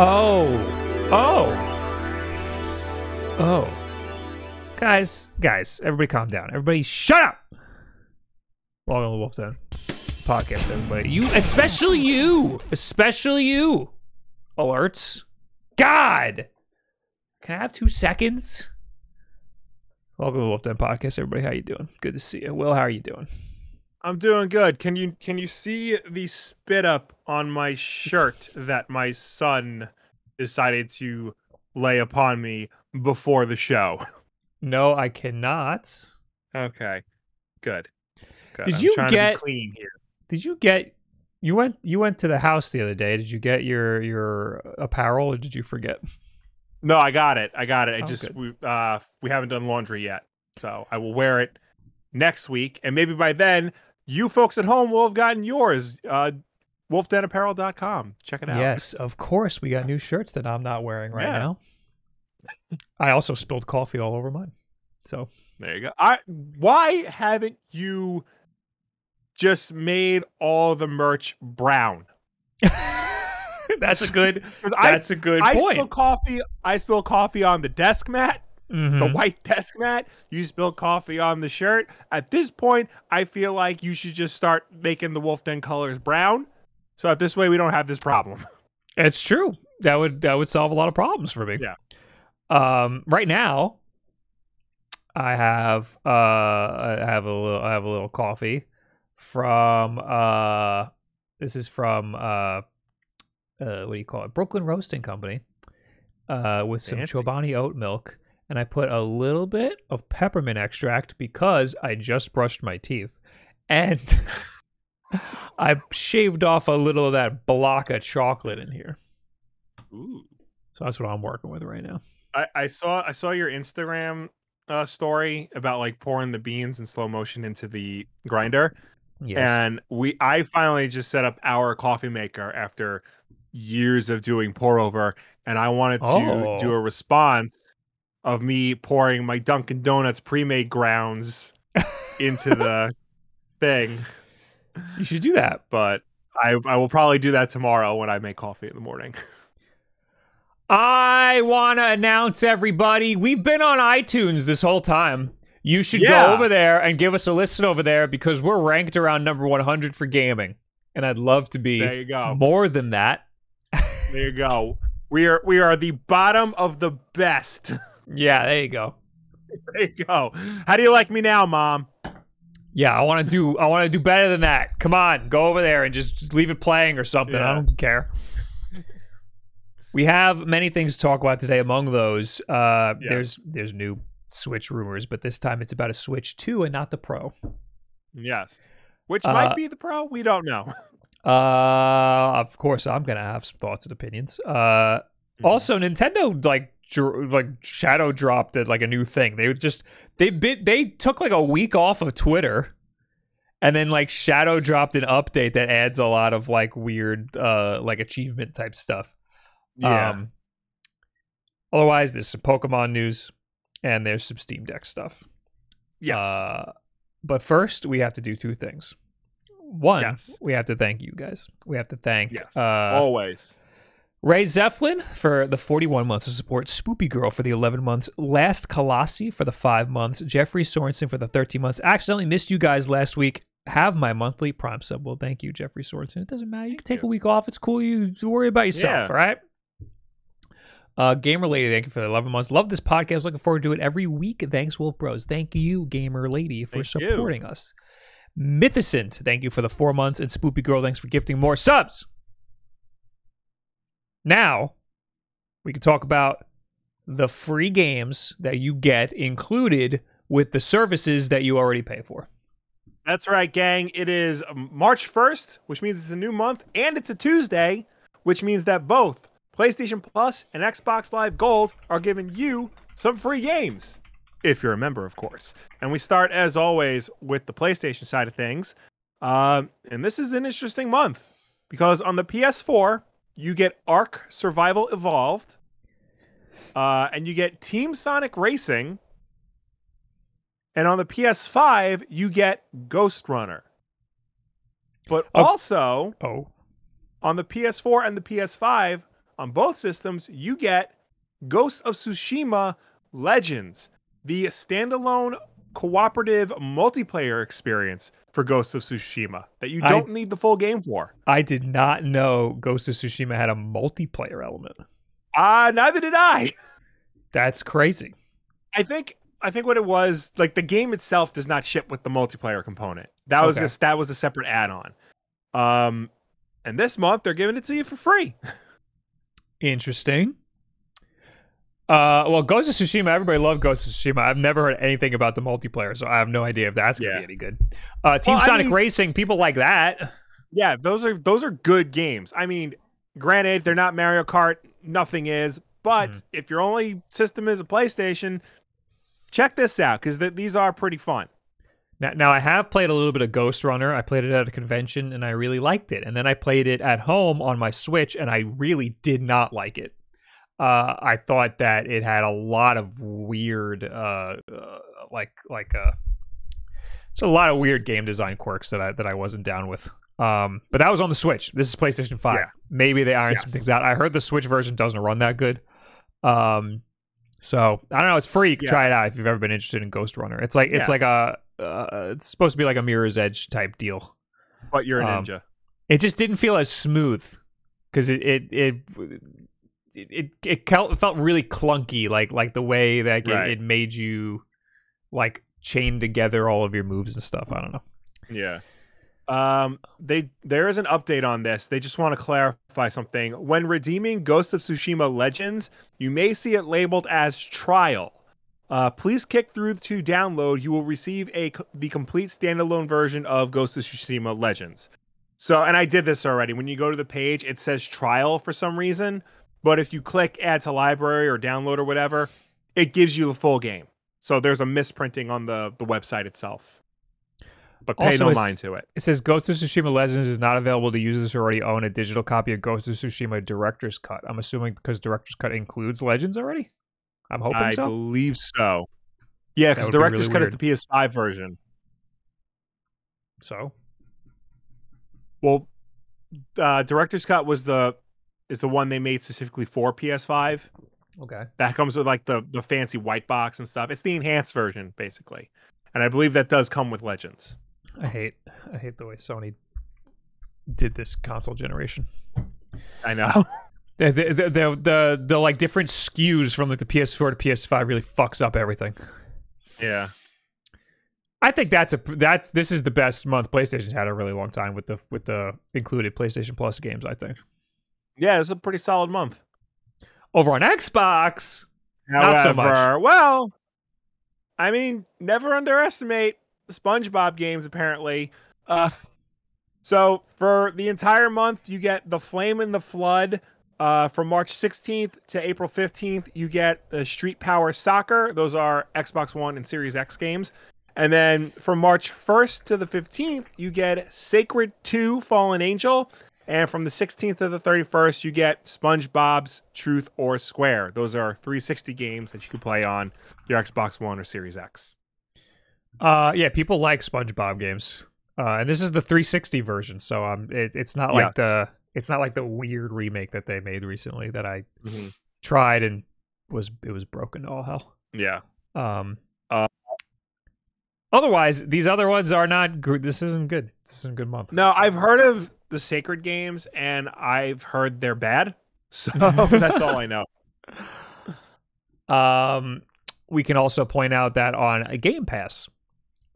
Oh. Oh. Oh. Guys, guys, everybody calm down. Everybody shut up. Welcome to Wulff Den podcast, everybody. You, especially you, especially you. Alerts. God. Can I have two seconds? Welcome to Wulff Den podcast, everybody. How you doing? Good to see you. Will, how are you doing? I'm doing good. Can you can you see the spit up on my shirt that my son decided to lay upon me before the show? No, I cannot. Okay. Good. Good. Did I'm you trying to be get- clean here? Did you get you went you went to the house the other day? Did you get your your apparel or did you forget? No, I got it. I got it. I Oh, just good. we uh we haven't done laundry yet. So I will wear it next week and maybe by then you folks at home will have gotten yours. Uh wulffdenapparel.com. Check it out. Yes, of course. We got new shirts that I'm not wearing right Yeah. now. I also spilled coffee all over mine. So There you go. I why haven't you just made all the merch brown? that's a good 'Cause I that's a good I point. spill coffee. I spill coffee on the desk mat, the Mhm. white desk mat. You spill coffee on the shirt. At this point, I feel like you should just start making the Wulff Den colors brown, so that this way we don't have this problem. It's true. That would that would solve a lot of problems for me. Yeah. Um, right now, I have uh, I have a little I have a little coffee from uh, this is from uh, uh, what do you call it? Brooklyn Roasting Company, uh, with some Fancy. Chobani oat milk, and I put a little bit of peppermint extract because I just brushed my teeth, and I shaved off a little of that block of chocolate in here. Ooh. So that's what I'm working with right now. I, I saw I saw your Instagram uh, story about like pouring the beans in slow motion into the grinder. Yes. And we I finally just set up our coffee maker after years of doing pour over and I wanted to Oh. do a response of me pouring my Dunkin' Donuts pre-made grounds into the thing, you should do that. but I I will probably do that tomorrow when I make coffee in the morning. I want to announce everybody, we've been on iTunes this whole time. You should Yeah. go over there and give us a listen over there because we're ranked around number 100 for gaming. And I'd love to be There you go. more than that. There you go. We are we are the bottom of the best. Yeah, there you go. there you go. How do you like me now, mom? Yeah, I want to do I want to do better than that. Come on, go over there and just, just leave it playing or something. I don't care. We have many things to talk about today. Among those, uh, Yeah. there's there's new Switch rumors, but this time it's about a Switch 2 and not the Pro. Yes. Which Uh, might be the pro, we don't know. Uh, of course, I'm gonna have some thoughts and opinions. Uh, also, Nintendo like like shadow dropped it like a new thing. They would just they bit they took like a week off of Twitter, and then like shadow dropped an update that adds a lot of like weird uh like achievement type stuff. Yeah. Um, otherwise, there's some Pokemon news and there's some Steam Deck stuff. yes. Uh, but first, we have to do two things. One, Yes. we have to thank you guys. We have to thank yes. uh, Always. Ray Zeflin for the 41 months of support, Spoopy Girl for the 11 months, Last Colossi for the 5 months, Jeffrey Sorensen for the 13 months. Accidentally missed you guys last week. Have my monthly Prime sub. Well, thank you, Jeffrey Sorensen. It doesn't matter. You can take you. a week off. It's cool. You worry about yourself, Yeah. all right? Uh, Gamer Lady, thank you for the 11 months. Love this podcast. Looking forward to it every week. Thanks, Wulff Bros. Thank you, Gamer Lady, for Thank you. supporting us. Mythicent, thank you for the four months. And Spoopy Girl, thanks for gifting more subs. Now, we can talk about the free games that you get included with the services that you already pay for. That's right, gang. It is March 1st, which means it's a new month, and it's a Tuesday, which means that both PlayStation Plus and Xbox Live Gold are giving you some free games. If you're a member, of course. And we start, as always, with the PlayStation side of things. Um, and this is an interesting month because on the PS4, you get ARK Survival Evolved, uh, and you get Team Sonic Racing. And on the PS5, you get Ghostrunner. But Oh. also Oh, on the PS4 and the PS5, on both systems, you get Ghosts of Tsushima Legends, the standalone cooperative multiplayer experience for Ghosts of Tsushima that you don't need the full game for. I did not know Ghost of Tsushima had a multiplayer element. Ah, neither did I. That's crazy. I think I think what it was like the game itself does not ship with the multiplayer component. That was Okay. just that was a separate add-on. Um, and this month they're giving it to you for free. Interesting. Uh, well, Ghost of Tsushima. Everybody loved Ghost of Tsushima. I've never heard anything about the multiplayer, so I have no idea if that's gonna Yeah. be any good. Uh, Team Well, I Sonic mean- Racing. People like that. Yeah, those are those are good games. I mean, granted, they're not Mario Kart. Nothing is. But Mhm. if your only system is a PlayStation, check this out because th- these are pretty fun. Now, now I have played a little bit of Ghostrunner. I played it at a convention and I really liked it. And then I played it at home on my Switch and I really did not like it. Uh, I thought that it had a lot of weird, uh, uh, like like uh, it's a lot of weird game design quirks that I that I wasn't down with. Um, but that was on the Switch. This is PlayStation Five. Yeah. Maybe they ironed some Yes. things out. I heard the Switch version doesn't run that good. Um, so I don't know. It's free. Yeah. try it out if you've ever been interested in Ghostrunner. It's like it's Yeah. like a uh, it's supposed to be like a Mirror's Edge type deal. But you're a Um, ninja. It just didn't feel as smooth because it it it it it, it felt, really clunky, like like the way that it, Right. it made you like chain together all of your moves and stuff. I don't know. Yeah. Um, they there is an update on this. They just want to clarify something. When redeeming Ghost of Tsushima Legends, you may see it labeled as trial. Uh, please kick through to download. You will receive a the complete standalone version of Ghost of Tsushima Legends. So, and I did this already. When you go to the page, it says trial for some reason, but if you click add to library or download or whatever, it gives you the full game. So there's a misprinting on the the website itself. But pay Also, no mind to it. It says Ghost of Tsushima Legends is not available to users who already own a digital copy of Ghost of Tsushima Director's Cut. I'm assuming because Director's Cut includes Legends already. I'm hoping I so. I believe so. Yeah, because would be Director's really Cut is the PS5 version. so Well, uh, Director's Cut was the is the one they made specifically for PS5. okay. That comes with like the the fancy white box and stuff. It's the enhanced version basically, and I believe that does come with Legends. I hate I hate the way Sony did this console generation. I know. The the the, the, the, like different SKUs from like the PS4 to PS5 really fucks up everything. yeah. I think that's a that's this is the best month PlayStation's had in a really long time with the with the included PlayStation Plus games. I think Yeah, it's a pretty solid month. over on Xbox, Not so much. Well, I mean, never underestimate SpongeBob games. Apparently, uh, so for the entire month, you get the Flame and the Flood. Uh, from March 16th to April 15th, you get uh, Street Power Soccer. Those are Xbox One and Series X games. And then from March 1st to the 15th, you get Sacred 2 Fallen Angel. And from the 16th to the 31st, you get SpongeBob's Truth or Square. Those are 360 games that you can play on your Xbox One or Series X. uh, yeah, people like SpongeBob games, uh, and this is the 360 version. So um, it, it's not like the it's not like the weird remake that they made recently that I tried and was it was broken to all hell. Yeah. Um, Uh, otherwise, these other ones are not good. This isn't good. This isn't a good month. No, I've heard of the Sacred games and I've heard they're bad. So that's all I know. Um, we can also point out that on a Game Pass,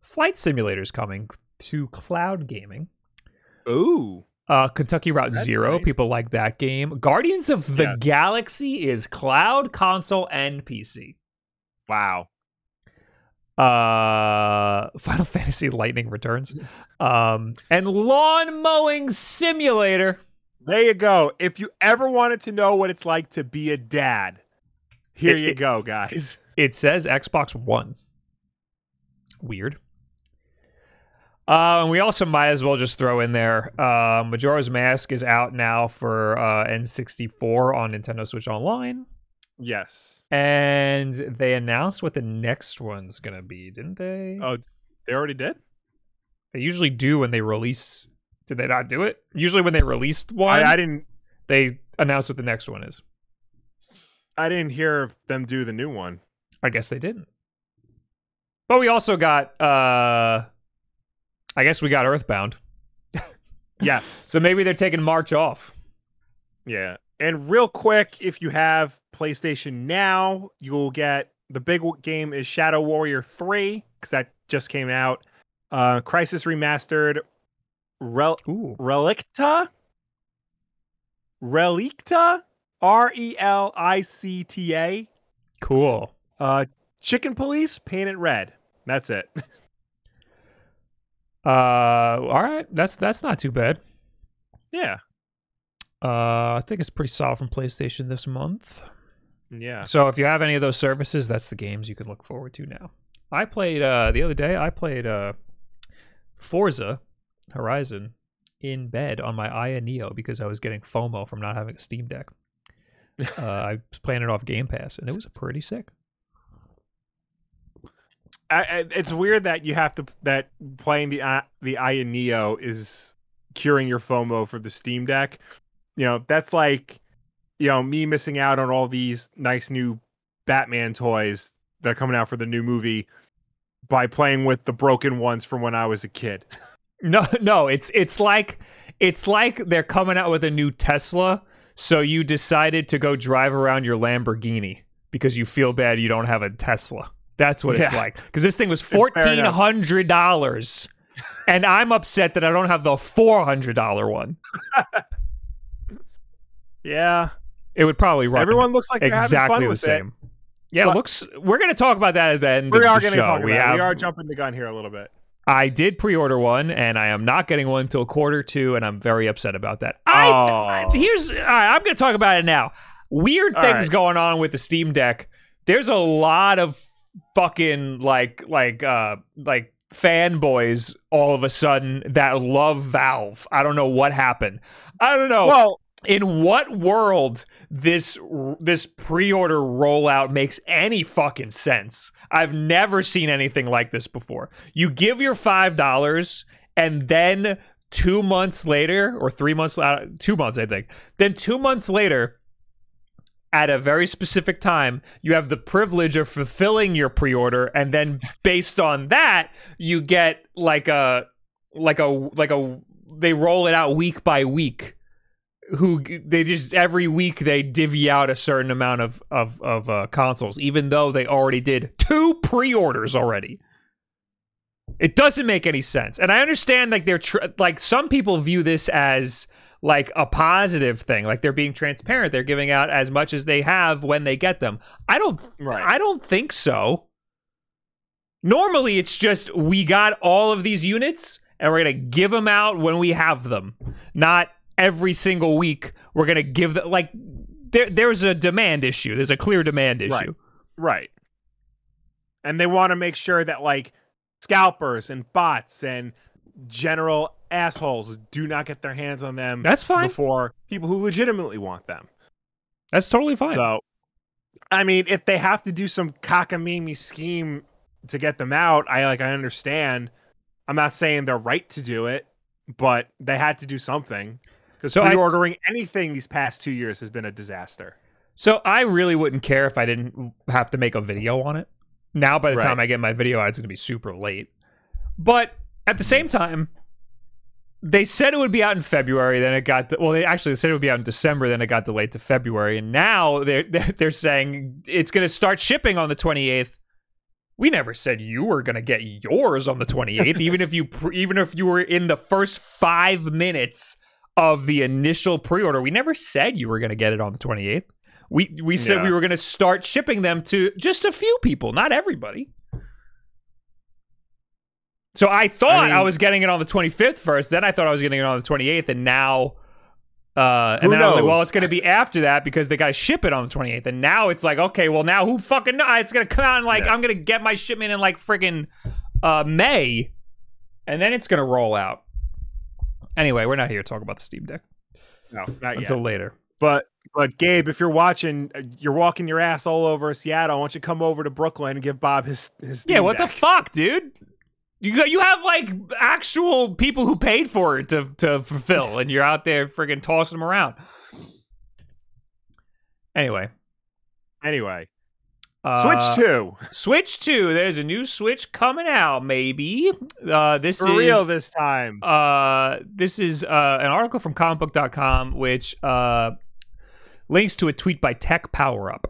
Flight Simulator is coming to cloud gaming. Ooh. Uh, Kentucky Route That's Zero, nice. people like that game. Guardians of the Yeah. Galaxy is cloud, console, and PC. Wow. Uh, Final Fantasy Lightning Returns, um, and Lawn Mowing Simulator. There you go. If you ever wanted to know what it's like to be a dad, here It- you go, guys. It says Xbox One. Weird. Uh, and we also might as well just throw in there uh, Majora's Mask is out now for uh, N64 on Nintendo Switch Online. Yes. And they announced what the next one's going to be, didn't they? Oh, they already did? They usually do when they release. Did they not do it? Usually when they released one, I, I didn't. they announce what the next one is. I didn't hear them do the new one. I guess they didn't. But we also got uh I guess we got Earthbound. yeah. So maybe they're taking March off. Yeah. And real quick, if you have PlayStation Now, you'll get the big game is Shadow Warrior 3 because that just came out. Uh, Crysis Remastered, Rel- Ooh. Relicta, Relicta, R E L I C T A. Cool. Uh, Chicken Police, painted red. That's it. Uh all right. That's that's not too bad. yeah. Uh I think it's pretty solid from PlayStation this month. Yeah. So if you have any of those services, that's the games you can look forward to now. I played uh the other day, I played uh Forza Horizon in bed on my Aya Neo because I was getting FOMO from not having a Steam Deck. uh, I was playing it off Game Pass and it was pretty sick. I, I, it's weird that you have to that playing the uh, the Aya Neo is curing your FOMO for the Steam Deck. You know, that's like you know me missing out on all these nice new Batman toys that are coming out for the new movie by playing with the broken ones from when I was a kid. No, no, it's it's like it's like they're coming out with a new Tesla, so you decided to go drive around your Lamborghini because you feel bad you don't have a Tesla. That's what it's like. Because this thing was fourteen hundred dollars, and I'm upset that I don't have the four hundred dollar one. Yeah, It would probably run everyone looks like exactly the same. Yeah, But- looks. We're gonna talk about that at the end. We of are going to talk about. we it. have We are jumping the gun here a little bit. I did pre-order one, and I am not getting one until quarter two, and I'm very upset about that. I, I- Oh. here's all right, I'm going to talk about it now. Weird All things right. going on with the Steam Deck. There's a lot of fucking like like uh like fanboys all of a sudden that love Valve. I don't know what happened. I don't know Well, in what world this this pre-order rollout makes any fucking sense? I've never seen anything like this before. You give your five dollars and then two months later or three months uh, two months i think. Then two months later at a very specific time you have the privilege of fulfilling your pre-order and then based on that you get like a like a like a they roll it out week by week who they just every week they divvy out a certain amount of of of uh, consoles, even though they already did two pre-orders already. It doesn't make any sense, and I understand like they're tr- like some people view this as like a positive thing, like they're being transparent. They're giving out as much as they have when they get them. I don't. Right. I don't think so. Normally, it's just we got all of these units and we're gonna give them out when we have them, not every single week. We're gonna give them like there. There's a demand issue. There's a clear demand issue. Right. Right. And they want to make sure that like scalpers and bots and general assholes do not get their hands on them That's fine. before people who legitimately want them. That's totally fine. So I mean, if they have to do some cockamamie scheme to get them out, I like I understand. I'm not saying they're right to do it, but they had to do something. Because So pre-ordering anything these past two years has been a disaster. So I really wouldn't care if I didn't have to make a video on it. Now, by the Right. time I get my video out, it's going to be super late. But at the same time, they said it would be out in February. Then it got well. They actually said it would be out in December. Then it got delayed to February, and now they're they're saying it's going to start shipping on the 28th. We never said you were going to get yours on the 28th, even if you even if you were in the first five minutes of the initial pre-order. We never said you were going to get it on the 28th. We we said Yeah. we were going to start shipping them to just a few people, not everybody. So I thought I, mean- was getting it on the 25th first, then I thought I was getting it on the 28th, and now, uh, and then I was like, well, it's going to be after that because they got to ship it on the 28th, and now it's like, okay, well, now who fucking know? It's going to come out in like Yeah. I'm going to get my shipment in like friggin' uh, May, and then it's going to roll out. Anyway, we're not here to talk about the Steam Deck No, not yet. until later. But but Gabe, if you're watching, uh, you're walking your ass all over Seattle. Why don't you come over to Brooklyn and give Bob his his? Yeah, Steam what the fuck, dude? You got, you have like actual people who paid for it to to fulfill, and you're out there friggin' tossing them around. Anyway, Anyway, uh, Switch 2. Switch Two. There's a new Switch coming out. Maybe uh, this For is real this time. uh, this is uh, an article from comicbook.com which uh, links to a tweet by TechPowerUp.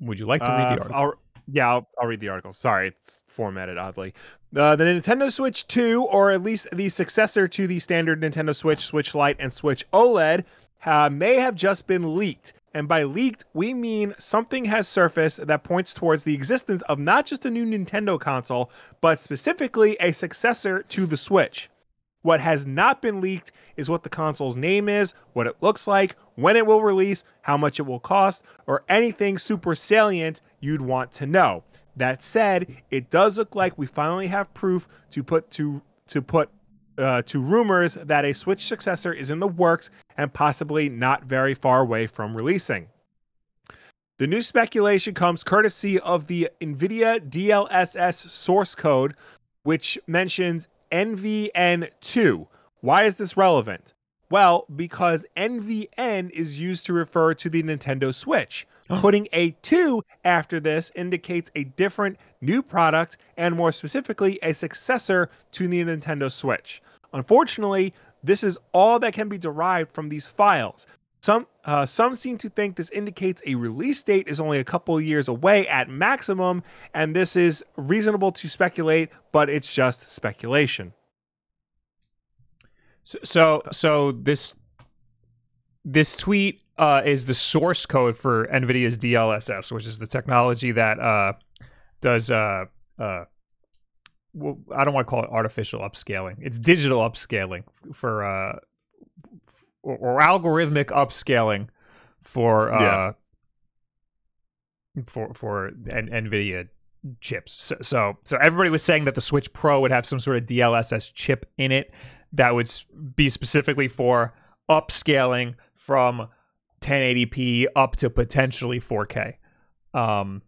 Would you like to read Uh, the article? I'll, yeah, I'll, I'll read the article. Sorry, it's formatted oddly. Uh, the Nintendo Switch 2, or at least the successor to the standard Nintendo Switch, Switch Lite, and Switch OLED, uh, may have just been leaked. And by leaked, we mean something has surfaced that points towards the existence of not just a new Nintendo console, but specifically a successor to the Switch. What has not been leaked is what the console's name is, what it looks like, when it will release, how much it will cost, or anything super salient you'd want to know. That said, it does look like we finally have proof to put to to put uh, to rumors that a Switch successor is in the works and possibly not very far away from releasing. The new speculation comes courtesy of the NVIDIA DLSS source code, which mentions NVN2. Why is this relevant? Well, because NVN is used to refer to the Nintendo Switch. Putting a 2 after this indicates a different new product and more specifically a successor to the Nintendo Switch. Unfortunately, this is all that can be derived from these files. Some uh, some seem to think this indicates a release date is only a couple years away at maximum, and this is reasonable to speculate, but it's just speculation. So, so, this this tweet uh, is the source code for NVIDIA's DLSS, which is the technology that uh, does. Uh, uh, I don't want to call it artificial upscaling. It's digital upscaling for uh, or, or algorithmic upscaling for uh, Yeah. for for N- NVIDIA chips. So, so so everybody was saying that the Switch Pro would have some sort of DLSS chip in it that would be specifically for upscaling from 1080p up to potentially 4K. Um,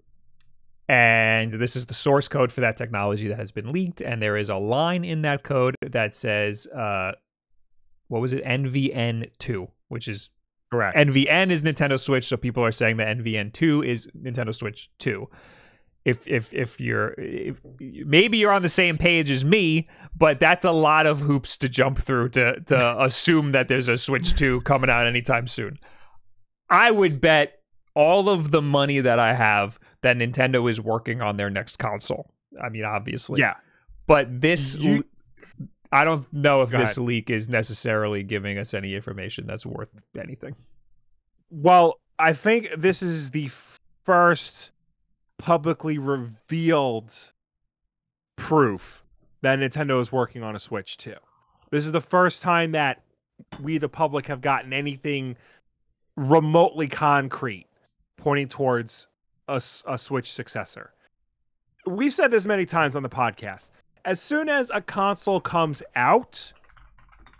and this is the source code for that technology that has been leaked. And there is a line in that code that says, uh, what was it? NVN2, which is Correct. NVN is Nintendo Switch, so people are saying that NVN2 is Nintendo Switch 2. If if if you're if, maybe you're on the same page as me, but that's a lot of hoops to jump through to to assume that there's a Switch 2 coming out anytime soon. I would bet all of the money that I have that Nintendo is working on their next console. I mean, obviously. yeah. But this You- I don't know if this ahead. leak is necessarily giving us any information that's worth anything. Well, I think this is the first publicly revealed proof that Nintendo is working on a Switch 2. This is the first time that we, the public, have gotten anything remotely concrete pointing towards a, a Switch successor. We've said this many times on the podcast. As soon as a console comes out,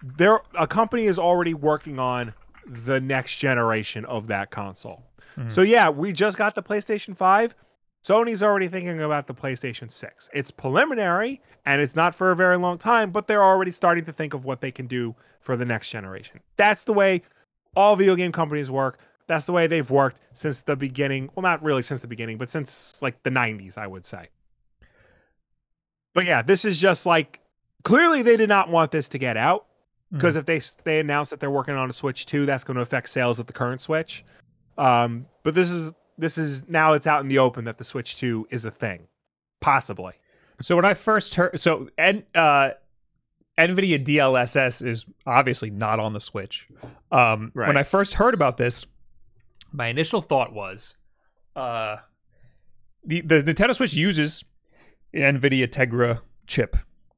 there a company is already working on the next generation of that console. Mhm. So yeah, we just got the PlayStation 5. Sony's already thinking about the PlayStation 6. It's preliminary and it's not for a very long time, but they're already starting to think of what they can do for the next generation. That's the way all video game companies work. That's the way they've worked since the beginning. Well, not really since the beginning, but since like the 90s, I would say. But yeah, this is just like clearly they did not want this to get out because if they they announce that they're working on a Switch 2, that's going to affect sales of the current Switch. Um, but this is this is now it's out in the open that the Switch 2 is a thing, possibly. So when I first heard, so and uh, NVIDIA DLSS is obviously not on the Switch. Um, Right. When I first heard about this, my initial thought was, uh, the the Nintendo Switch uses an NVIDIA Tegra chip,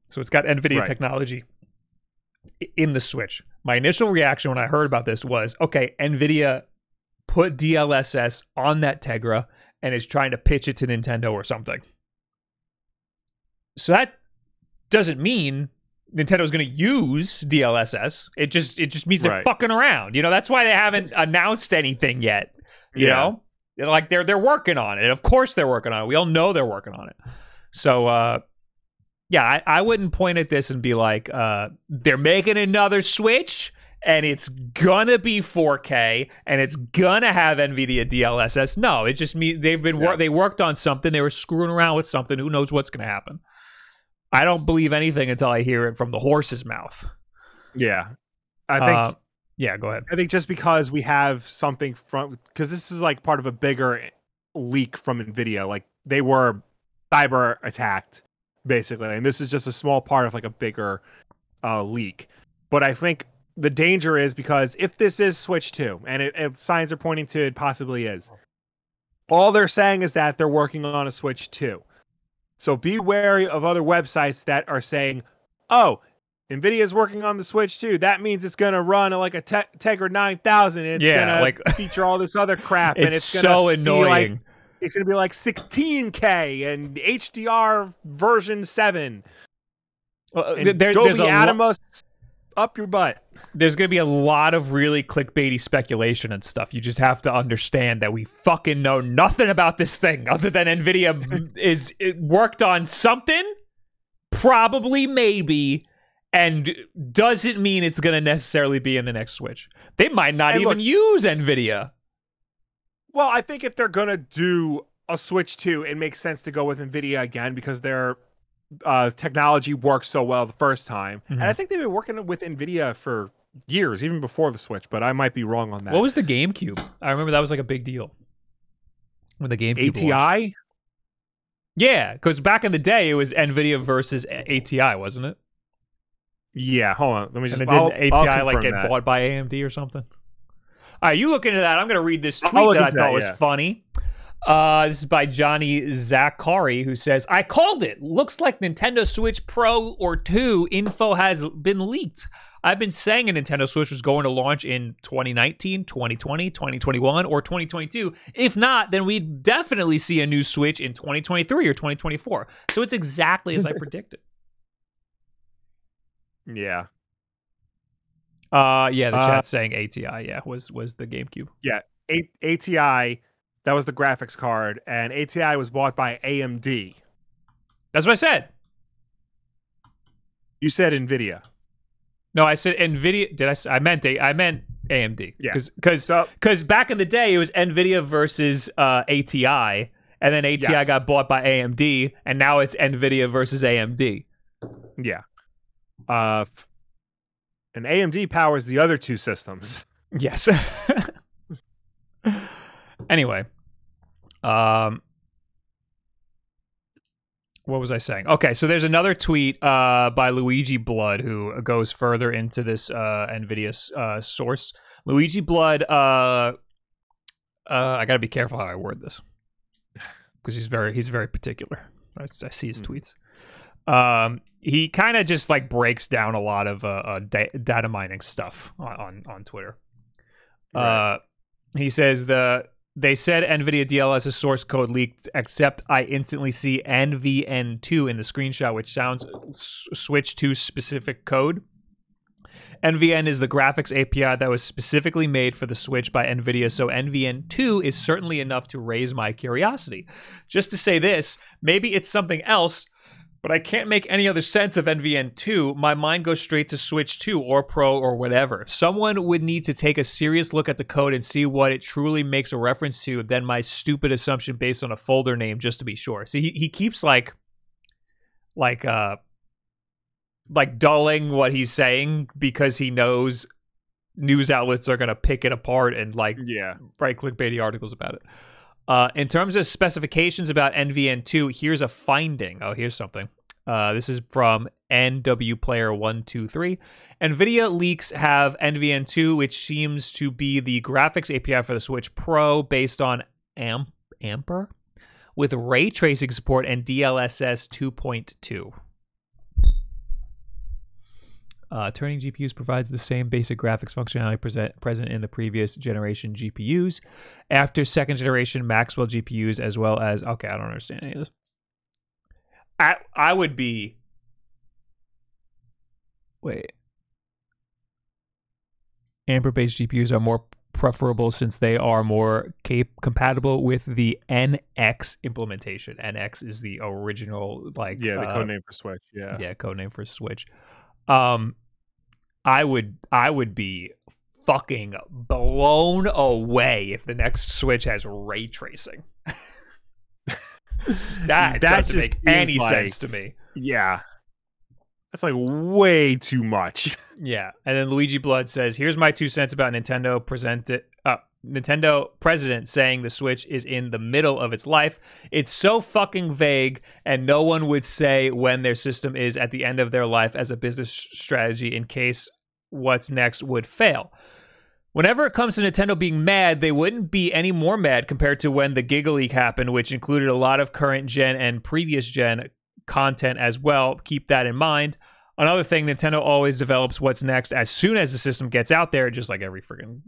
so it's got NVIDIA Right. technology in the Switch. My initial reaction when I heard about this was, okay, NVIDIA put DLSS on that Tegra and is trying to pitch it to Nintendo or something. So that doesn't mean Nintendo's going to use DLSS. It just it just means they're Right. fucking around. You know, that's why they haven't announced anything yet. You Yeah. know, They're like they're they're working on it. Of course they're working on it. We all know they're working on it. So uh yeah, I, I wouldn't point at this and be like, uh, they're making another Switch and it's gonna be 4K and it's gonna have NVIDIA DLSS. No, it just means they've been wor- Yeah. they worked on something. They were screwing around with something. Who knows what's gonna happen? I don't believe anything until I hear it from the horse's mouth. Yeah, I think Uh, yeah, go ahead. I think just because we have something from because this is like part of a bigger leak from Nvidia, like they were cyber attacked basically, and this is just a small part of like a bigger uh, leak. But I think the danger is because if this is Switch Two, and it, if signs are pointing to it possibly is, all they're saying is that they're working on a Switch Two. So be wary of other websites that are saying, "Oh, Nvidia is working on the Switch too. That means it's gonna run like a Te- Tegra 9000. It's Yeah, gonna like- feature all this other crap, and It's, it's gonna so annoying. like it's gonna be like 16k and HDR version seven Well, and Uh, there- Dolby there's a lo- Atmos up your butt. there's going to be a lot of really clickbaity speculation and stuff. You just have to understand that we fucking know nothing about this thing other than Nvidia is it worked on something, probably, maybe, and doesn't mean it's going to necessarily be in the next Switch. They might not And even look- use Nvidia. Well, I think if they're gonna do a Switch 2, it makes sense to go with Nvidia again because their uh, technology worked so well the first time, and I think they've been working with Nvidia for years, even before the Switch. But I might be wrong on that. What was the GameCube? I remember that was like a big deal. When the GameCube launched. ATI? Yeah, because back in the day it was Nvidia versus ATI, wasn't it? Yeah, hold on. Let me just. and then I'll- did I'll ATI like get that. bought by AMD or something? All right, you look into that. I'm going to read this tweet that I thought that, was yeah. funny. Uh, this is by Johnny Zakari, who says, I called it. Looks like Nintendo Switch Pro or 2 info has been leaked. I've been saying a Nintendo Switch was going to launch in 2019, 2020, 2021, or 2022. If not, then we'd definitely see a new Switch in 2023 or 2024. So it's exactly as I predicted. Yeah. Uh, yeah, the Uh, chat's saying ATI, yeah, was was the GameCube. A- ATI, that was the graphics card, and ATI was bought by AMD. That's what I said. You said Nvidia. No, I said Nvidia. Did I? I meant I meant AMD. Yeah. Because So because back in the day it was Nvidia versus uh, ATI, and then ATI Yes. got bought by AMD, and now it's Nvidia versus AMD. yeah. Uh, and AMD powers the other two systems. Yes. anyway, um, what was I saying? Okay, so there's another tweet uh, by Luigi Blood who goes further into this uh, NVIDIA uh, source. Luigi Blood, uh, uh, I got to be careful how I word this because he's very he's very particular. I, I see his Mhm. tweets. Um, he kind of just like breaks down a lot of uh, uh da- data mining stuff on on, on Twitter. Right. Uh, he says the they said NVIDIA DLSS source code leaked, except I instantly see NVN2 in the screenshot, which sounds switch to specific code. NVN is the graphics API that was specifically made for the Switch by NVIDIA, so NVN2 is certainly enough to raise my curiosity. Just to say this, maybe it's something else, but I can't make any other sense of NVN2. My mind goes straight to Switch 2 or Pro or whatever. Someone would need to take a serious look at the code and see what it truly makes a reference to than my stupid assumption based on a folder name just to be sure. See, he, he keeps like like uh like dulling what he's saying because he knows news outlets are going to pick it apart and like yeah. write clickbaity articles about it. Uh, in terms of specifications about NVN2, here's a finding. Oh, here's something. Uh, this is from NW Player One Two Three. NVIDIA leaks have NVN2, which seems to be the graphics API for the Switch Pro, based on Amp- Ampere, with ray tracing support and DLSS 2.2. Uh, Turing GPUs provides the same basic graphics functionality present, present in the previous generation GPUs. After second generation Maxwell GPUs, as well as okay, I don't understand any of this. I I would be wait. Ampere-based GPUs are more preferable since they are more cap- compatible with the NX implementation. NX is the original like Yeah, the uh, code name for Switch. Yeah. yeah, code name for Switch. Um, I would I would be fucking blown away if the next Switch has ray tracing. that, That doesn't just make any seems sense to me. Yeah. That's like way too much. Yeah, and then Luigi Blood says, "Here's my two cents about Nintendo present it, uh, Nintendo president saying the Switch is in the middle of its life. It's so fucking vague, and no one would say when their system is at the end of their life as a business strategy in case what's next would fail." Whenever it comes to Nintendo being mad, they wouldn't be any more mad compared to when the Giga Leak happened, which included a lot of current gen and previous gen content as well. Keep that in mind. Another thing, Nintendo always develops what's next as soon as the system gets out there, just like every freaking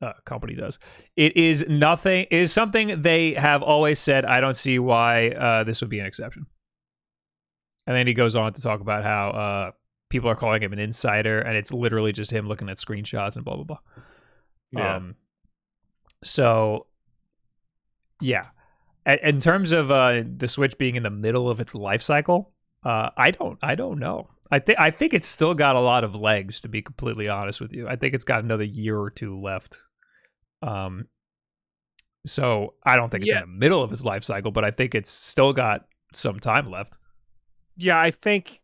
uh, company does. It is nothing. It is something they have always said. I don't see why uh, this would be an exception. And then he goes on to talk about how uh, people are calling him an insider, and it's literally just him looking at screenshots and blah blah blah. Yeah. Um, so, yeah. A- In terms of uh, the Switch being in the middle of its life cycle, uh, I don't, I don't know. I think, I think it's still got a lot of legs. To be completely honest with you, I think it's got another year or two left. Um, so I don't think it's Yeah. in the middle of its life cycle, but I think it's still got some time left. yeah, I think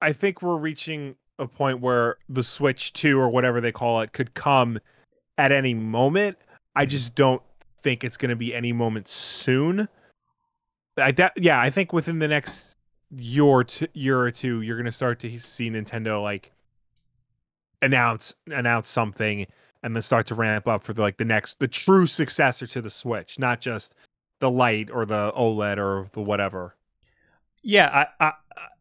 I think we're reaching a point where the Switch 2 or whatever they call it could come at any moment. I just don't think it's going to be any moment soon. I that yeah, I think within the next year or two, year or two you're going to start to see Nintendo like announce announce something and then start to ramp up for the like the next the true successor to the Switch, not just the Lite or the OLED or the whatever. Yeah, I, I,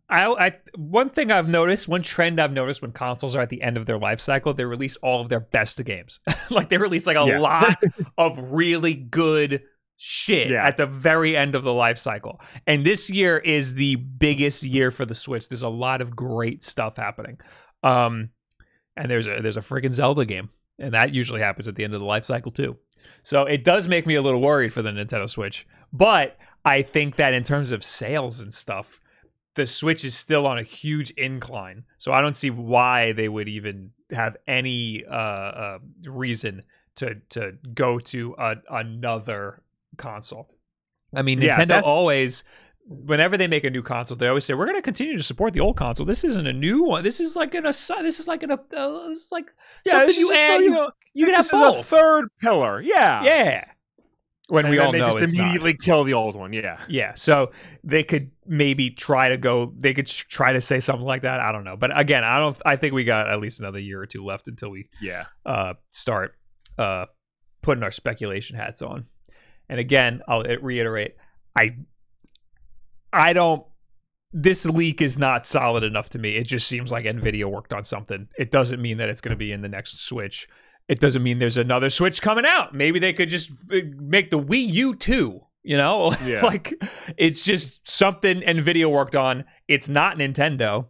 I, I, one thing I've noticed, one trend I've noticed when consoles are at the end of their life cycle, they release all of their best games. like they release like a Yeah. lot of really good shit Yeah. at the very end of the life cycle. And this year is the biggest year for the Switch. There's a lot of great stuff happening. Um, and there's a there's a freaking Zelda game, and that usually happens at the end of the life cycle too. So it does make me a little worried for the Nintendo Switch. But I think that in terms of sales and stuff, the Switch is still on a huge incline. So I don't see why they would even have any uh, uh, reason to to go to a, another console. I mean, Yeah, Nintendo always. Whenever they make a new console, they always say we're going to continue to support the old console. This isn't a new one. This is like an aside. This is like an uh, this is like something this you add. you You, know, you can have this is a both. third pillar. Yeah. Yeah. When And we all they know just it's not. immediately kill the old one. Yeah. Yeah, so they could maybe try to go. They could sh- try to say something like that. I don't know, but again, I don't. I think we got at least another year or two left until we Yeah. uh, start uh, putting our speculation hats on. And again, I'll reiterate, I, I don't. This leak is not solid enough to me. It just seems like Nvidia worked on something. It doesn't mean that it's going to be in the next Switch. It doesn't mean there's another Switch coming out. Maybe they could just uh, make the Wii U too. You know, Yeah. like it's just something Nvidia worked on. It's not Nintendo.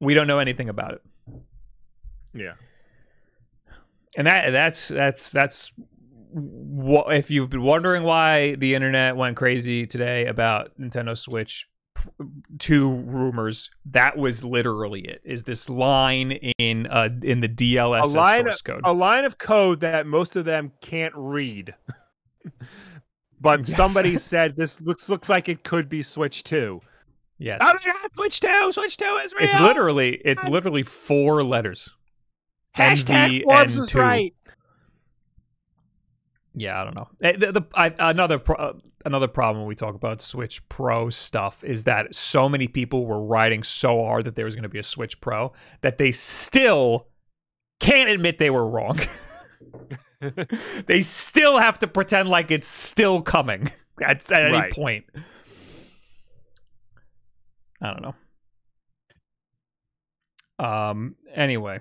We don't know anything about it Yeah. and that that's that's that's what if you've been wondering why the internet went crazy today about Nintendo Switch two rumors that was literally it is this line in uh in the DLSS A line source code A line of code that most of them can't read. but Yes. somebody said this looks looks like it could be Switch 2. yes Oh my god, Switch 2, Switch 2 is real. it's literally it's literally four letters Hashtag NV Forbes and is two. right. Yeah, I don't know. Eh, The, the, I, another pro, uh, another problem when we talk about Switch Pro stuff is that so many people were riding so hard that there was going to be a Switch Pro that they still can't admit they were wrong. they still have to pretend like it's still coming at, at any point. I don't know. Um. Anyway,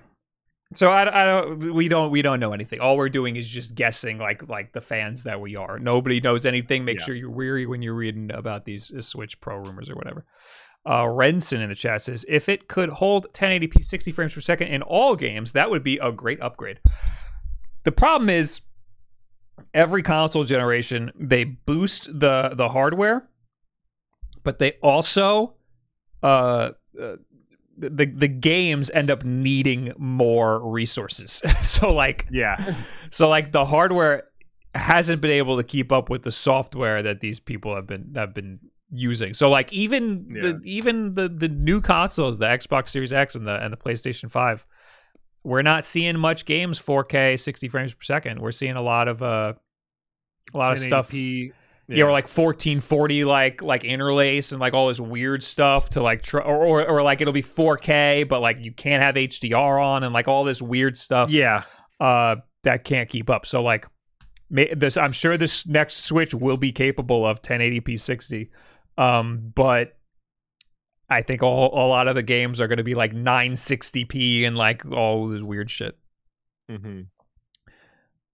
so I, I don't. We don't. We don't know anything. All we're doing is just guessing, like like the fans that we are. Nobody knows anything. Make Yeah. sure you're weary when you're reading about these uh, Switch Pro rumors or whatever. Uh, Renson in the chat says, if it could hold 1080p 60 frames per second in all games, that would be a great upgrade. The problem is, every console generation they boost the the hardware, but they also uh, uh the the games end up needing more resources. so like Yeah. so like the hardware hasn't been able to keep up with the software that these people have been have been using. So like even the even the the new consoles, the Xbox Series X and the and the PlayStation 5, we're not seeing much games 4K 60 frames per second. We're seeing a lot of uh a lot of stuff 1080p. Yeah. or like 1440 like like interlace and like all this weird stuff to like tr- or, or or like it'll be 4K but like you can't have HDR on and like all this weird stuff yeah. uh that can't keep up. So like may, this I'm sure this next Switch will be capable of 1080p 60. Um but I think all a lot of the games are going to be like 960p and like all this weird shit. hmm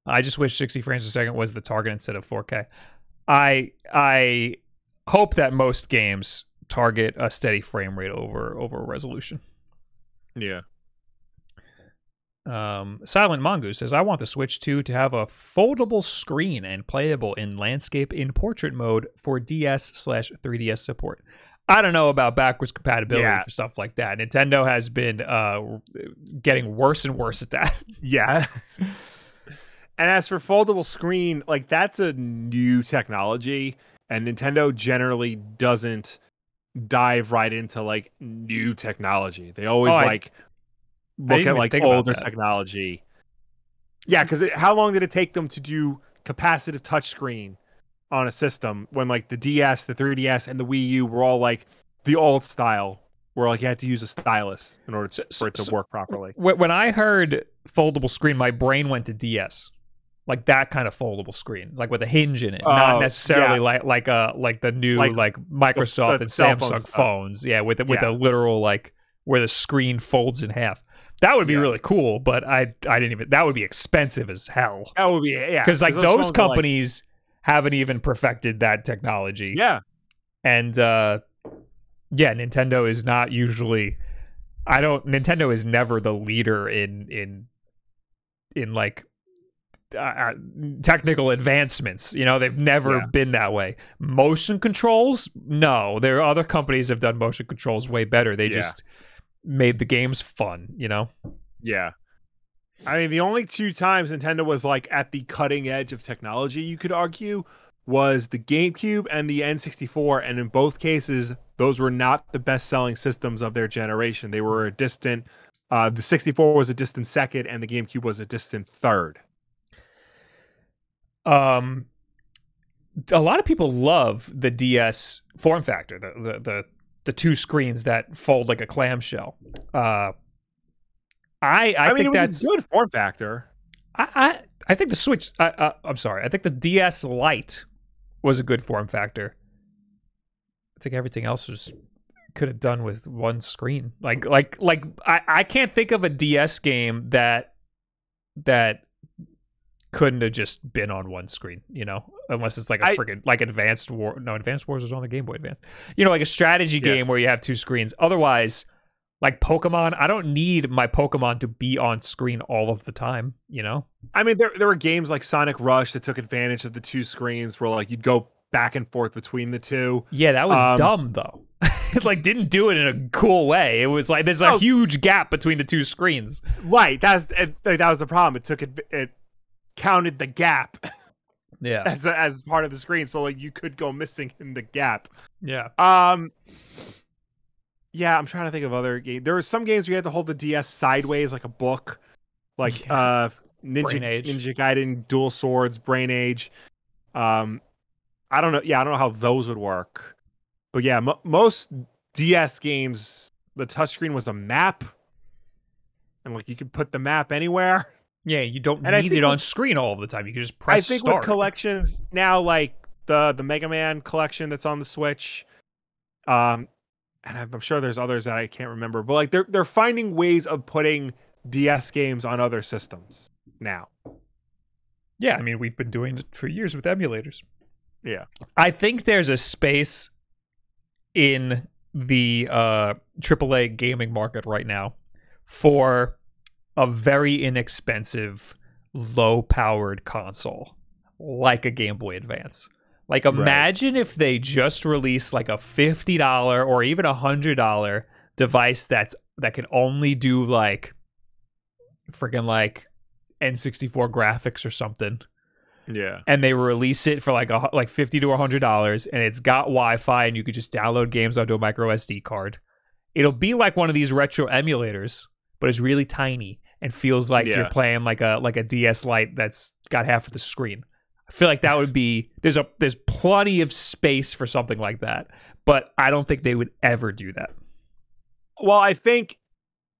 I just wish 60 frames a second was the target instead of 4K. I I hope that most games target a steady frame rate over over resolution. Yeah. Um, Silent Mongoose says, "I want the Switch 2 to have a foldable screen and playable in landscape in portrait mode for DS slash 3DS support." I don't know about backwards compatibility Yeah. for stuff like that. Nintendo has been uh, getting worse and worse at that. Yeah. and as for foldable screen, like that's a new technology, and Nintendo generally doesn't dive right into like new technology. They always Oh, like I look didn't at like older technology. Yeah, because how long did it take them to do capacitive touchscreen on a system when like the DS, the 3DS, and the Wii U were all like the old style, where like you had to use a stylus in order to, So- for it to so- work properly. When I heard foldable screen, my brain went to DS, like that kind of foldable screen, like with a hinge in it, Oh, not necessarily yeah. like like a like the new Like like Microsoft the and Samsung phones, yeah, with with Yeah. a literal like where the screen folds in half. That would be Yeah. really cool, but I I didn't even that would be expensive as hell That would be yeah, because like those those are, like- companies haven't even perfected that technology yeah, and uh yeah nintendo is not usually i don't nintendo is never the leader in in in like uh, uh, technical advancements you know they've never Yeah. been that way motion controls no there are other companies have done motion controls way better they Yeah. just made the games fun you know yeah. I mean, the only two times Nintendo was like at the cutting edge of technology, you could argue, was the GameCube and the N64, and in both cases, those were not the best-selling systems of their generation. They were a distant. Uh, the 64 was a distant second, and the GameCube was a distant third. Um a lot of people love the DS form factor, the the the, the two screens that fold like a clamshell. Uh, I I, I, mean, think it was that's a good form factor. I, I I think the Switch. I, I, I'm sorry. I think the DS Lite was a good form factor. I think everything else was could have done with one screen. Like like like I I can't think of a DS game that that couldn't have just been on one screen, you know, unless it's like a friggin' like Advanced War. No, Advanced Wars was on the Game Boy Advance. You know, like a strategy Yeah. game where you have two screens. Otherwise, like Pokemon, I don't need my Pokemon to be on screen all of the time. You know, I mean, there there were games like Sonic Rush that took advantage of the two screens, where like you'd go back and forth between the two. yeah, that was Um, dumb though. it like didn't do it in a cool way. It was like there's a No, huge gap between the two screens. Right, that's it, that was the problem. It took it it counted the gap Yeah, as a, as part of the screen, so like you could go missing in the gap. yeah. Um, yeah, I'm trying to think of other games. There were some games where you had to hold the DS sideways like a book, like Yeah. uh Ninja Brain Age. Ninja Gaiden, Dual Swords, Brain Age. Um, I don't know. Yeah, I don't know how those would work, but yeah, mo most DS games, the touchscreen was a map, and like you could put the map anywhere. Yeah, you don't And need it on with- screen all the time. You can just press I think start. with collections now, like the the Mega Man collection that's on the Switch, um, and I'm I'm sure there's others that I can't remember, but like they're they're finding ways of putting DS games on other systems now. Yeah, I mean, we've been doing it for years with emulators. Yeah. I think there's a space in the uh, AAA gaming market right now for a very inexpensive, low powered console like a Game Boy Advance. Like, Right. imagine if they just release like a $50 or even a $100 device that's that can only do like freaking like N64 graphics or something Yeah. and they release it for like a like 50 to 100 dollars and it's got Wi-Fi and you could just download games onto a micro SD card. It'll be like one of these retro emulators, but it's really tiny and feels like Yeah. you're playing like a like a DS Lite that's got half of the screen. I feel like that would be there's a there's plenty of space for something like that, but I don't think they would ever do that. Well, I think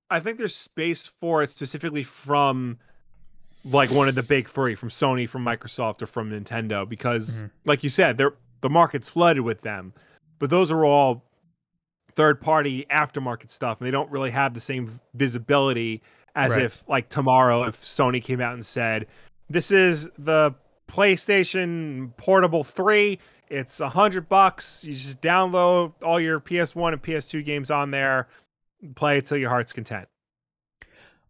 I think there's space for it specifically from like one of the big three, from Sony, from Microsoft, or from Nintendo, because Mhm. like you said, they're the market's flooded with them. But those are all third party aftermarket stuff, and they don't really have the same visibility as Right. if like tomorrow if Sony came out and said, This is the PlayStation Portable 3. It's a hundred bucks. You just download all your PS1 and PS2 games on there, play it till your heart's content.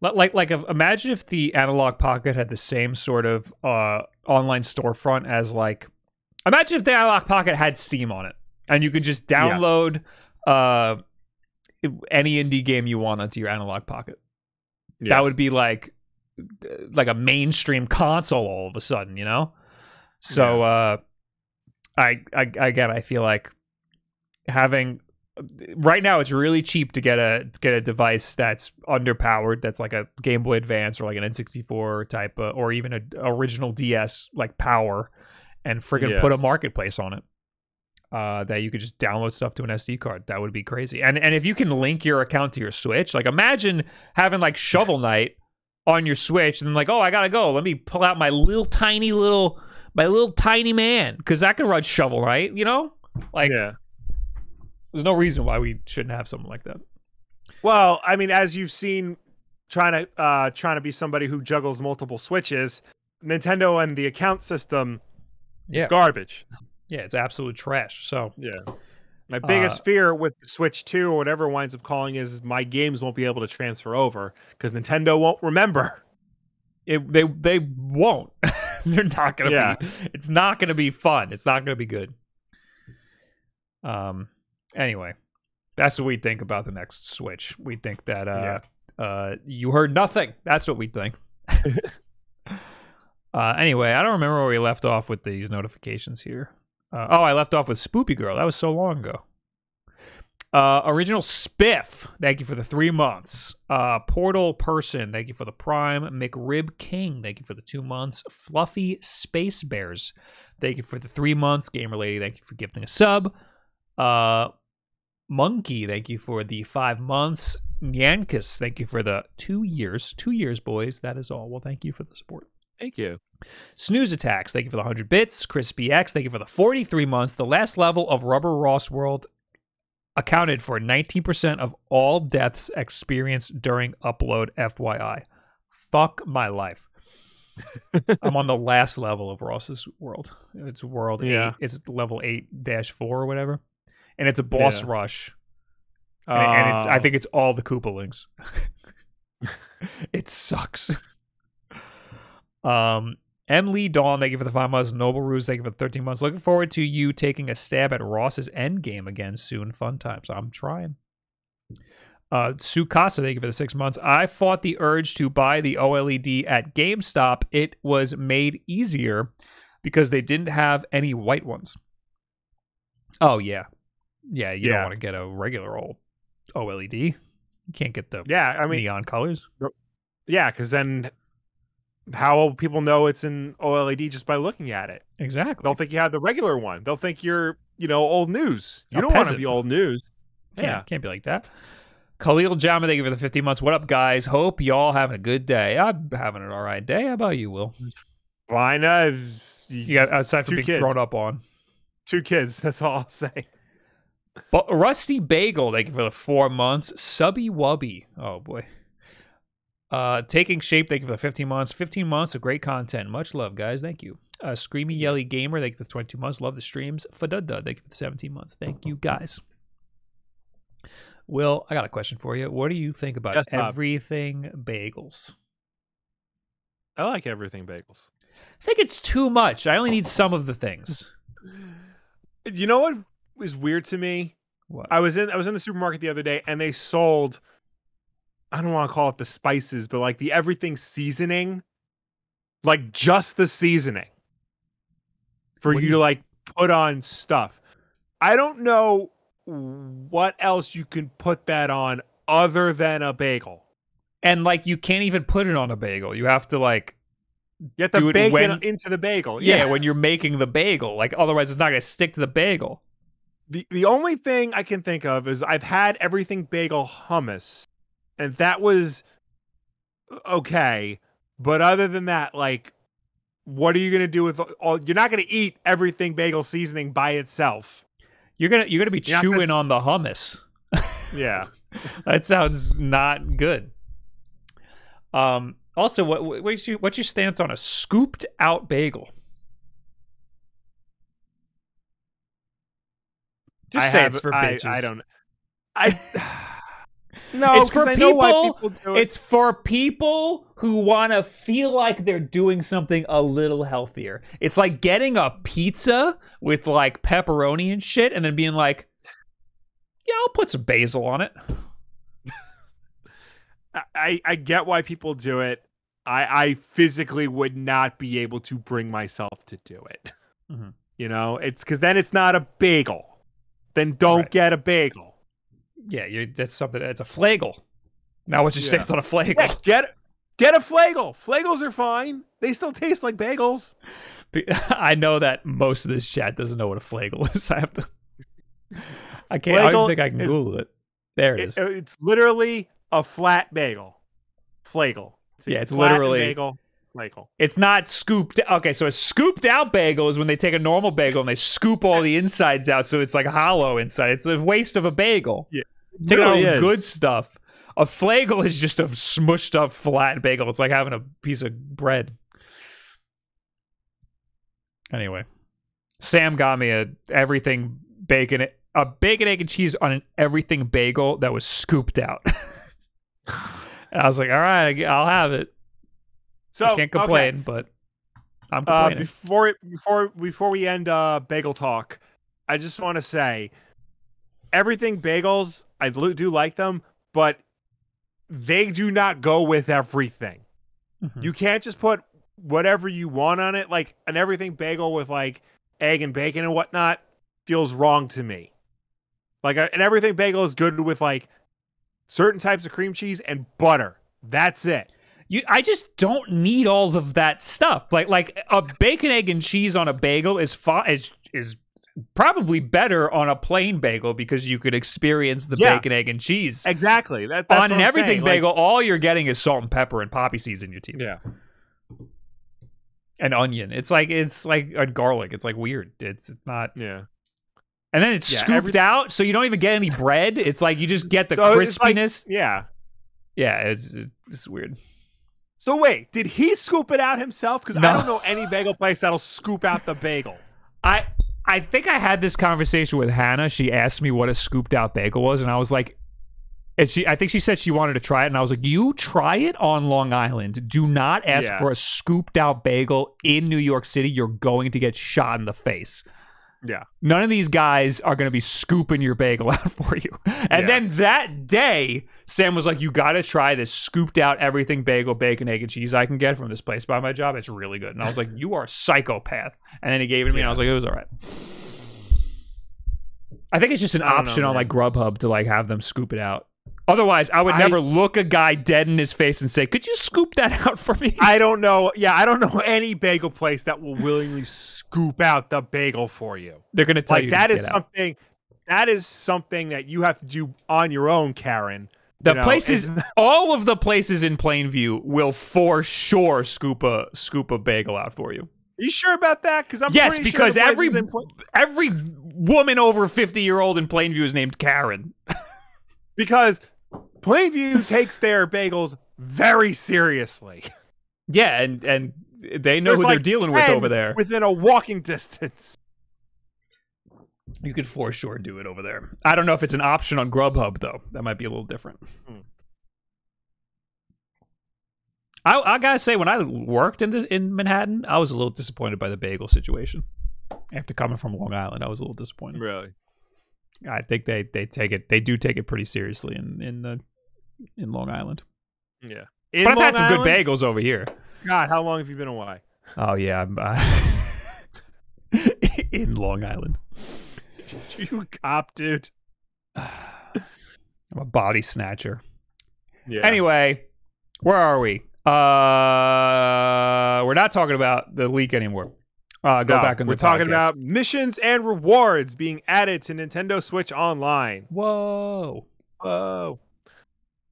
Like like if, imagine if the analog pocket had the same sort of uh online storefront as like imagine if the analog pocket had Steam on it and you could just download uh any indie game you want onto your analog pocket. Yeah. That would be like like a mainstream console all of a sudden, you know? So uh I, I again I feel like having right now it's really cheap to get a to get a device that's underpowered that's like a Game Boy Advance or like an N64 type uh, or even a original DS like power and friggin' Yeah. put a marketplace on it uh, that you could just download stuff to an SD card that would be crazy and and if you can link your account to your Switch like imagine having like Shovel Knight on your Switch and then like oh I gotta go let me pull out my little tiny little my little tiny man because I can run Shovel Knight you know like yeah. there's no reason why we shouldn't have something like that. Well, I mean, as you've seen, trying to uh, trying to be somebody who juggles multiple switches, Nintendo and the account system Yeah. is garbage. Yeah, it's absolute trash. So Yeah. My biggest Uh, fear with Switch 2 or whatever it winds up calling is my games won't be able to transfer over because Nintendo won't remember. it they they won't. They're not gonna Yeah. be. It's not gonna be fun. It's not gonna be good. Um. Anyway, that's what we think about the next Switch. We think that uh uh you heard nothing. That's what we think. uh. Anyway, I don't remember where we left off with these notifications here. Uh, oh, I left off with Spoopy Girl. That was so long ago. Uh, original Spiff, thank you for the three months. Uh, Portal Person, thank you for the Prime. McRib King, thank you for the two months. Fluffy Space Bears, thank you for the three months. Gamer Lady, thank you for gifting a sub. Uh, Monkey, thank you for the five months. Yankus, thank you for the two years. Two years, boys. That is all. Well, thank you for the support. Thank you. Snooze Attacks, thank you for the 100 bits. Crispy X, thank you for the 43 months. The last level of Rubber Ross World accounted for 19% of all deaths experienced during upload, FYI. Fuck my life. I'm on the last level of Ross's World. It's World Yeah. 8. It's level 8 dash 4 or whatever. And it's a boss Yeah. rush. And, and it's I Uh, think it's all the Koopalings. it sucks. Um, M. Lee Dawn, thank you for the five months. Noble Ruse, thank you for the 13 months. Looking forward to you taking a stab at Ross's end game again soon. Fun times. I'm trying. Uh, Sukasa, thank you for the six months. I fought the urge to buy the OLED at GameStop. It was made easier because they didn't have any white ones. Oh, yeah. Yeah, you don't want to get a regular old OLED. You can't get the yeah, I mean, neon colors. yeah, because then how will people know it's an OLED just by looking at it? Exactly. They'll think you have the regular one. They'll think you're, you know, old news. You A don't want to be old news. Can't, Yeah. can't be like that. Khalil Jama, thank you for the 15 months. What up, guys? Hope y'all having a good day. I'm having an all right day. How about you, Will? Fine. Uh, You got outside Two being kids. thrown up on. two kids. That's all I'll say. But Rusty Bagel, thank you for the four months. Subby Wubby, oh boy. Uh, taking shape, thank you for the 15 months. 15 months of great content. Much love, guys. Thank you. Uh, Screamy Yelly Gamer, thank you for the 22 months. Love the streams. Fadudda, thank you for the 17 months. Thank you, guys. Will, I got a question for you. What do you think about Yes, everything bagels? I like everything bagels. I think it's too much. I only need some of the things. You know what is weird to me? What? I was in I was in the supermarket the other day and they sold I don't want to call it the spices, but like the everything seasoning, like just the seasoning for you you- to like put on stuff. I don't know what else you can put that on other than a bagel. And like you can't even put it on a bagel. You have to like You have to Do it when- it into the bagel. yeah, when you're making the bagel. Like otherwise it's not gonna stick to the bagel. The the only thing I can think of is I've had everything bagel hummus, and that was okay. But other than that, like, what are you gonna do with all? You're not gonna eat everything bagel seasoning by itself. You're gonna you're gonna be You're not gonna- chewing on the hummus. Yeah. that sounds not good. Um. Also, what what- what's your what's your stance on a scooped out bagel? Just I say have- it's for I, bitches. I don't. I. No, it's for I know why people- people do it. It's for people who want to feel like they're doing something a little healthier. It's like getting a pizza with like pepperoni and shit, and then being like, "Yeah, I'll put some basil on it." I, I get why people do it. I, I physically would not be able to bring myself to do it. Mhm. You know, it's because then it's not a bagel. Then don't Right. get a bagel. Yeah, you that's something. It's a flagel. Now, what's your Yeah. stance on a flagel? Yeah, get get a flagel. Flagels are fine. They still taste like bagels. I know that most of this chat doesn't know what a flagel is. I have to. I can't. I don't think I can is- Google it. There it It- is. it's literally a flat bagel. Flagel. Yeah, it's literally- bagel. Flagel. It's not scooped. Okay, so a scooped out bagel is when they take a normal bagel and they scoop all the insides out, so it's like hollow inside. It's a waste of a bagel. Yeah, take really all the good stuff. A flagel is just a smushed up flat bagel. It's like having a piece of bread. Anyway, Sam got me a everything bacon, a bacon egg and cheese on an everything bagel that was scooped out. and I was like, all right, I'll have it. So I can't okay. complain, but I'm Uh, complaining. before before before we end uh, bagel talk, I just want to say, everything bagels, I do like them, but they do not go with everything. Mhm. You can't just put whatever you want on it. Like an everything bagel with like egg and bacon and whatnot feels wrong to me. Like a, an everything bagel is good with like certain types of cream cheese and butter. That's it. You, I just don't need all of that stuff. Like, like a bacon, egg, and cheese on a bagel is fi- is is probably better on a plain bagel because you could experience the Yeah. bacon, egg, and cheese. Exactly. That, on an everything saying. Like, bagel, all you're getting is salt and pepper and poppy seeds in your teeth yeah. and onion. It's like it's like and garlic. It's like weird. It's not. Yeah. And then it's Yeah, scooped every- out, so you don't even get any bread. It's like you just get the So it's like- crispiness. Yeah. yeah, it's it's weird. So wait, did he scoop it out himself? Because No. I don't know any bagel place that'll scoop out the bagel. I I think I had this conversation with Hannah. She asked me what a scooped out bagel was, and I was like, and she I think she said she wanted to try it, and I was like, you try it on Long Island. Do not ask Yeah. for a scooped out bagel in New York City. You're going to get shot in the face. Yeah. None of these guys are going to be scooping your bagel out for you. And Yeah. then that day, Sam was like, You got to try this scooped out everything bagel, bacon, egg, and cheese I can get from this place by my job. It's really good. And I was like, You are a psychopath. And then he gave it to me, and I was like, It was all right. I think it's just an I don't know, option on like Grubhub to like have them scoop it out. Otherwise, I would I- never look a guy dead in his face and say, Could you scoop that out for me? I don't know. Yeah, I don't know any bagel place that will willingly scoop out the bagel for you. They're going to tell like you that is get out. something. That is something that you have to do on your own, Karen. The you know, places, all of the places in Plainview will for sure scoop a scoop a bagel out for you. you sure about that? Because I'm yes, pretty because sure every every woman over fifty year old in Plainview is named Karen. because Plainview takes their bagels very seriously. Yeah, and and they know There's who like they're dealing with over there. within a walking distance. You could for sure do it over there. I don't know if it's an option on Grubhub though. That might be a little different. Hmm. I, I gotta say, when I worked in the, in Manhattan, I was a little disappointed by the bagel situation. After coming from Long Island, I was a little disappointed. Really? I think they they take it they do take it pretty seriously in in the in Long Island. Yeah. but I've had some good bagels over here. God, how long have you been away? Oh yeah, I'm, uh, in Long Island. You cop, dude. I'm a body snatcher. Yeah. Anyway, where are we? Uh, we're not talking about the leak anymore. Uh, go No, back in We're talking podcast. about missions and rewards being added to Nintendo Switch Online. Whoa! Whoa.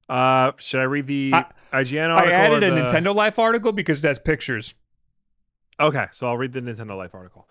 Uh, should I read the I- IGN I added or a the- Nintendo Life article because that's pictures. Okay, so I'll read the Nintendo Life article.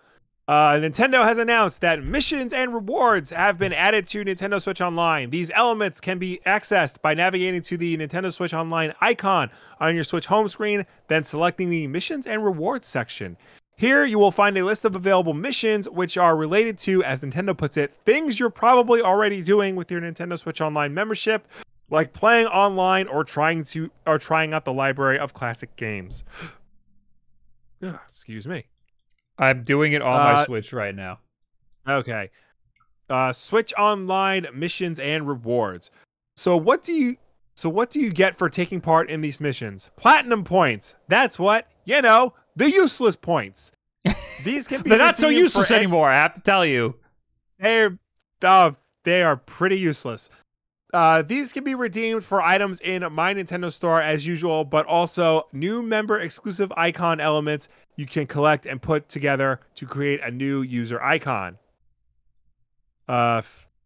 Uh, Nintendo has announced that missions and rewards have been added to Nintendo Switch Online. These elements can be accessed by navigating to the Nintendo Switch Online icon on your Switch home screen, then selecting the missions and rewards section. Here, you will find a list of available missions, which are related to, as Nintendo puts it, things you're probably already doing with your Nintendo Switch Online membership, like playing online or trying to or trying out the library of classic games. Excuse me. I'm doing it on my Uh, Switch right now. Okay. Uh Switch Online missions and rewards. So what do you so what do you get for taking part in these missions? Platinum points. That's what, you know, the useless points. These can be They're not so useless any- anymore. I have to tell you. They're oh, they are pretty useless. Uh, these can be redeemed for items in My Nintendo Store as usual, but also new member exclusive icon elements you can collect and put together to create a new user icon. Uh,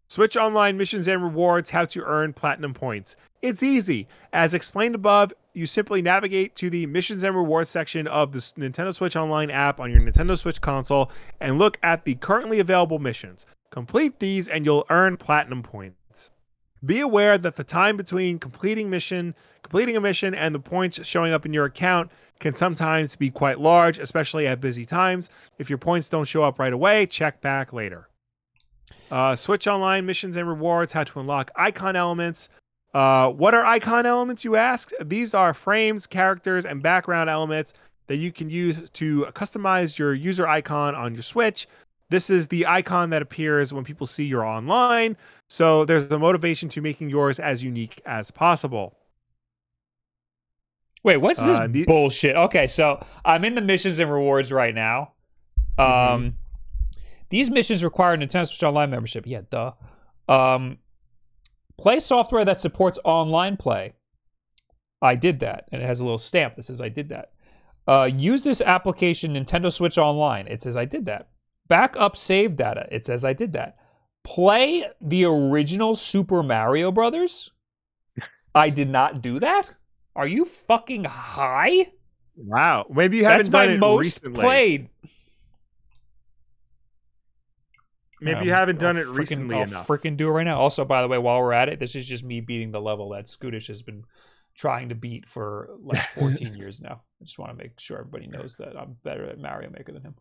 Switch Online missions and rewards how to earn platinum points. It's easy. As explained above, you simply navigate to the missions and rewards section of the Nintendo Switch Online app on your Nintendo Switch console and look at the currently available missions. Complete these and you'll earn platinum points. Be aware that the time between completing mission, completing a mission and the points showing up in your account can sometimes be quite large, especially at busy times. If your points don't show up right away, check back later. Uh, Switch Online missions and rewards, how to unlock icon elements. Uh, what are icon elements, you ask? These are frames, characters, and background elements that you can use to customize your user icon on your Switch. This is the icon that appears when people see you're online. So there's a motivation to making yours as unique as possible. Wait, what's this Uh, the- bullshit? Okay, so I'm in the missions and rewards right now. Um, Mm-hmm. these missions require Nintendo Switch Online membership. Yeah, duh. Um, play software that supports online play. I did that, and it has a little stamp that says I did that. Uh, use this application, Nintendo Switch Online. It says I did that. Backup save data. It says I did that. Play the original Super Mario Brothers. I did not do that. Are you fucking high? Wow. Maybe you haven't my done it most recently. played. Maybe you Um, haven't done I'll it frickin- recently I'll enough. freaking do it right now. Also, by the way, while we're at it, this is just me beating the level that Scootish has been trying to beat for like 14 years now. I just want to make sure everybody knows that I'm better at Mario Maker than him.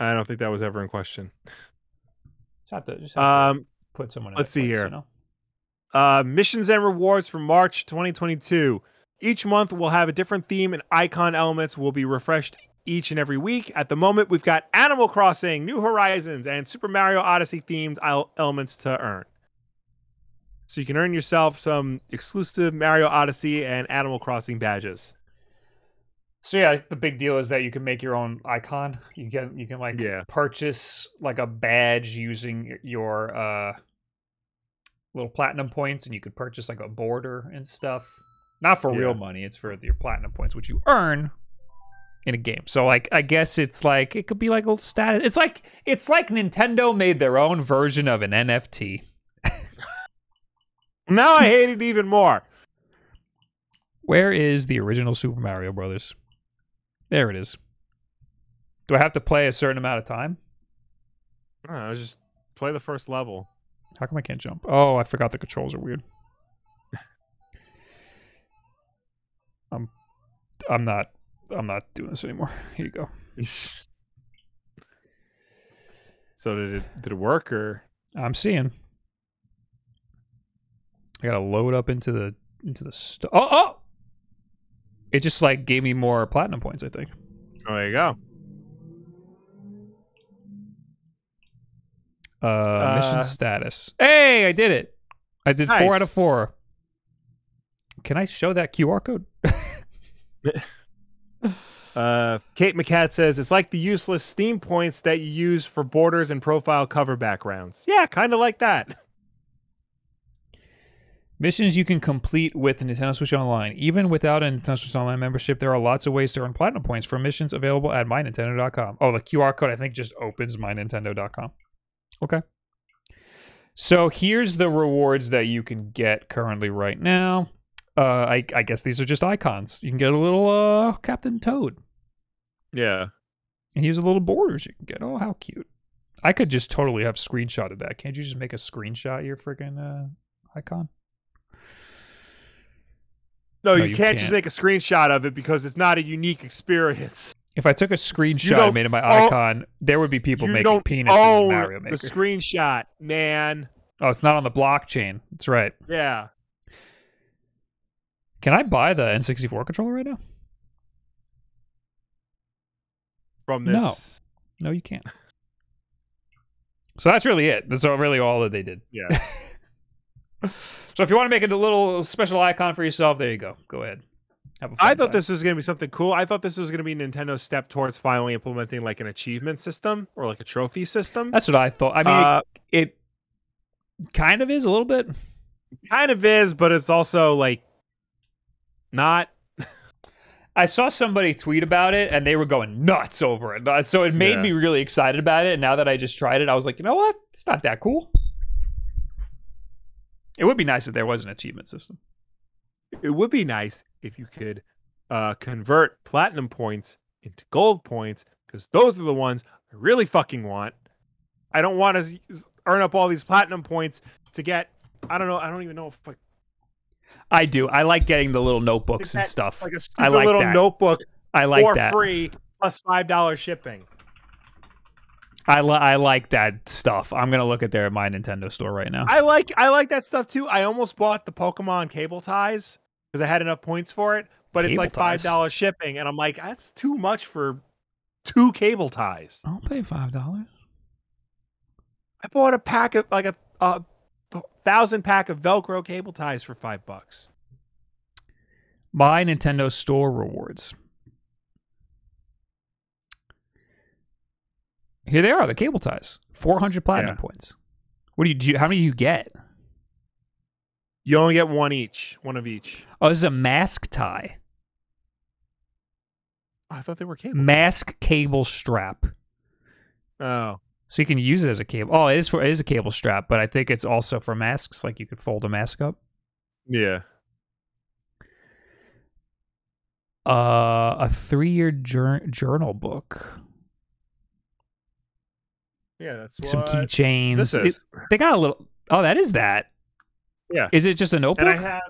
I don't think that was ever in question. Just have to, just have to Um, put someone. In let's see place, here. You know? uh, missions and rewards for March 2022. Each month will have a different theme, and icon elements will be refreshed each and every week. At the moment, we've got Animal Crossing, New Horizons, and Super Mario Odyssey themed elements to earn. So you can earn yourself some exclusive Mario Odyssey and Animal Crossing badges. So yeah, the big deal is that you can make your own icon. You can you can like Yeah. purchase like a badge using your uh little platinum points, and you could purchase like a border and stuff. Not for Yeah. real money; it's for your platinum points, which you earn in a game. So like, I guess it's like it could be like a little status. It's like it's like Nintendo made their own version of an NFT. Now I hate it even more. Where is the original Super Mario Brothers? There it is. Do I have to play a certain amount of time? I don't know, just play the first level. How come I can't jump? Oh, I forgot the controls are weird. I'm I'm not I'm not doing this anymore. Here you go. so did it did it work or I'm seeing. I gotta load up into the into the st- oh oh. It just like gave me more platinum points. I think. oh there you go. Uh, mission Uh, status. Hey, I did it. I did four out of four. Can I show that QR code? Uh, Kate McCat says it's like the useless Steam points that you use for borders and profile cover backgrounds. Yeah, kind of like that. Missions you can complete with Nintendo Switch Online. Even without a Nintendo Switch Online membership, there are lots of ways to earn platinum points for missions available at mynintendo.com. Oh, the QR code I think just opens mynintendo.com. Okay. So here's the rewards that you can get currently right now. Uh, I, I guess these are just icons. You can get a little uh, Captain Toad. Yeah. And here's a little borders you can get. Oh, how cute. I could just totally have screenshotted that. Can't you just make a screenshot of your freaking uh, icon? No, you, you can't, just can't. make a screenshot of it because it's not a unique experience. If I took a screenshot and made it my icon, there would be people making don't penises in own Mario the screenshot, man. oh, it's not on the blockchain. That's right. Yeah. Can I buy the N64 controller right now? From this. No. No, you can't. So that's really it. That's all- really all that they did. Yeah. So if you want to make it a little special icon for yourself, there you go. Go ahead. Have a fun I thought time. this was going to be something cool. I thought this was going to be Nintendo's step towards finally implementing like an achievement system or like a trophy system. That's what I thought. I mean, uh, it, it kind of is a little bit. kind of is, but it's also like not. I saw somebody tweet about it and they were going nuts over it. So it made Yeah. me really excited about it. And now that I just tried it, I was like, you know what? It's not that cool. It would be nice if there was an achievement system. It would be nice if you could uh, convert platinum points into gold points because those are the ones I really fucking want. I don't want to earn up all these platinum points to get. I don't know. I don't even know if like, I do. I like getting the little notebooks and stuff. like a I like little that. notebook I like for that. free plus five dollars shipping. I, li- I like that stuff. I'm gonna look at their my Nintendo store right now. I like I like that stuff too. I almost bought the Pokemon cable ties because I had enough points for it, but it's like five dollars shipping, and I'm like, that's too much for two cable ties. I'll pay five dollars. I bought a pack of like a, a thousand pack of Velcro cable ties for five bucks. My Nintendo store rewards. Here they are, the cable ties. 400 platinum Yeah. points. What do you, do you how many do you get? You only get one each, one of each. Oh, this is a mask tie. Oh, I thought they were cable. Mask cable strap. Oh, So you can use it as a cable. Oh, it is for it is a cable strap, but I think it's also for masks. Like you could fold a mask up. yeah. Uh, a three-year jour- journal book. Yeah, that's Some keychains. this It- is. they got a little. Oh, that is that. Yeah. Is it just a notebook? and I have,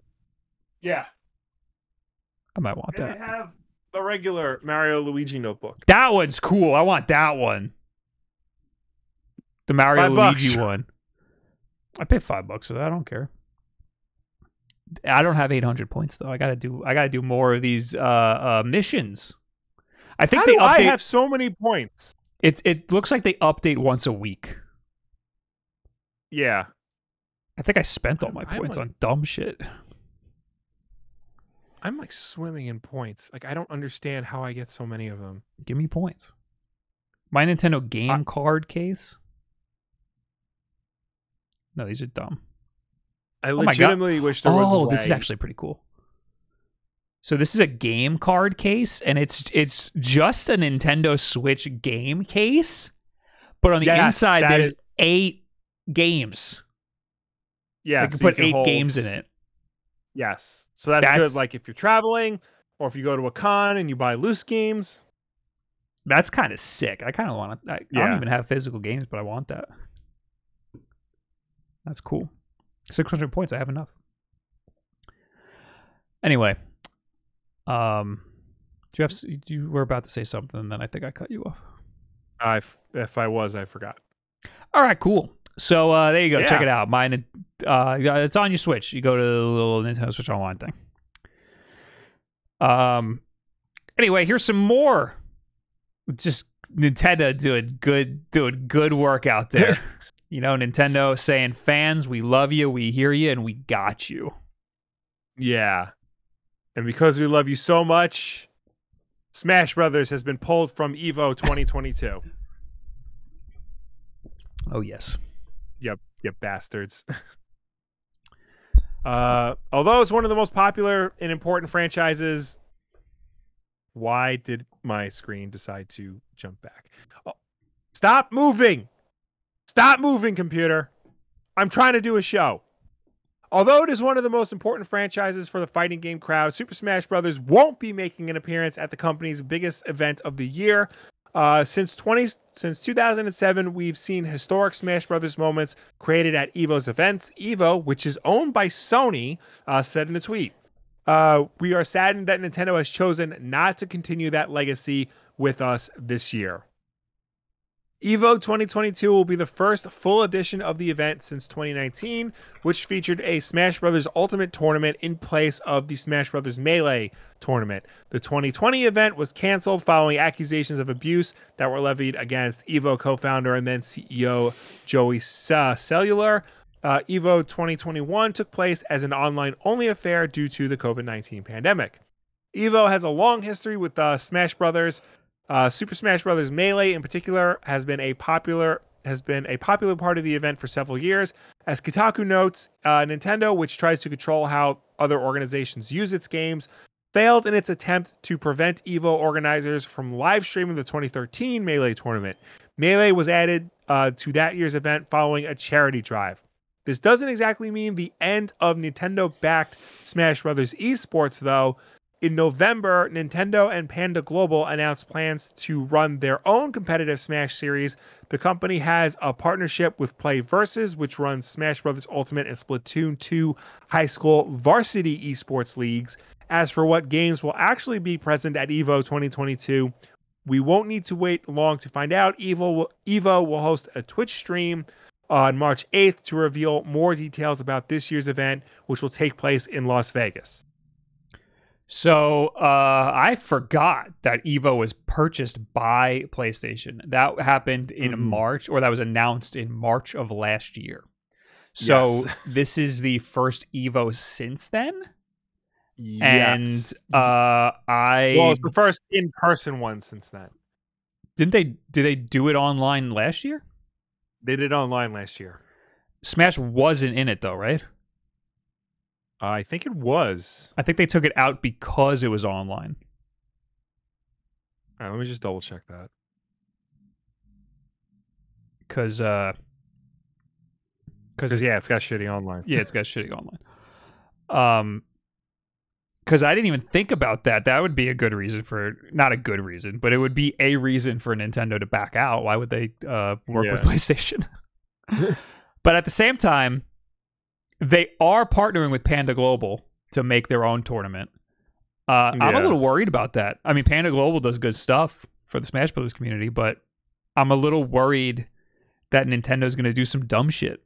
yeah, I might want and that. I have the regular Mario Luigi notebook. That one's cool. I want that one. The Mario Five bucks. Luigi one. I pay five bucks for that. I don't care. I don't have 800 points though. I gotta do. I gotta do more of these uh, uh, missions. I think How they do I have so many points? It it looks like they update once a week. Yeah. I think I spent all my I'm points like- on dumb shit. I'm like swimming in points. Like I don't understand how I get so many of them. Give me points. My Nintendo game card case. No, these are dumb. I oh God. legitimately wish there was oh, this is actually pretty cool. So this is a game card case, and it's it's just a Nintendo Switch game case, but on the Yes, inside there's is- eight games. yeah. you can so you put eight hold- games in it. Yes. So that's, That's- good. Like if you're traveling, or if you go to a con and you buy loose games. That's kind of sick. I kind of want to. I, I don't even have physical games, but I want that. That's cool. Six hundred points. I have enough. Anyway, um, do you have? You were about to say something, and then I think I cut you off. I if I was, I forgot. All right, cool. So uh, there you go. Check it out. Mine, uh, it's on your Switch. You go to the little Nintendo Switch Online thing. Um. Anyway, here's some more. Just Nintendo doing good, doing good work out there. you know, Nintendo saying, "Fans, we love you, we hear you, and we got you." Yeah. And because we love you so much, Smash Brothers has been pulled from Evo 2022. Oh yes. Yep, yep, bastards. uh, although it's one of the most popular and important franchises, why did my screen decide to jump back? Oh, stop moving! Stop moving, computer. I'm trying to do a show. Although it is one of the most important franchises for the fighting game crowd, Super Smash Bros. won't be making an appearance at the company's biggest event of the year. Uh, since 20 since 2007, we've seen historic Smash Brothers moments created at Evo's events. Evo, which is owned by Sony, uh, said in a tweet, uh, "We are saddened that Nintendo has chosen not to continue that legacy with us this year." Evo 2022 will be the first full edition of the event since 2019, which featured a Smash Bros. Ultimate tournament in place of the Smash Bros. Melee tournament. The 2020 event was canceled following accusations of abuse that were levied against Evo co founder and then CEO Joey Cuellar. Uh, Evo 2021 took place as an online only affair due to the COVID 19 pandemic. Evo has a long history with uh, Smash Brothers, uh, Super Smash Bros. Melee, in particular, has been a popular has been a popular part of the event for several years. As Kotaku notes, uh, Nintendo, which tries to control how other organizations use its games, failed in its attempt to prevent Evo organizers from live streaming the 2013 Melee tournament. Melee was added uh, to that year's event following a charity drive. This doesn't exactly mean the end of Nintendo backed Smash Brothers esports, though, in November, Nintendo and Panda Global announced plans to run their own competitive Smash series. The company has a partnership with Play Versus, which runs Smash Brothers Ultimate and Splatoon 2 high school varsity esports leagues. As for what games will actually be present at EVO 2022, we won't need to wait long to find out. Evo will, Evo will host a Twitch stream on March 8th to reveal more details about this year's event, which will take place in Las Vegas. So uh, I forgot that Evo was purchased by PlayStation. That happened in mm-hmm. March, or that was announced in March of last year. So yes. this is the first Evo since then. Yes. And uh, I well, it's the first in-person one since then. Didn't they? Did they do it online last year? They did online last year. Smash wasn't in it though, right? I think it was. I think they took it out because it was online. All right, let me just double check that. Cause uh because yeah, it's got shitty online. Yeah, it's got shitty online. Um because I didn't even think about that. That would be a good reason for not a good reason, but it would be a reason for Nintendo to back out. Why would they uh, work yeah. with PlayStation? but at the same time, they are partnering with Panda Global to make their own tournament. Uh, yeah. I'm a little worried about that. I mean, Panda Global does good stuff for the Smash Brothers community, but I'm a little worried that Nintendo's going to do some dumb shit.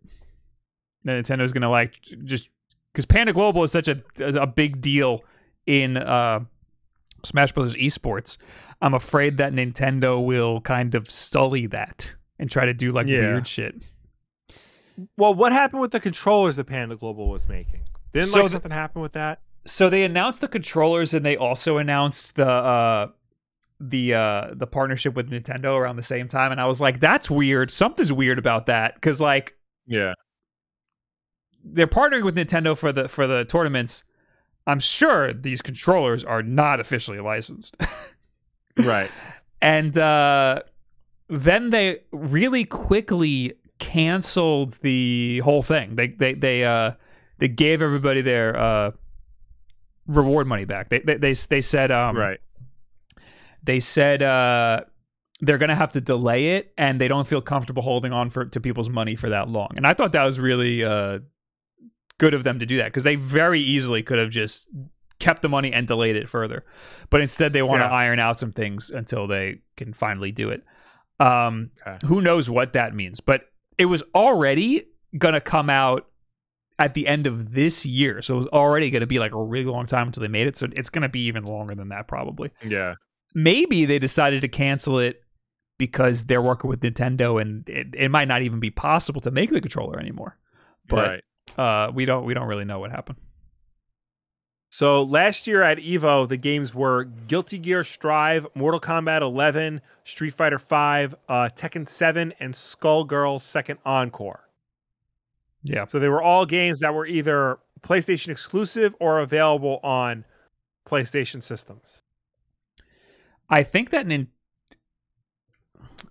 That Nintendo's going to like just because Panda Global is such a a big deal in uh, Smash Brothers esports. I'm afraid that Nintendo will kind of sully that and try to do like yeah. weird shit. Well, what happened with the controllers that Panda Global was making? Didn't so like something happen with that? So they announced the controllers and they also announced the uh the uh the partnership with Nintendo around the same time and I was like that's weird. Something's weird about that cuz like yeah. They're partnering with Nintendo for the for the tournaments. I'm sure these controllers are not officially licensed. right. And uh then they really quickly canceled the whole thing. They they they uh they gave everybody their uh reward money back. They they they, they said um right. They said uh they're gonna have to delay it, and they don't feel comfortable holding on for to people's money for that long. And I thought that was really uh good of them to do that because they very easily could have just kept the money and delayed it further. But instead, they want to yeah. iron out some things until they can finally do it. Um, okay. Who knows what that means? But it was already gonna come out at the end of this year. So it was already going to be like a really long time until they made it. So it's going to be even longer than that, probably. Yeah. Maybe they decided to cancel it because they're working with Nintendo and it, it might not even be possible to make the controller anymore. But right. uh, we don't we don't really know what happened. So last year at Evo, the games were Guilty Gear Strive, Mortal Kombat 11, Street Fighter 5, uh, Tekken 7, and Skullgirls Second Encore. Yeah. So they were all games that were either PlayStation exclusive or available on PlayStation systems. I think that Nin-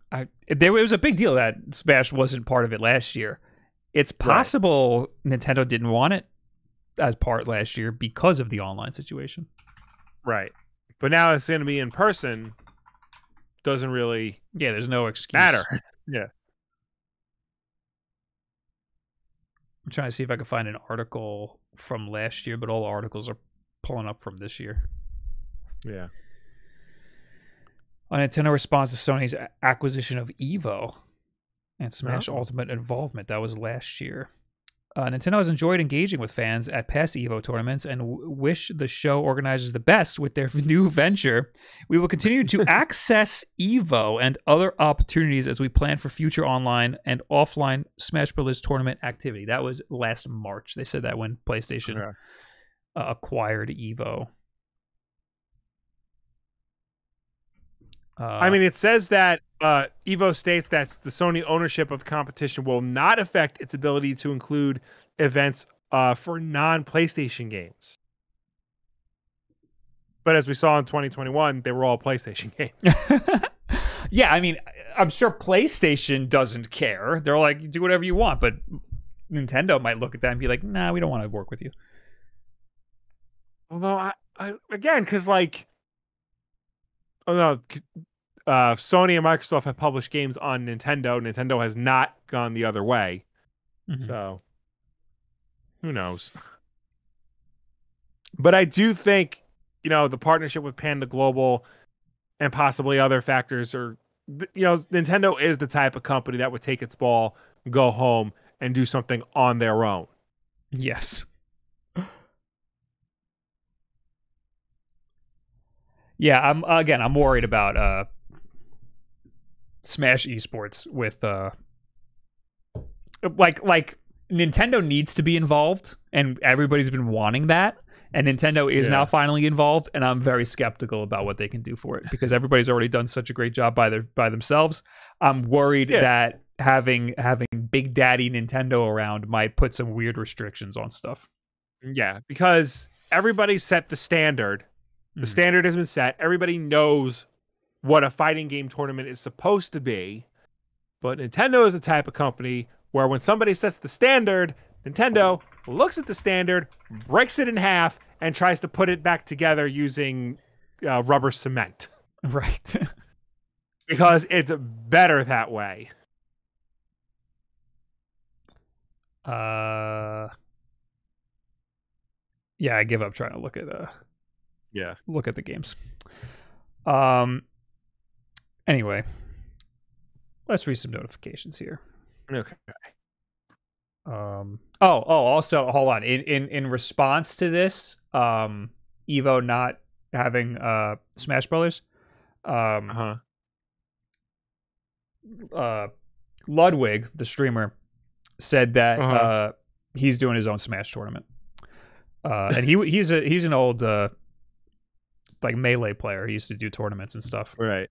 I, there was a big deal that Smash wasn't part of it last year. It's possible Nintendo didn't want it as part last year because of the online situation. Right. But now it's going to be in person. Doesn't really Yeah, there's no excuse. matter. yeah. I'm trying to see if I can find an article from last year, but all the articles are pulling up from this year. Yeah. A Nintendo response to Sony's acquisition of Evo and Smash Oh. Ultimate involvement. That was last year. Uh, Nintendo has enjoyed engaging with fans at past Evo tournaments and w- wish the show organizers the best with their new venture. We will continue to access Evo and other opportunities as we plan for future online and offline Smash Bros. tournament activity. That was last March. They said that when PlayStation Okay. uh, acquired Evo. Uh, I mean, it says that uh, Evo states that the Sony ownership of the competition will not affect its ability to include events uh, for non PlayStation games. But as we saw in 2021, they were all PlayStation games. yeah, I mean, I'm sure PlayStation doesn't care. They're like, do whatever you want, but Nintendo might look at that and be like, nah, we don't want to work with you. Although, I, I again, because like, oh no, uh, Sony and Microsoft have published games on Nintendo. Nintendo has not gone the other way. Mhm. So who knows? But I do think, you know, the partnership with Panda Global and possibly other factors are you know, Nintendo is the type of company that would take its ball, go home and do something on their own. Yes. Yeah, I'm again. I'm worried about uh, Smash Esports with uh, like like Nintendo needs to be involved, and everybody's been wanting that, and Nintendo is Yeah. now finally involved, and I'm very skeptical about what they can do for it because everybody's already done such a great job by their by themselves. I'm worried Yeah. that having having Big Daddy Nintendo around might put some weird restrictions on stuff. Yeah, because everybody set the standard. The Mhm. standard has been set. Everybody knows what a fighting game tournament is supposed to be. But Nintendo is the type of company where when somebody sets the standard, Nintendo looks at the standard, breaks it in half, and tries to put it back together using uh, rubber cement Right. because it's better that way. uh Yeah, I give up trying to look at uh Yeah. look at the games. Um anyway, let's read some notifications here. Okay. Um oh, oh, also hold on. In in in response to this, um Evo not having uh Smash Brothers, um Uh huh. uh, Ludwig, the streamer, said that Uh-huh. uh, he's doing his own Smash tournament, uh, and he he's a he's an old uh, like melee player. He used to do tournaments and stuff, Right.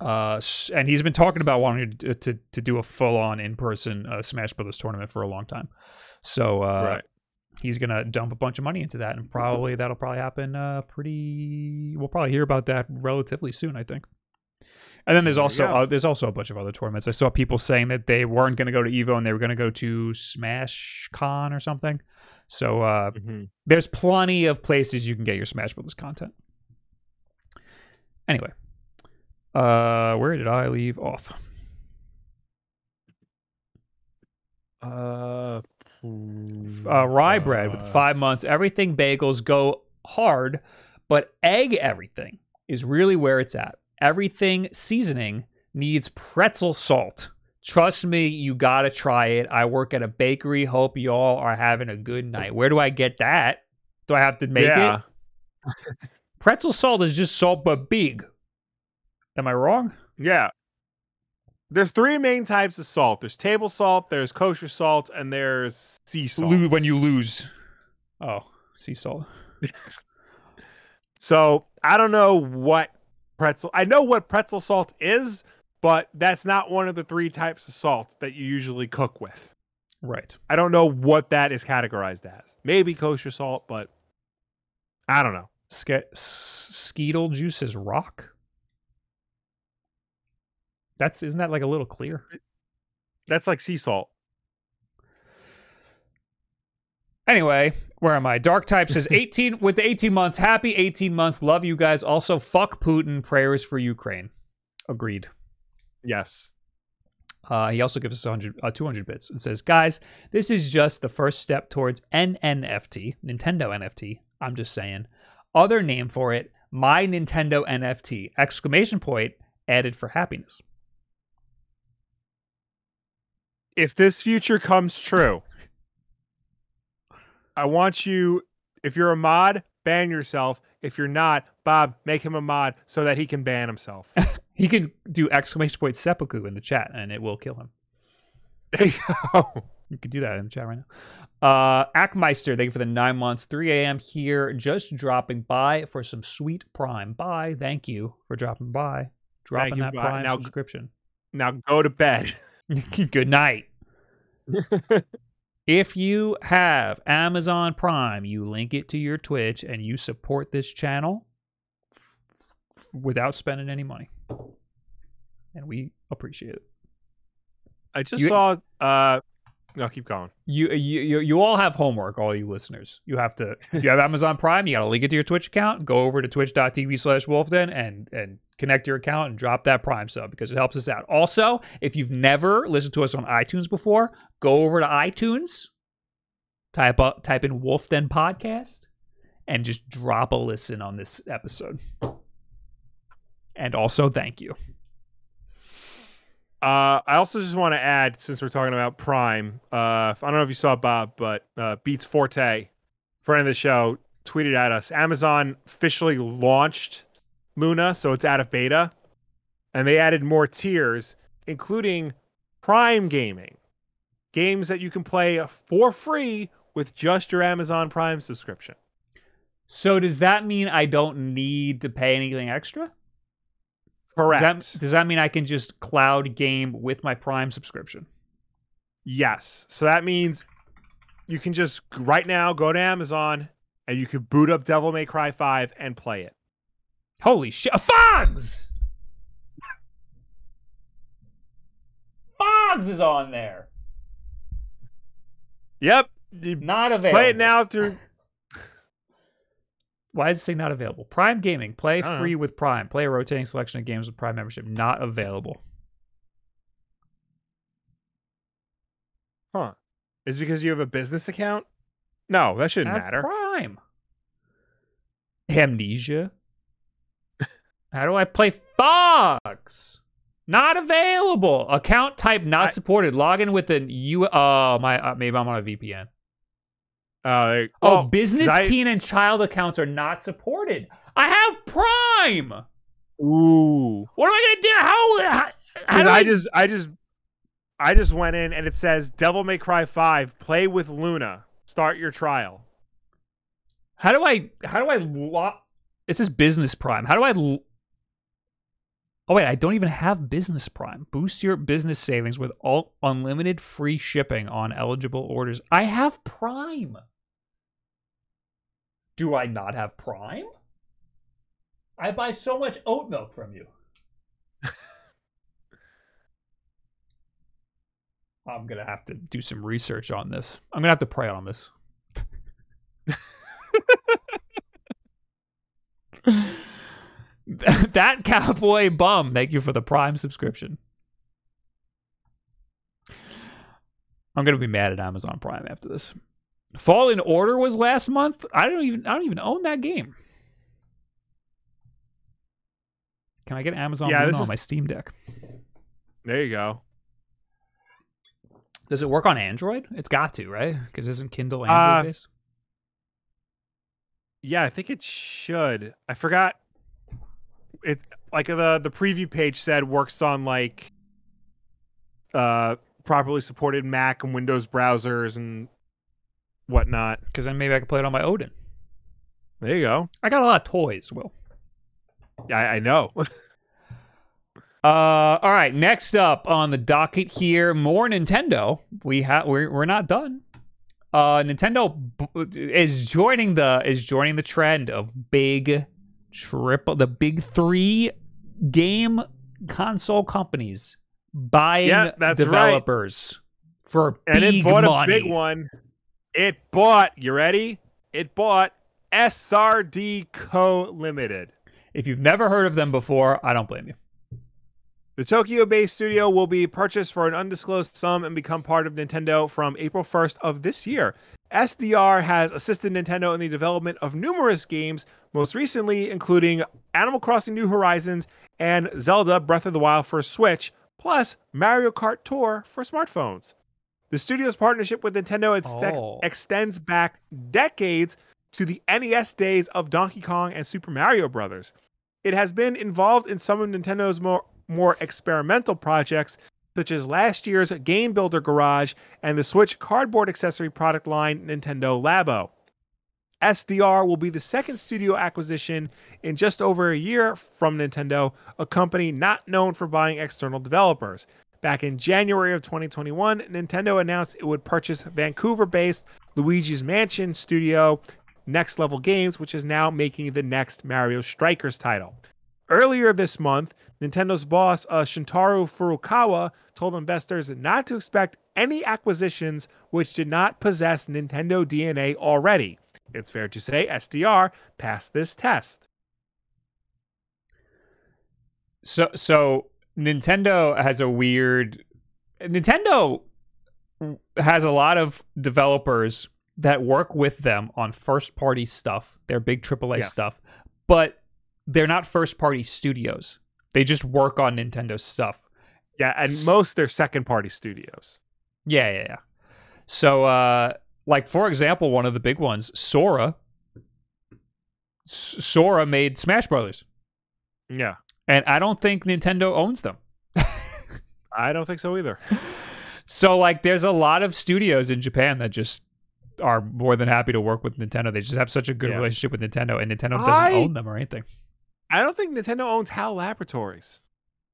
Uh, and he's been talking about wanting to to, to do a full on in person uh, Smash Brothers tournament for a long time. So uh, right. he's gonna dump a bunch of money into that, and probably that'll probably happen. Uh, pretty, we'll probably hear about that relatively soon, I think. And then there's also uh, there's also a bunch of other tournaments. I saw people saying that they weren't going to go to Evo and they were going to go to Smash Con or something. So uh, Mhm. there's plenty of places you can get your Smash Brothers content. Anyway, uh, where did I leave off? Uh, uh, rye bread with five months. Everything bagels go hard, but egg everything is really where it's at. Everything seasoning needs pretzel salt. Trust me, you gotta try it. I work at a bakery. Hope y'all are having a good night. Where do I get that? Do I have to make yeah. it? Pretzel salt is just salt but big. Am I wrong? Yeah. There's three main types of salt. There's table salt, there's kosher salt, and there's sea salt. Lo- when you lose. Oh, sea salt. So I don't know what pretzel. I know what pretzel salt is, but that's not one of the three types of salt that you usually cook with. Right. I don't know what that is categorized as. Maybe kosher salt, but I don't know. Ske- Skeetle juice is rock. That's isn't that like a little clear? That's like sea salt. Anyway, where am I? Dark type says 18 with the 18 months. Happy 18 months. Love you guys. Also, fuck Putin. Prayers for Ukraine. Agreed. Yes. Uh, he also gives us 100, uh, 200 bits and says, guys, this is just the first step towards NNFT, Nintendo NFT. I'm just saying. Other name for it, my Nintendo NFT! Exclamation point added for happiness. If this future comes true, I want you, if you're a mod, ban yourself. If you're not, Bob, make him a mod so that he can ban himself. He can do exclamation point seppuku in the chat and it will kill him. there you go. You could do that in the chat right now. Uh, Ackmeister, thank you for the nine months. 3 a.m. here, just dropping by for some sweet Prime. Bye. Thank you for dropping by. Dropping you, that bye. Prime Now- subscription. Now go to bed. Good night. If you have Amazon Prime, you link it to your Twitch and you support this channel f- f- without spending any money. And we appreciate it. I just You- saw. uh No, keep going. You, you you all have homework, all you listeners. You have to if you have Amazon Prime, you gotta link it to your Twitch account, go over to twitch.tv slash wulffden and and connect your account and drop that Prime sub because it helps us out. Also, if you've never listened to us on iTunes before, go over to iTunes, type up type in Wulff Den Podcast, and just drop a listen on this episode. And also thank you. Uh, I also just want to add, since we're talking about Prime, uh, I don't know if you saw Bob, but uh, Beats Forte, friend of the show, tweeted at us. Amazon officially launched Luna, so it's out of beta, and they added more tiers, including Prime Gaming, games that you can play for free with just your Amazon Prime subscription. So does that mean I don't need to pay anything extra? Correct. Does that, does that mean I can just cloud game with my Prime subscription? Yes. So that means you can just right now go to Amazon and you can boot up Devil May Cry 5 and play it. Holy shit. Uh, Fogs! Fogs is on there. Yep. You Not available. play it now through Why is it say not available? Prime Gaming. Play free with Prime. Play a rotating selection of games with Prime membership. Not available. Huh. Is it because you have a business account? No, that shouldn't matter. Prime. Amnesia. How do I play Fox? Not available. Account type not I- supported. Login with an U. Oh my. Uh, maybe I'm on a VPN. Oh, there- Oh, well, business, I- teen, and child accounts are not supported. I have Prime. Ooh. What am I gonna do? How? How, how do I I, just I just I just went in and it says Devil May Cry 5, play with Luna. Start your trial. how do I? How do I? Lo- it says business Prime. How do I? Lo- oh wait, I don't even have business Prime. Boost your business savings with all unlimited free shipping on eligible orders. I have Prime. Do I not have Prime? I buy so much oat milk from you. I'm gonna have to do some research on this. I'm gonna have to pray on this. that cowboy bum, thank you for the Prime subscription. I'm gonna be mad at Amazon Prime after this. Fallen Order was last month. I don't even I don't even own that game. Can I get Amazon Yeah, Luna this on my Steam Deck? There you go. Does it work on Android? It's got to, right? Because isn't Kindle Uh, Android based? Yeah, I think it should. I forgot. It like the the preview page said works on like uh properly supported Mac and Windows browsers and whatnot. Because then maybe I could play it on my Odin. There you go. I got a lot of toys, Will. Yeah, I, I know. Uh, all right. Next up on the docket here, more Nintendo. We have we're we're not done. Uh, Nintendo b- is joining the is joining the trend of big triple the big three game console companies buying Yeah, that's right. developers for and big it bought money. a big one. It bought, you ready? It bought SRD Co. Limited. If you've never heard of them before, I don't blame you. The Tokyo based studio will be purchased for an undisclosed sum and become part of Nintendo from April 1st of this year. SDR has assisted Nintendo in the development of numerous games, most recently including Animal Crossing New Horizons and Zelda Breath of the Wild for Switch, plus Mario Kart Tour for smartphones. The studio's partnership with Nintendo ex- Oh. extends back decades to the NES days of Donkey Kong and Super Mario Brothers. It has been involved in some of Nintendo's more more experimental projects, such as last year's Game Builder Garage and the Switch cardboard accessory product line Nintendo Labo. SDR will be the second studio acquisition in just over a year from Nintendo, a company not known for buying external developers. Back in January of 2021, Nintendo announced it would purchase Vancouver based Luigi's Mansion studio Next Level Games, which is now making the next Mario Strikers title. Earlier this month, Nintendo's boss, uh, Shuntaro Furukawa, told investors not to expect any acquisitions which did not possess Nintendo DNA already. It's fair to say SDR passed this test. So so Nintendo has a weird Nintendo has a lot of developers that work with them on first party stuff, their big AAA Yes. stuff, but they're not first party studios. They just work on Nintendo stuff. Yeah, and most they're second party studios. Yeah, yeah, yeah. So uh like for example, one of the big ones, Sora S- Sora made Smash Brothers. Yeah, And I don't think Nintendo owns them. I don't think so either. So like there's a lot of studios in Japan that just are more than happy to work with Nintendo. They just have such a good Yeah. relationship with Nintendo and Nintendo doesn't I- own them or anything. I don't think Nintendo owns HAL Laboratories.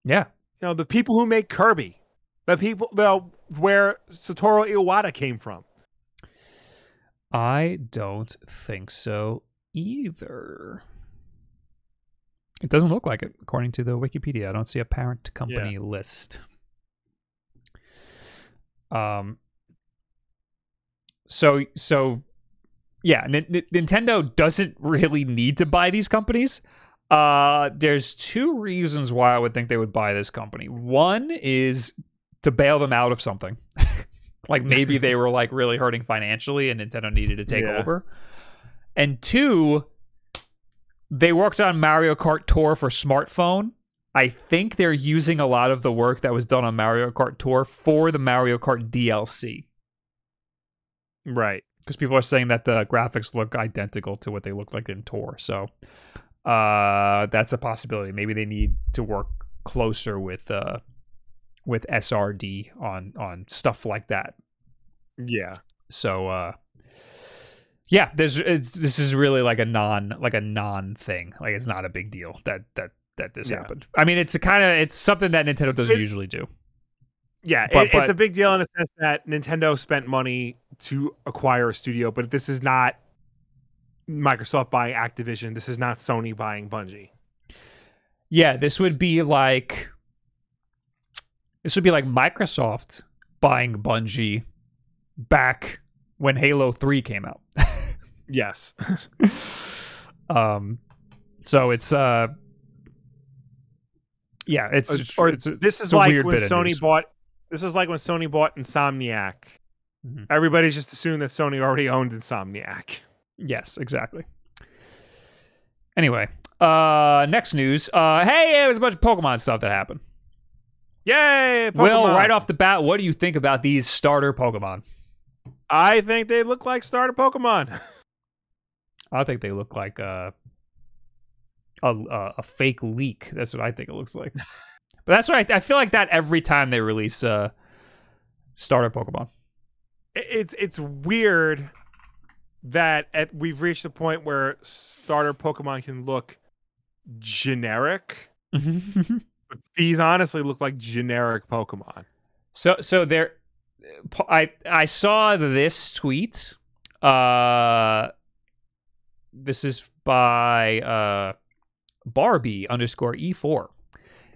Yeah. You know, the people who make Kirby, the people, the where Satoru Iwata came from. I don't think so either. It doesn't look like it according to the Wikipedia. I don't see a parent company list. Um so so yeah, N- N- Nintendo doesn't really need to buy these companies. Uh there's two reasons why I would think they would buy this company. One is to bail them out of something. like maybe they were like really hurting financially and Nintendo needed to take Yeah. over. And two, they worked on Mario Kart Tour for smartphone. I think they're using a lot of the work that was done on Mario Kart Tour for the Mario Kart DLC Right. because people are saying that the graphics look identical to what they look like in Tour. So uh, that's a possibility. Maybe they need to work closer with uh, with SRD on on stuff like that. Yeah. So uh, yeah, there's it's, this is really like a non like a non thing. Like it's not a big deal that that that this Yeah. happened. I mean, it's a kind of it's something that Nintendo doesn't It- usually do. Yeah, But- it, but- it's a big deal in a sense that Nintendo spent money to acquire a studio, but this is not Microsoft buying Activision. This is not Sony buying Bungie. Yeah, this would be like this would be like Microsoft buying Bungie back when Halo 3 came out. Yes. um so it's uh yeah, it's or it's this is like weird when Sony bought. This is like when Sony bought Insomniac. Mhm. Everybody's just assumed that Sony already owned Insomniac. Yes, exactly. Anyway, uh next news. Uh hey, there was a bunch of Pokemon stuff that happened. Yay! Will, Pokemon. right off the bat, what do you think about these starter Pokemon? I think they look like starter Pokemon. I think they look like uh, a a, a fake leak. That's what I think it looks like. but that's right. I feel like that every time they release uh, starter Pokemon. It's it's weird that at, we've reached a point where starter Pokemon can look generic. But these honestly look like generic Pokemon. so so there I I saw this tweet. Uh this is by uh Barbie underscore E4.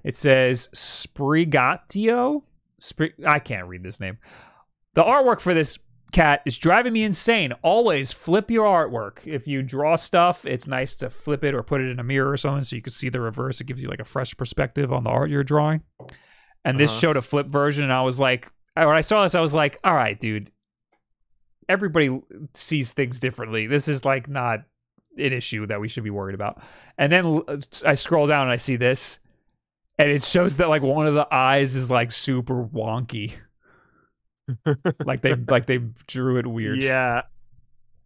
It says Sprigatio. Sprig- I can't read this name. The artwork for this cat is driving me insane. Always flip your artwork. If you draw stuff, it's nice to flip it or put it in a mirror or something so you can see the reverse. It gives you like a fresh perspective on the art you're drawing. And this Uh-huh. showed a flip version, and I was like, when I saw this, I was like, all right, dude. Everybody sees things differently. This is like not an issue that we should be worried about. And then I scroll down and I see this, and it shows that like one of the eyes is like super wonky. like they like they drew it weird. Yeah.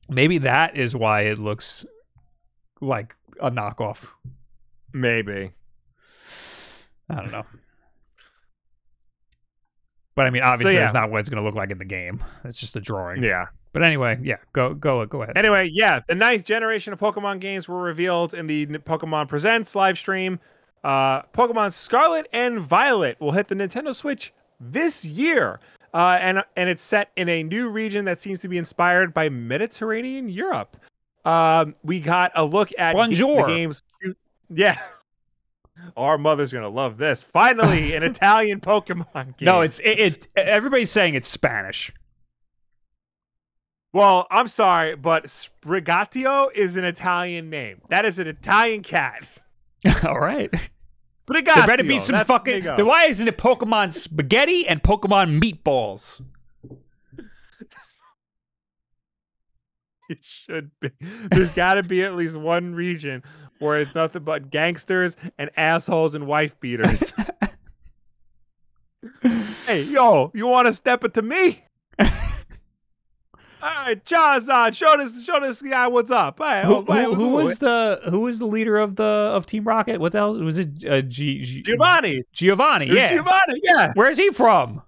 Maybe that is why it looks like a knockoff. Maybe. I don't know. But I mean, obviously, yeah. that's not what it's going to look like in the game. It's just a drawing. Yeah. But anyway, yeah, go go go ahead. Anyway, yeah, the ninth generation of Pokemon games were revealed in the Pokemon Presents live stream. Uh, Pokemon Scarlet and Violet will hit the Nintendo Switch this year, uh, and and it's set in a new region that seems to be inspired by Mediterranean Europe. Um, we got a look at Bonjour. the game's yeah. Our mother's gonna love this. Finally, an Italian Pokemon game. No, it's it, it. Everybody's saying it's Spanish. Well, I'm sorry, but Sprigatio is an Italian name. That is an Italian cat. All right. Sprigatio. There better be some that's- fucking. there you go. Then why isn't it Pokemon spaghetti and Pokemon meatballs? It should be. There's got to be at least one region where it's nothing but gangsters and assholes and wife beaters. hey, yo, you want to step it to me? All right, Charizard, show this, show this guy what's up. Hey, Who, oh, who, who who- was the who was the leader of the of Team Rocket? What the hell was it? Uh, G, G, Giovanni? Giovanni. Yeah. Giovanni, yeah. Where's he from?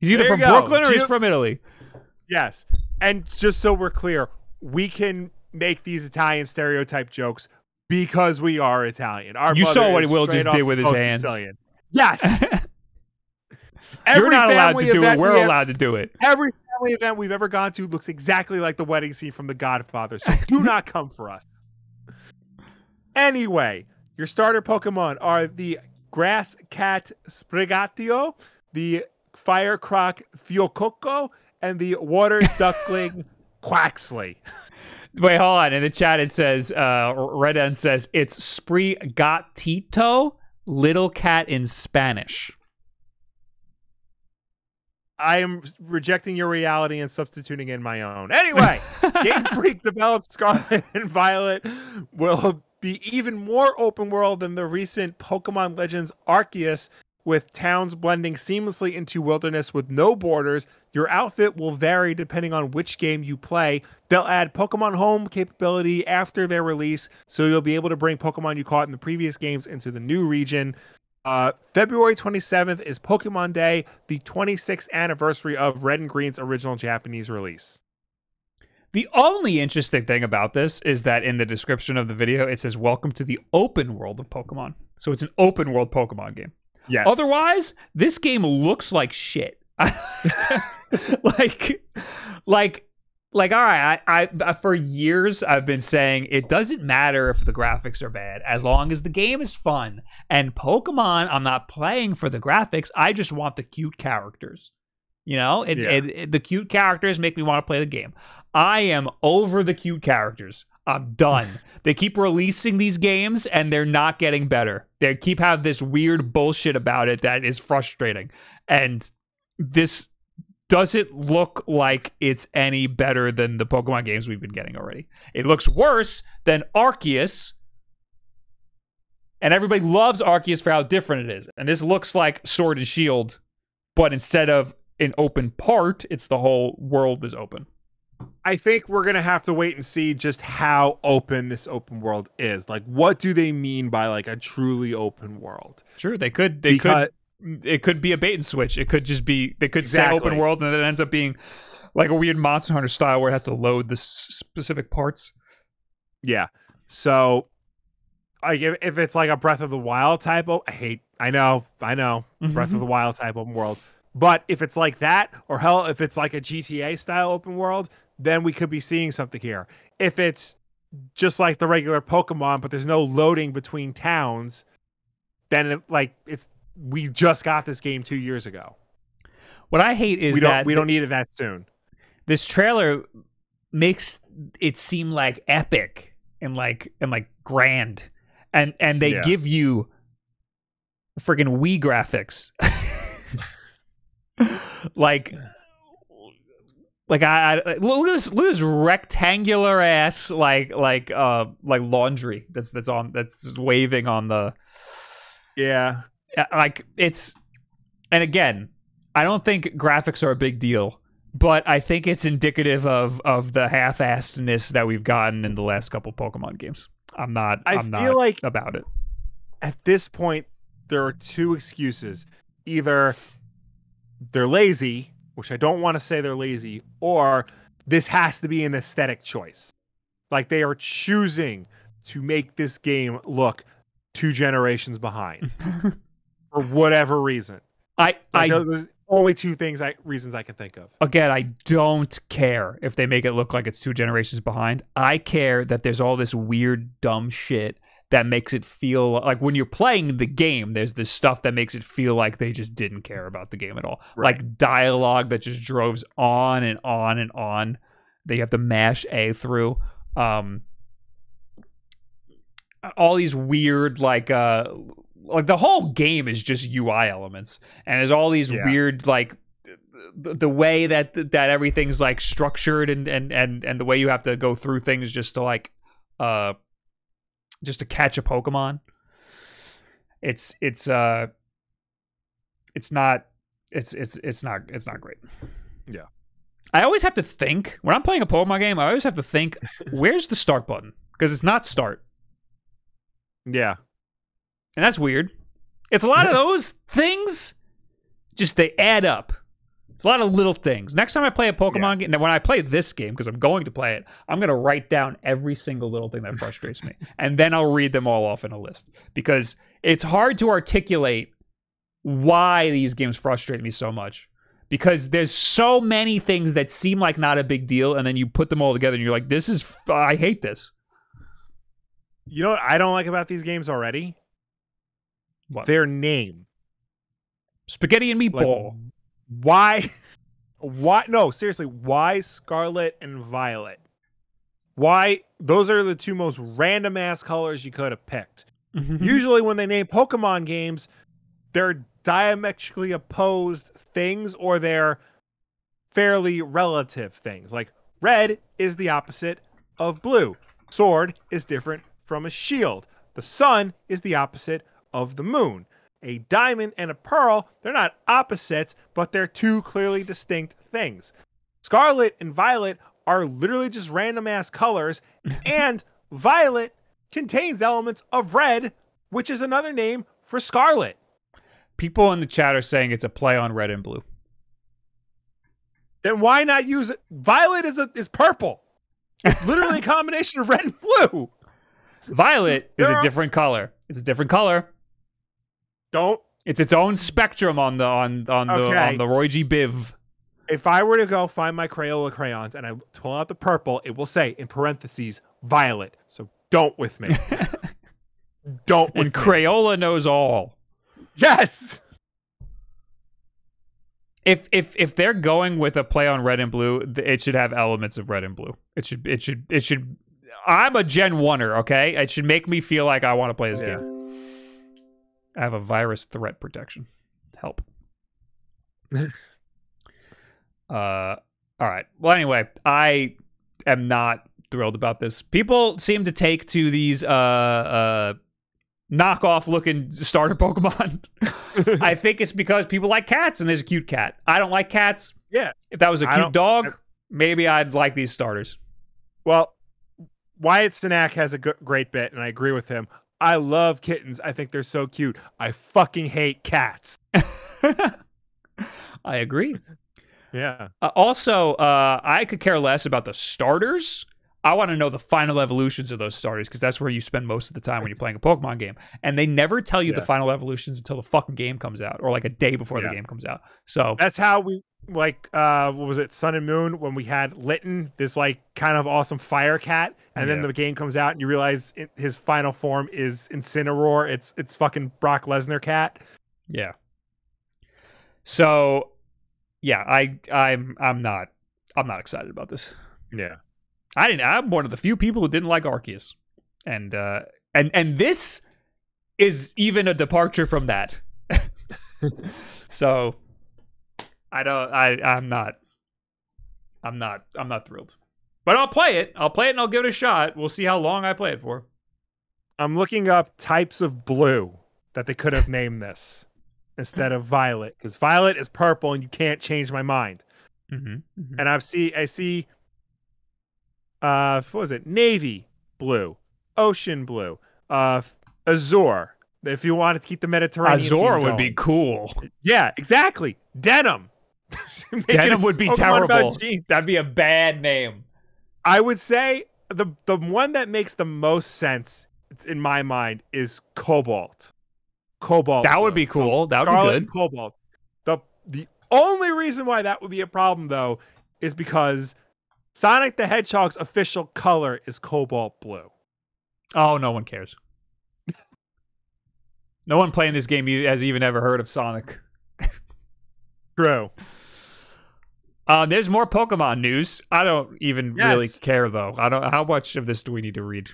He's either from go. Brooklyn or he's from Italy. Yes. And just so we're clear, we can make these Italian stereotype jokes because we are Italian. Our You saw what Will just did with his hands. Sicilian. Yes. You're not allowed to do it. We're we have- allowed to do it. Every family event we've ever gone to looks exactly like the wedding scene from The Godfather. So do not come for us. Anyway, your starter Pokemon are the Grass Cat Sprigatio, the Fire Croc Fuecoco, and the Water Duckling Quaxly. Wait, hold on. In the chat, it says, uh, Red End says, it's Sprigatito, little cat in Spanish. I am rejecting your reality and substituting in my own. Anyway, Game Freak developed Scarlet and Violet will be even more open world than the recent Pokemon Legends Arceus, with towns blending seamlessly into wilderness with no borders. Your outfit will vary depending on which game you play. They'll add Pokemon Home capability after their release, so you'll be able to bring Pokemon you caught in the previous games into the new region. Uh, February 27th is Pokemon Day, the 26th anniversary of Red and Green's original Japanese release. The only interesting thing about this is that in the description of the video, it says, Welcome to the open world of Pokemon. So it's an open world Pokemon game. Yes. Otherwise, this game looks like shit. like, like, like. All right, I, I, for years I've been saying it doesn't matter if the graphics are bad as long as the game is fun. And Pokemon, I'm not playing for the graphics. I just want the cute characters. You know, it, Yeah. it, it- the cute characters make me want to play the game. I am over the cute characters. I'm done. they keep releasing these games and they're not getting better. They keep have this weird bullshit about it that is frustrating. And this doesn't look like it's any better than the Pokemon games we've been getting already. It looks worse than Arceus. And everybody loves Arceus for how different it is. And this looks like Sword and Shield, but instead of an open part, it's the whole world is open. I think we're gonna have to wait and see just how open this open world is. Like, what do they mean by like a truly open world? Sure, they could they Because could it could be a bait and switch. It could just be they could Exactly. say open world and then it ends up being like a weird Monster Hunter style where it has to load the s- specific parts. Yeah. So, like, if, if it's like a Breath of the Wild type, of, I hate. I know, I know, mm-hmm. Breath of the Wild type open world. But if it's like that, or hell, if it's like a GTA style open world, then we could be seeing something here. If it's just like the regular Pokemon, but there's no loading between towns, then it, like it's we just got this game two years ago. What I hate is we don't that we don't need it that soon. this trailer makes it seem like epic and like and like grand, and and they Yeah. give you freaking Wii graphics, like. Like I, I look at this, look at this rectangular ass like like uh like laundry that's that's on that's waving on the Yeah. Like it's and again i don't think graphics are a big deal but i think it's indicative of of the half-assedness that we've gotten in the last couple pokemon games. I'm not I am feel not like about it. at this point there are two excuses. Either they're lazy which i don't want to say they're lazy or this has to be an aesthetic choice. Like they are choosing to make this game look two generations behind for whatever reason. I like, i only two things i reasons i can think of. Again i don't care if they make it look like it's two generations behind. I care that there's all this weird dumb shit that makes it feel like when you're playing the game there's this stuff that makes it feel like they just didn't care about the game at all. Right. like dialogue that just droves on and on and on that you have to mash a through. Um all these weird like uh like the whole game is just ui elements and there's all these Yeah. weird like the, the way that that everything's like structured and and and and the way you have to go through things just to like uh just to catch a pokemon. It's it's uh it's not it's it's it's not it's not great. Yeah. i always have to think when i'm playing a pokemon game i always have to think where's the start button? Because it's not start. Yeah and that's weird. It's a lot of those things just they add up. It's a lot of little things. Next time i play a pokemon game when i play this game because i'm going to play it i'm going to write down every single little thing that frustrates me. And then i'll read them all off in a list. Because it's hard to articulate why these games frustrate me so much. Because there's so many things that seem like not a big deal and then you put them all together and you're like this is f- i hate this. You know what i don't like about these games already What? their name. Spaghetti and Like, meatball. why why no seriously why scarlet and violet? Why those are the two most random ass colors you could have picked mm-hmm. usually when they name pokemon games they're diametrically opposed things or they're fairly relative things. Like red is the opposite of blue. Sword is different from a shield. The sun is the opposite of the moon a diamond and a pearl, they're not opposites, but they're two clearly distinct things. Scarlet and violet are literally just random ass colors, and violet contains elements of red, which is another name for scarlet. People in the chat are saying it's a play on red and blue. Then why not use it? Violet is a, is purple. It's literally a combination of red and blue. Violet is a are- different color. It's a different color. Don't. It's its own spectrum on the on on the on the Roy G. Biv. If I were to go find my Crayola crayons and I pull out the purple, it will say in parentheses violet. So don't with me. don't with And me. Crayola knows all. Yes. If if if they're going with a play on red and blue, it should have elements of red and blue. It should it should it should. I'm a Gen Oneer, okay? It should make me feel like I want to play this Yeah. game. I have a virus threat protection. Help. uh, all right. Well, anyway, I am not thrilled about this. People seem to take to these uh uh knockoff looking starter Pokemon. I think it's because people like cats and there's a cute cat. I don't like cats. Yeah. If that was a cute dog, maybe I'd like these starters. Well, Wyatt Cenac has a great bit, and I agree with him. I love kittens. I think they're so cute. I fucking hate cats. I agree. Yeah. Uh, also, uh, I could care less about the starters. I want to know the final evolutions of those starters because that's where you spend most of the time when you're playing a Pokemon game. And they never tell you the final evolutions until the fucking game comes out or like a day before the game comes out. So, That's how we like uh what was it, Sun and Moon, when we had Litten, this like kind of awesome fire cat, and then the game comes out and you realize it, his final form is Incineroar. It's it's fucking Brock Lesnar cat. yeah. So, yeah, I I'm I'm not I'm not excited about this. Yeah. I didn't. I'm one of the few people who didn't like Arceus, and uh, and and this is even a departure from that. so I don't. I I'm not. I'm not. I'm not thrilled. But I'll play it. I'll play it and I'll give it a shot. We'll see how long I play it for. I'm looking up types of blue that they could have named this instead of violet because violet is purple and you can't change my mind. Mm-hmm. And I see I see uh what was it? Navy blue, ocean blue, uh azure. If you want to keep the Mediterranean, azure would be cool. yeah, exactly. Denim. Denim would be Pokemon terrible. That'd be a bad name. I would say the the one that makes the most sense in my mind is cobalt. Cobalt. That would be cool. That would be Scarlet good. Cobalt. The the only reason why that would be a problem though is because Sonic the Hedgehog's official color is cobalt blue. Oh, no one cares. no one playing this game has even ever heard of Sonic. True. Uh, there's more Pokemon news. I don't even really care though. I don't. How much of this do we need to read?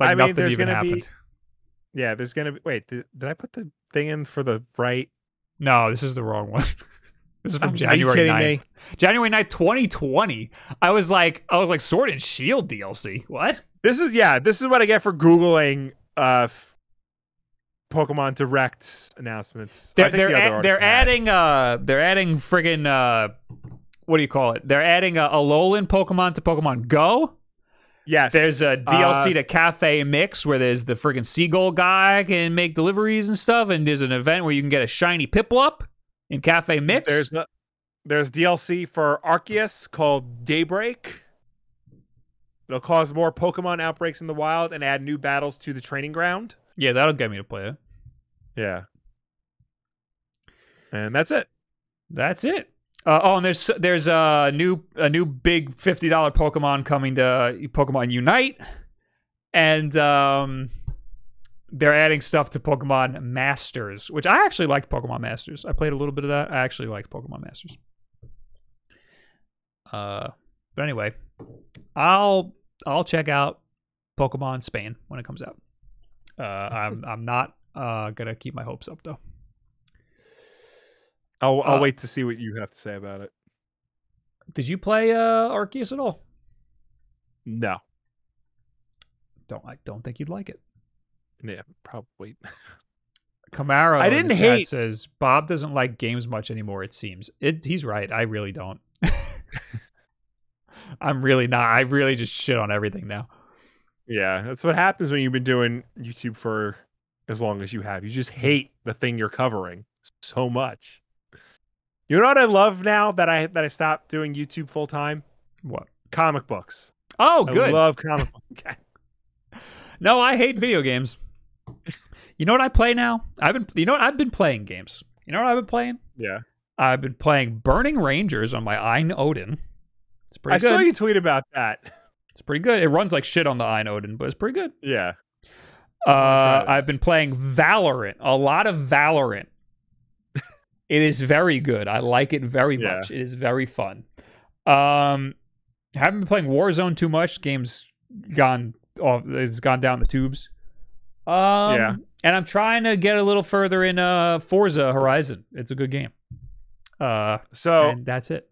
Like I mean, nothing even gonna be- happened. Yeah, there's gonna be wait, did, did I put the thing in for the right? No, this is the wrong one. this is from you January kidding 9th. me? January 9th, 2020. I was like, I was like, Sword and Shield DLC. What? This is yeah, this is what I get for googling uh Pokemon Direct announcements. They're think they're the add- they're adding uh they're adding friggin' uh what do you call it? They're adding a Alolan Pokemon to Pokemon Go. Yes. There's a DLC Uh, to Cafe Mix where there's the friggin' seagull guy can make deliveries and stuff, and there's an event where you can get a shiny Piplup in Cafe Mix. There's the, there's DLC for Arceus called Daybreak. It'll cause more Pokemon outbreaks in the wild and add new battles to the training ground. yeah, that'll get me to play it. Yeah. And that's it. That's it. Uh, oh, and there's there's a new a new big fifty dollar Pokemon coming to Pokemon Unite, and um, they're adding stuff to Pokemon Masters, which I actually liked Pokemon Masters. I played a little bit of that. I actually liked Pokemon Masters. Uh, but anyway, I'll I'll check out Pokemon Spain when it comes out. Uh, I'm I'm not uh gonna keep my hopes up though. I'll I'll Uh, wait to see what you have to say about it. Did you play uh Arceus at all? No. Don't I don't think you'd like it. Yeah, probably. Camaro I didn't hate- says Bob doesn't like games much anymore. It seems it. He's right. I really don't. I'm really not. I really just shit on everything now. Yeah, that's what happens when you've been doing YouTube for as long as you have. You just hate the thing you're covering so much. You know what I love now that I that I stopped doing YouTube full time? What? Comic books. Oh, I good. I love comic books. No, I hate video games. You know what I play now? I've been. You know what? I've been playing games. You know what I've been playing? Yeah. I've been playing Burning Rangers on my AYN Odin. It's pretty I good. saw you tweet about that. It's pretty good. It runs like shit on the AYN Odin, but it's pretty good. Yeah. Uh. I've been playing Valorant, a lot of Valorant. It is very good. I like it very Yeah. much. It is very fun. Um, haven't been playing Warzone too much. Game's gone off. It's gone down the tubes. Um, Yeah. and I'm trying to get a little further in uh Forza Horizon. It's a good game. Uh, So and that's it.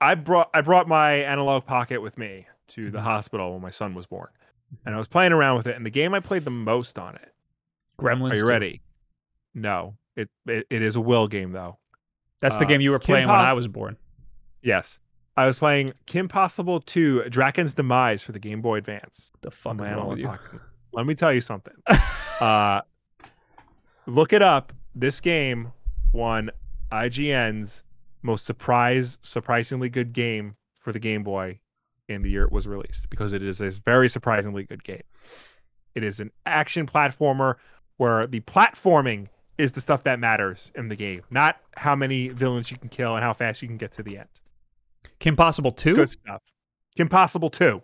I brought I brought my analog pocket with me to the hospital when my son was born. And I was playing around with it, and the game I played the most on it. Gremlins. Are you 2. ready? No. It, it it is a will game though. That's the Uh, game you were Kim playing when Pos- I was born. Yes. I was playing Kim Possible 2 Drakken's Demise for the Game Boy Advance. The fuck my is wrong with you? pocket. Let me tell you something. uh look it up. This game won IGN's most surprise, surprisingly good game for the Game Boy in the year it was released because it is a very surprisingly good game. It is an action platformer where the platforming is the stuff that matters in the game, not how many villains you can kill and how fast you can get to the end. Kim Possible 2? Good stuff. Kim Possible 2.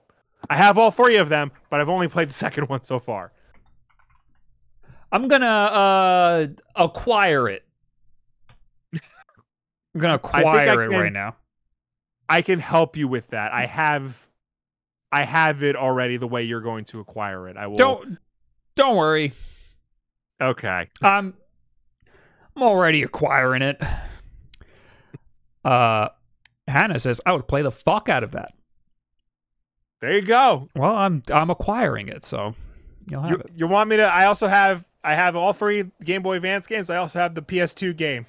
I have all three of them, but I've only played the second one so far. I'm gonna uh acquire it. I'm gonna I acquire it can- right now. I can help you with that. I have I have it already the way you're going to acquire it. I will Don't don't worry. Okay. I'm I'm already acquiring it. Uh Hannah says I would play the fuck out of that. There you go. Well, I'm I'm acquiring it, so you'll have You, it. you want me to I also have I have all three Game Boy Advance games. I also have the PS2 game.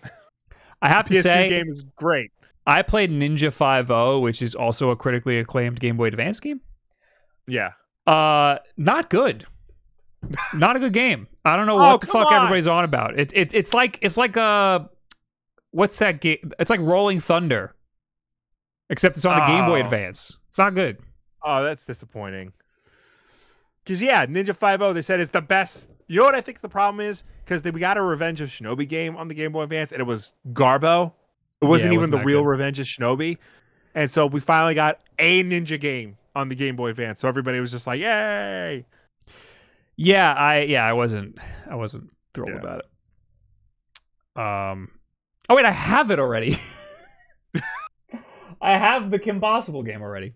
I have to PS2 say game is great. I played Ninja Five-O, which is also a critically acclaimed Game Boy Advance game. Yeah. Uh, not good. Not a good game. I don't know Oh, what the fuck on. everybody's on about. It, it it's like it's like uh what's that game? It's like Rolling Thunder, except it's on the Game Boy Oh. Advance. It's not good. Oh, that's disappointing. Cause yeah, Ninja 5 they said it's the best. You know what I think the problem is? Because we got a Revenge of Shinobi game on the Game Boy Advance, and it was Garbo. It wasn't it even wasn't the real good. Revenge of Shinobi. And so we finally got a ninja game on the Game Boy Advance. So everybody was just like, "Yay!" Yeah, I yeah I wasn't I wasn't thrilled Yeah. about it. Um. Oh wait, I have it already. I have the Kim Possible game already.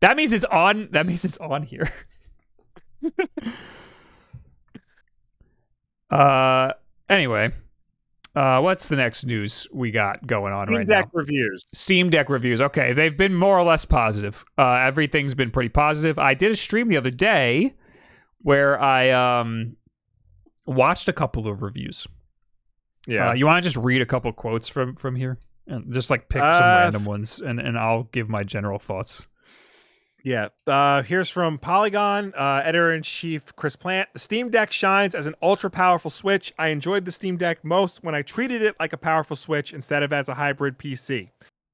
That means it's on. That means it's on here. uh. Anyway, uh, what's the next news we got going on right now? Steam right Deck now? reviews. Steam Deck reviews. Okay, they've been more or less positive. Uh, everything's been pretty positive. I did a stream the other day where I um watched a couple of reviews. Yeah. Uh, you want to just read a couple quotes from from here and just like pick some Uh, random ones, and and I'll give my general thoughts. Yeah. Uh, here's from Polygon, uh, editor in chief Chris Plante. The Steam Deck shines as an ultra powerful Switch. I enjoyed the Steam Deck most when I treated it like a powerful Switch instead of as a hybrid PC.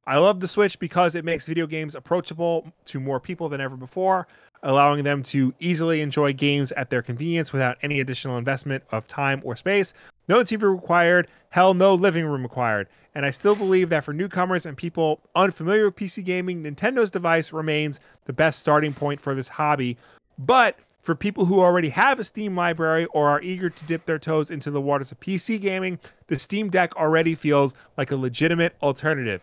I love the Switch because it makes video games approachable to more people than ever before, allowing them to easily enjoy games at their convenience without any additional investment of time or space. No TV required, hell, no living room required. And I still believe that for newcomers and people unfamiliar with PC gaming, Nintendo's device remains the best starting point for this hobby. But for people who already have a Steam library or are eager to dip their toes into the waters of PC gaming, the Steam Deck already feels like a legitimate alternative.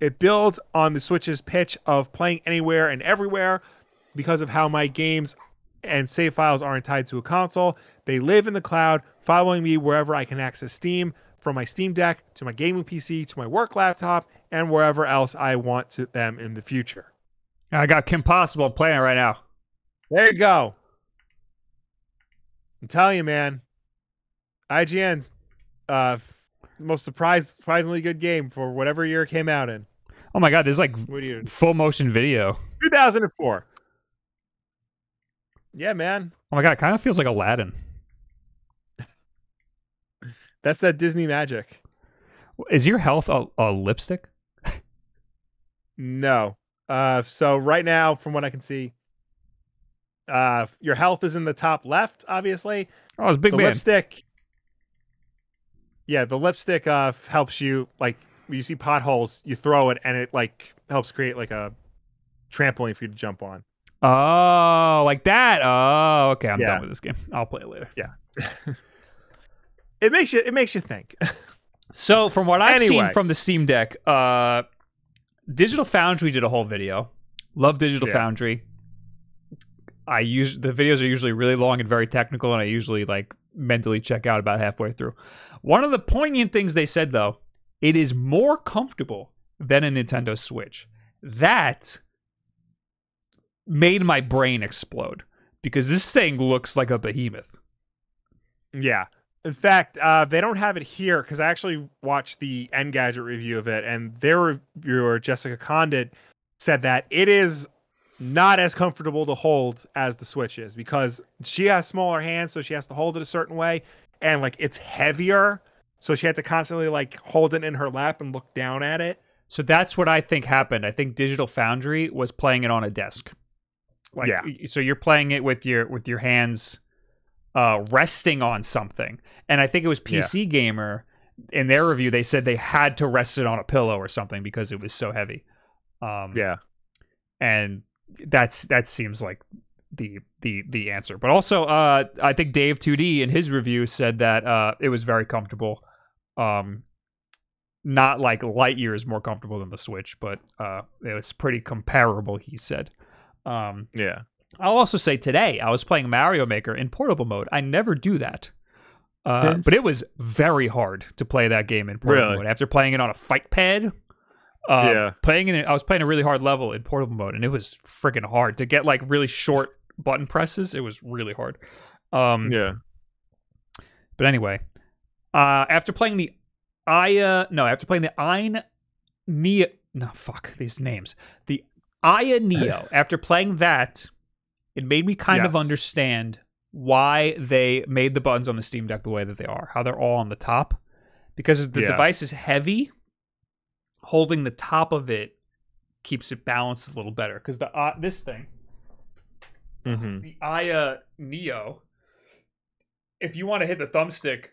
It builds on the Switch's pitch of playing anywhere and everywhere because of how my games and save files aren't tied to a console. They live in the cloud, following me wherever I can access Steam, from my Steam Deck to my gaming PC to my work laptop and wherever else I want to them in the future. I got Kim Possible playing right now. There you go. I'm telling you, man. IGN's uh most surprise surprisingly good game for whatever year it came out in. Oh my god, there's like What you full motion video. 2004. Yeah, man. Oh my god, it kind of feels like Aladdin. That's that Disney magic. Is your health a, a lipstick? No. Uh so right now from what I can see uh your health is in the top left obviously. Oh, it's big the man. lipstick Yeah, the lipstick uh helps you like when you see potholes, you throw it and it like helps create like a trampoline for you to jump on. Oh, like that. Oh, okay. I'm Yeah. done with this game. I'll play it later. Yeah. it makes you it makes you think. So, from what I've seen from the Steam Deck, uh, Digital Foundry did a whole video. Love Digital Yeah. Foundry. I use the videos are usually really long and very technical, and I usually like mentally check out about halfway through. One of the poignant things they said though, it is more comfortable than a Nintendo Switch. That made my brain explode because this thing looks like a behemoth. Yeah. In fact, uh, they don't have it here because I actually watched the Engadget review of it, and their reviewer, Jessica Conditt, said that it is not as comfortable to hold as the Switch is because she has smaller hands, so she has to hold it a certain way, and like it's heavier so she had to constantly like hold it in her lap and look down at it. So that's what I think happened. I think Digital Foundry was playing it on a desk. Like, Yeah. So you're playing it with your with your hands uh, resting on something, and I think it was Yeah. PC Gamer in their review. They said they had to rest it on a pillow or something because it was so heavy. Um, Yeah. and that's that seems like the the the answer. But also, uh, I think Dave 2D in his review said that uh, it was very comfortable. Um, not like light years more comfortable than the Switch, but uh, it was pretty comparable. He said. Um, Yeah. I'll also say today I was playing Mario Maker in portable mode. I never do that. Uh, but it was very hard to play that game in portable Really? mode. After playing it on a fight pad, uh, Yeah. playing it, I was playing a really hard level in portable mode, and it was freaking hard to get like really short button presses. It was really hard. Um, Yeah. but anyway, uh, after playing the Aya, no, after playing the Ein Neo, no, fuck these names. The Aya Neo. after playing that, it made me kind of understand why they made the buttons on the Steam Deck the way that they are. How they're all on the top, because the Yeah. device is heavy. Holding the top of it keeps it balanced a little better. Because the uh, this thing, Mm-hmm. the Aya Neo, if you want to hit the thumbstick,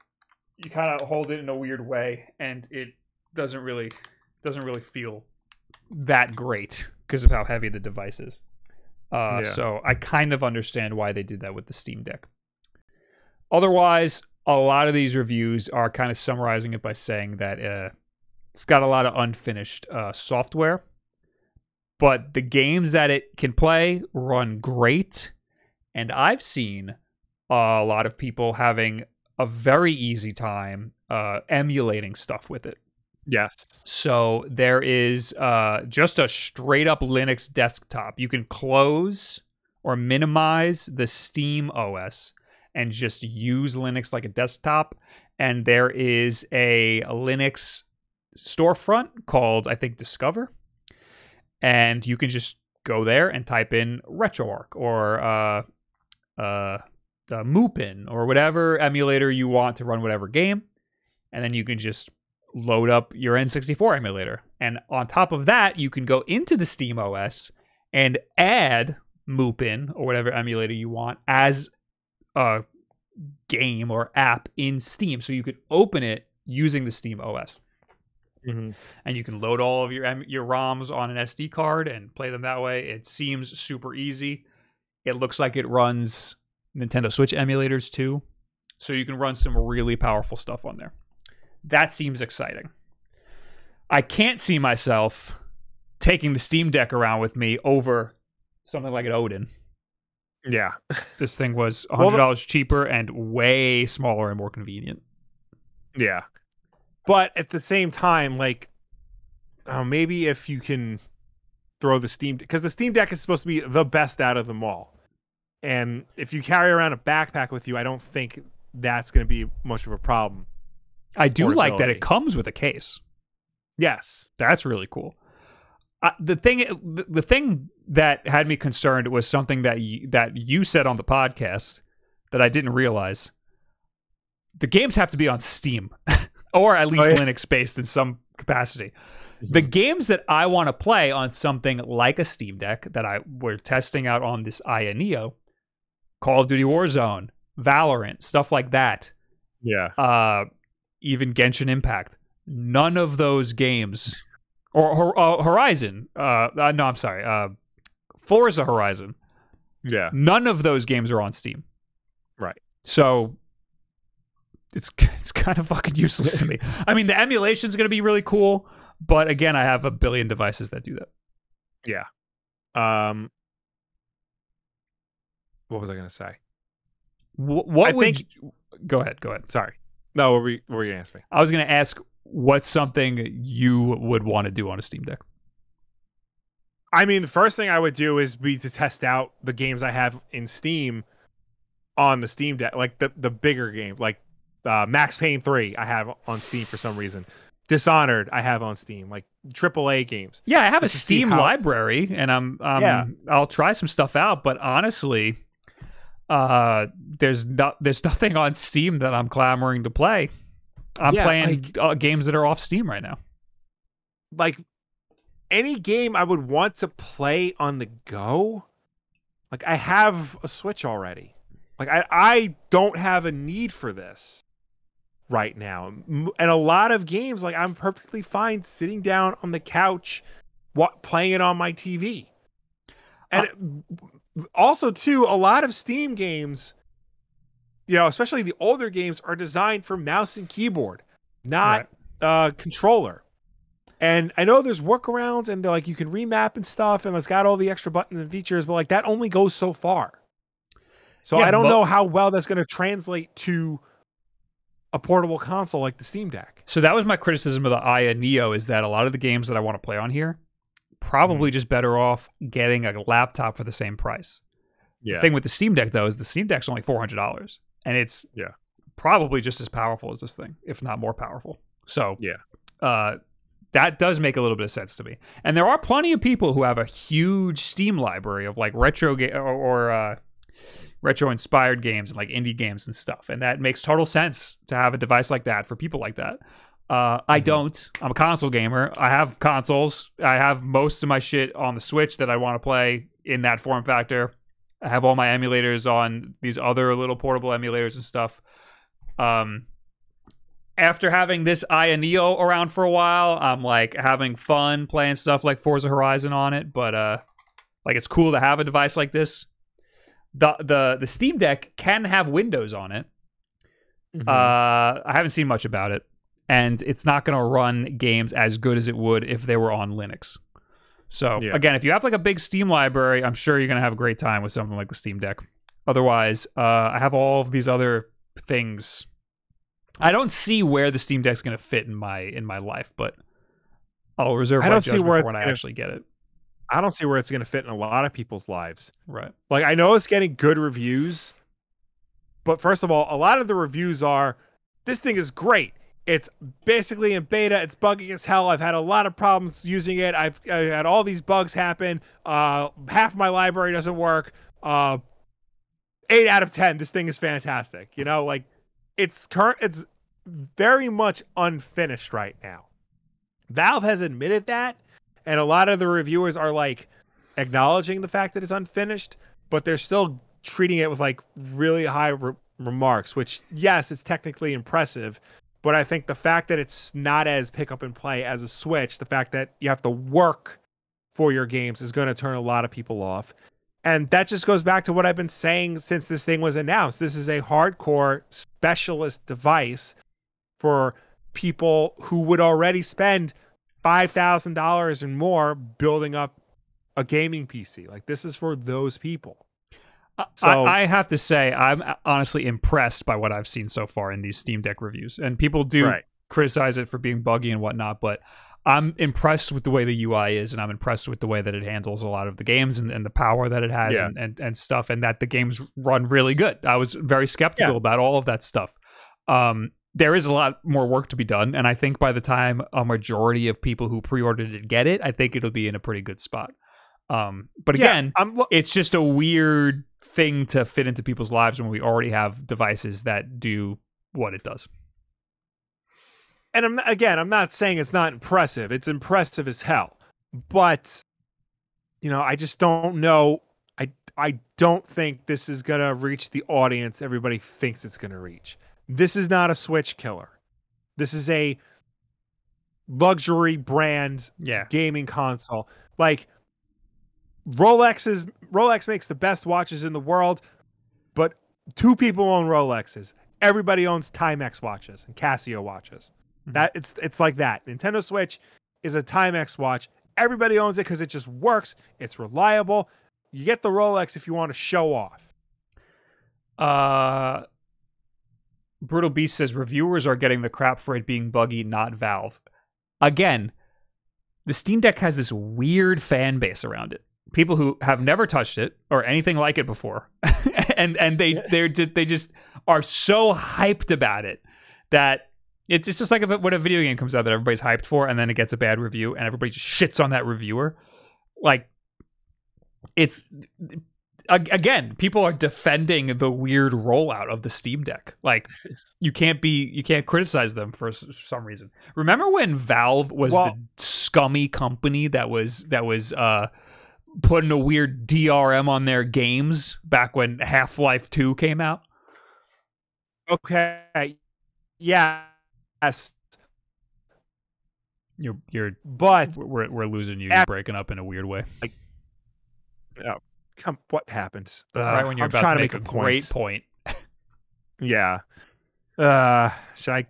you kind of hold it in a weird way, and it doesn't really doesn't really feel that great because of how heavy the device is. Uh, Yeah. So I kind of understand why they did that with the Steam Deck. Otherwise, a lot of these reviews are kind of summarizing it by saying that uh, it's got a lot of unfinished uh, software but the games that it can play run great and i've seen a lot of people having a very easy time uh, emulating stuff with it Yes. so there is uh, just a straight up linux desktop you can close or minimize the steam os and just use linux like a desktop and there is a linux storefront called i think discover. And you can just go there and type in RetroArch or uh, uh, uh, Mupen or whatever emulator you want to run whatever game, and then you can just load up your N64 emulator. And on top of that, you can go into the Steam OS and add Mupen or whatever emulator you want as a game or app in Steam, so you could open it using the Steam OS Mm-hmm. and you can load all of your your ROMs on an SD card and play them that way. It seems super easy. It looks like it runs Nintendo Switch emulators too, so you can run some really powerful stuff on there. That seems exciting. I can't see myself taking the Steam Deck around with me over something like an Odin. Yeah. This thing was Well, $100 cheaper and way smaller and more convenient. Yeah. But at the same time, like, uh, maybe if you can throw the Steam, because the Steam Deck is supposed to be the best out of them all. And if you carry around a backpack with you, I don't think that's going to be much of a problem. I do like that it comes with a case. Yes. That's really cool. Uh, the thing, the, the thing that had me concerned was something that you, that you said on the podcast that I didn't realize. The games have to be on Steam, or at least Oh, yeah. Linux based in some capacity. The games that I want to play on something like a Steam Deck that I we're testing out on this Aya Neo, Call of Duty Warzone, Valorant, stuff like that Yeah. uh, even Genshin Impact. None of those games, or, or uh, Horizon. Uh, uh, no, I'm sorry. Uh, Forza Horizon. Yeah. None of those games are on Steam. Right. So it's it's kind of fucking useless to me. I mean, the emulation is going to be really cool, but again, I have a billion devices that do that. Yeah. Um, what was I going to say? Wh- what I would think- you- go ahead? Go ahead. Sorry. No, what were you, what were you going to ask me? I was going to ask what's something you would want to do on a Steam Deck. I mean, the first thing I would do is be to test out the games I have in Steam on the Steam Deck, like the the bigger game, like uh, Max Payne three. I have on Steam for some reason. Dishonored, I have on Steam, like AAA games. Yeah, I have a just Steam how- library, and I'm um, Yeah. I'll try some stuff out. But honestly, uh, there's not there's nothing on Steam that I'm clamoring to play. I'm Yeah, playing like- uh, games that are off Steam right now. like any game I would want to play on the go, like I have a Switch already. Like I, I don't have a need for this right now. And a lot of games, like I'm perfectly fine sitting down on the couch, what playing it on my TV. And also too, a lot of Steam games, you know, especially the older games, are designed for mouse and keyboard, not uh controller. And I know there's workarounds and they're like you can remap and stuff and it's got all the extra buttons and features, but like that only goes so far. So Yeah, I don't mo- know how well that's going to translate to a portable console like the Steam Deck. So that was my criticism of the Aya Neo is that a lot of the games that I want to play on here probably Mm-hmm. just better off getting a laptop for the same price. Yeah. The thing with the Steam Deck though is the Steam Deck's only four hundred dollars, and it's Yeah. probably just as powerful as this thing, if not more powerful. So Yeah. uh, that does make a little bit of sense to me. And there are plenty of people who have a huge Steam library of like retro ga- or, or uh, retro inspired games and like indie games and stuff, and that makes total sense to have a device like that for people like that. Uh, I Mhm. don't. I'm a console gamer. I have consoles. I have most of my shit on the Switch that I want to play in that form factor. I have all my emulators on these other little portable emulators and stuff. Um, after having this Aya Neo around for a while, I'm like having fun playing stuff like Forza Horizon on it. But uh, like it's cool to have a device like this. The the the Steam Deck can have Windows on it. Mhm. Uh, I haven't seen much about it, and it's not going to run games as good as it would if they were on Linux. So Yeah. again, if you have like a big Steam library, I'm sure you're going to have a great time with something like the Steam Deck. Otherwise, uh, I have all of these other things. I don't see where the Steam Deck's going to fit in my in my life, but I'll reserve I my don't see judgment where for when I actually get it. I don't see where it's going to fit in a lot of people's lives. Right. Like I know it's getting good reviews, but first of all, a lot of the reviews are this thing is great. It's basically in beta. It's buggy as hell. I've had a lot of problems using it. I've I had all these bugs happen. Uh, half my library doesn't work. Uh, eight out of ten. This thing is fantastic. You know, like it's current. It's very much unfinished right now. Valve has admitted that, and a lot of the reviewers are like acknowledging the fact that it's unfinished, but they're still treating it with like really high re- remarks. Which, yes, it's technically impressive, but I think the fact that it's not as pick up and play as a Switch, the fact that you have to work for your games is going to turn a lot of people off. And that just goes back to what I've been saying since this thing was announced. This is a hardcore specialist device for people who would already spend $5,000 and more building up a gaming PC. Like this is for those people. I- So- I, I have to say, I'm honestly impressed by what I've seen so far in these Steam Deck reviews. And people do Right. criticize it for being buggy and whatnot, but I'm impressed with the way the UI is, and I'm impressed with the way that it handles a lot of the games and, and the power that it has Yeah. and, and, and stuff, and that the games run really good. I was very skeptical Yeah. about all of that stuff. Um, there is a lot more work to be done, and I think by the time a majority of people who pre-ordered it get it, I think it'll be in a pretty good spot. Um, but Yeah, again, I'm lo- it's just a weird thing to fit into people's lives when we already have devices that do what it does. and I'm again, I'm not saying it's not impressive. It's impressive as hell. But you know, I just don't know. I I don't think this is gonna reach the audience everybody thinks it's gonna reach. This is not a Switch killer. This is a luxury brand Yeah. gaming console. Like Rolex's Rolex makes the best watches in the world, but two people own Rolexes. Everybody owns Timex watches and Casio watches. Mhm. That it's it's like that. Nintendo Switch is a Timex watch. Everybody owns it because it just works. It's reliable. You get the Rolex if you want to show off. Uh, Brutal Beast says reviewers are getting the crap for it being buggy, not Valve. Again, the Steam Deck has this weird fan base around it. People who have never touched it or anything like it before, and and they they're just, they just are so hyped about it that it's it's just like when a video game comes out that everybody's hyped for, and then it gets a bad review, and everybody just shits on that reviewer. Like, it's again, people are defending the weird rollout of the Steam Deck. Like you can't be you can't criticize them for some reason. Remember when Valve was Well- the scummy company that was that was uh putting a weird DRM on their games back when Half-Life 2 came out? Okay. Yes. You're you're But we're we're losing you. You're breaking up in a weird way. Come, what happens? right when you're I'm about trying to make, a great point. point. Yeah. Uh, should I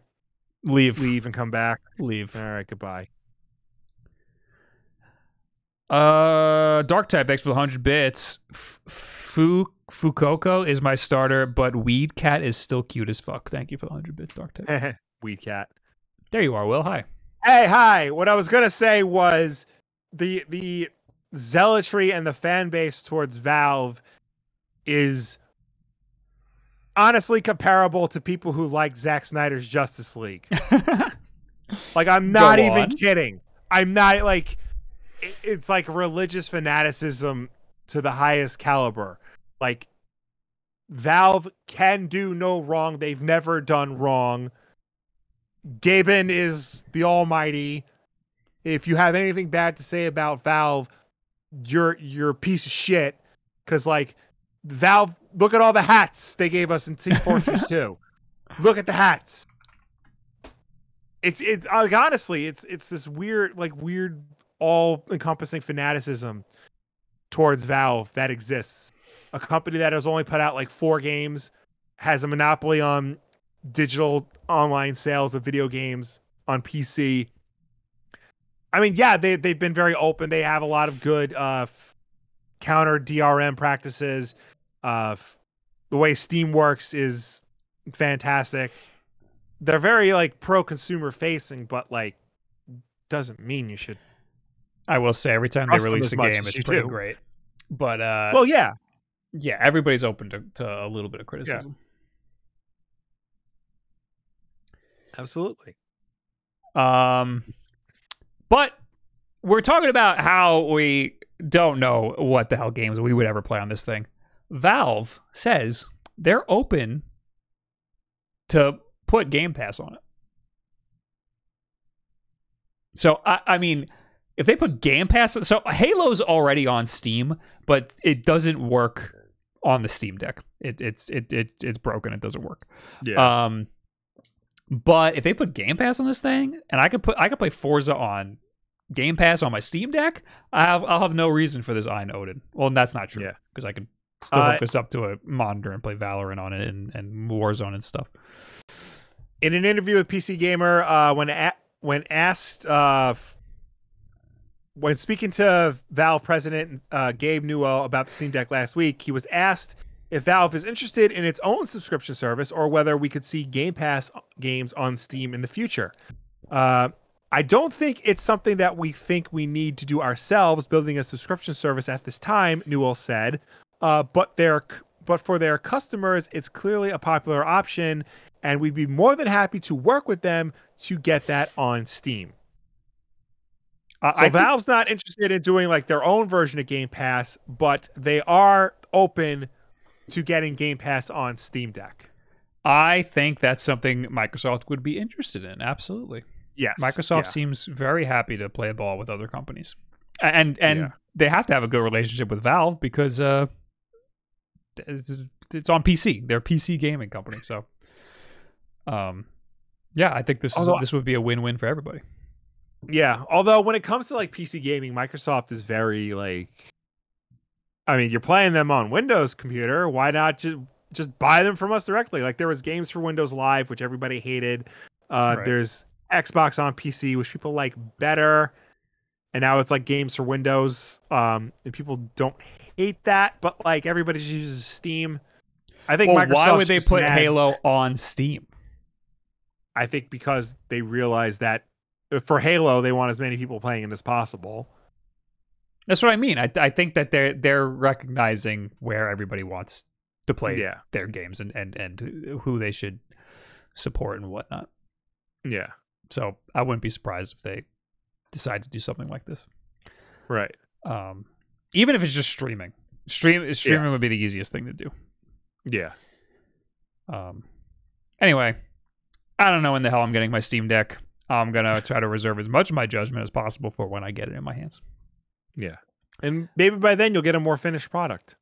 Leave. leave and come back? Leave. All right. Goodbye. Uh, Dark Type, thanks for the hundred bits. F- Fu Fuecoco is my starter, but Weed Cat is still cute as fuck. Thank you for the hundred bits, Dark Type. Weed cat. there you are, Will. Hi. Hey, hi. What I was gonna say was the the zealotry and the fan base towards Valve is honestly comparable to people who like Zack Snyder's Justice League. Like I'm not even kidding. I'm not like it's like religious fanaticism to the highest caliber. Like Valve can do no wrong. They've never done wrong. Gaben is the almighty. If you have anything bad to say about Valve, you're you're a piece of shit cuz like Valve look at all the hats they gave us in Team Fortress 2. Look at the hats it's it's uh, like honestly it's it's this weird like weird all encompassing fanaticism towards Valve that exists. A company that has only put out like four games has a monopoly on digital online sales of video games on PC. I mean, yeah, they they've been very open. They have a lot of good uh f- counter DRM practices. Uh f- the way Steam works is fantastic they're very like pro consumer facing, but like doesn't mean you should. I will say every time they release a game, it's pretty do. great. But uh, Well, yeah, yeah, everybody's open to, to a little bit of criticism. absolutely. Um, but we're talking about how we don't know what the hell games we would ever play on this thing. Valve says they're open to put Game Pass on it. So I, I mean, if they put Game Pass, so Halo's already on Steam, but it doesn't work on the Steam Deck. It, it's it, it it's broken. It doesn't work. Yeah, Um, but if they put Game Pass on this thing, and I could put I could play Forza on Game Pass on my Steam Deck, I have I'll have no reason for this AYN Odin. Well, that's not true Yeah. because I could still Uh, hook this up to a monitor and play Valorant on it and, and Warzone and stuff. in an interview with PC Gamer, uh, when a- when asked, uh, f- when speaking to Valve president uh, Gabe Newell about the Steam Deck last week, he was asked if Valve is interested in its own subscription service or whether we could see Game Pass games on Steam in the future. Uh, I don't think it's something that we think we need to do ourselves, building a subscription service at this time. Newell said, uh, but their but for their customers, it's clearly a popular option, and we'd be more than happy to work with them to get that on Steam. I, So I think- Valve's not interested in doing like their own version of Game Pass, but they are open to getting Game Pass on Steam Deck. I think that's something Microsoft would be interested in. Absolutely. Yes, Microsoft yeah. seems very happy to play ball with other companies, and and Yeah. they have to have a good relationship with Valve because uh, it's, it's on PC. They're a PC gaming company, so um, yeah, I think this is this would be a win win for everybody. Yeah, although when it comes to like PC gaming, Microsoft is very like I mean, you're playing them on Windows computer, why not just just buy them from us directly? Like there was games for Windows Live which everybody hated. Uh Right. there's Xbox on PC which people like better. And now it's like games for Windows um and people don't hate that, but like everybody just uses Steam. I think Well, why would they put mad- Halo on Steam? I think because they realize that uh, for Halo they want as many people playing it as possible. That's what I mean. I I think that they're they're recognizing where everybody wants to play Yeah. their games and and and who they should support and whatnot. Yeah. So I wouldn't be surprised if they decide to do something like this. Right. Um, even if it's just streaming, Stream streaming would be the easiest thing to do. Yeah. Um. Anyway, I don't know when the hell I'm getting my Steam Deck. I'm gonna try to reserve as much of my judgment as possible for when I get it in my hands. Yeah. And maybe by then you'll get a more finished product.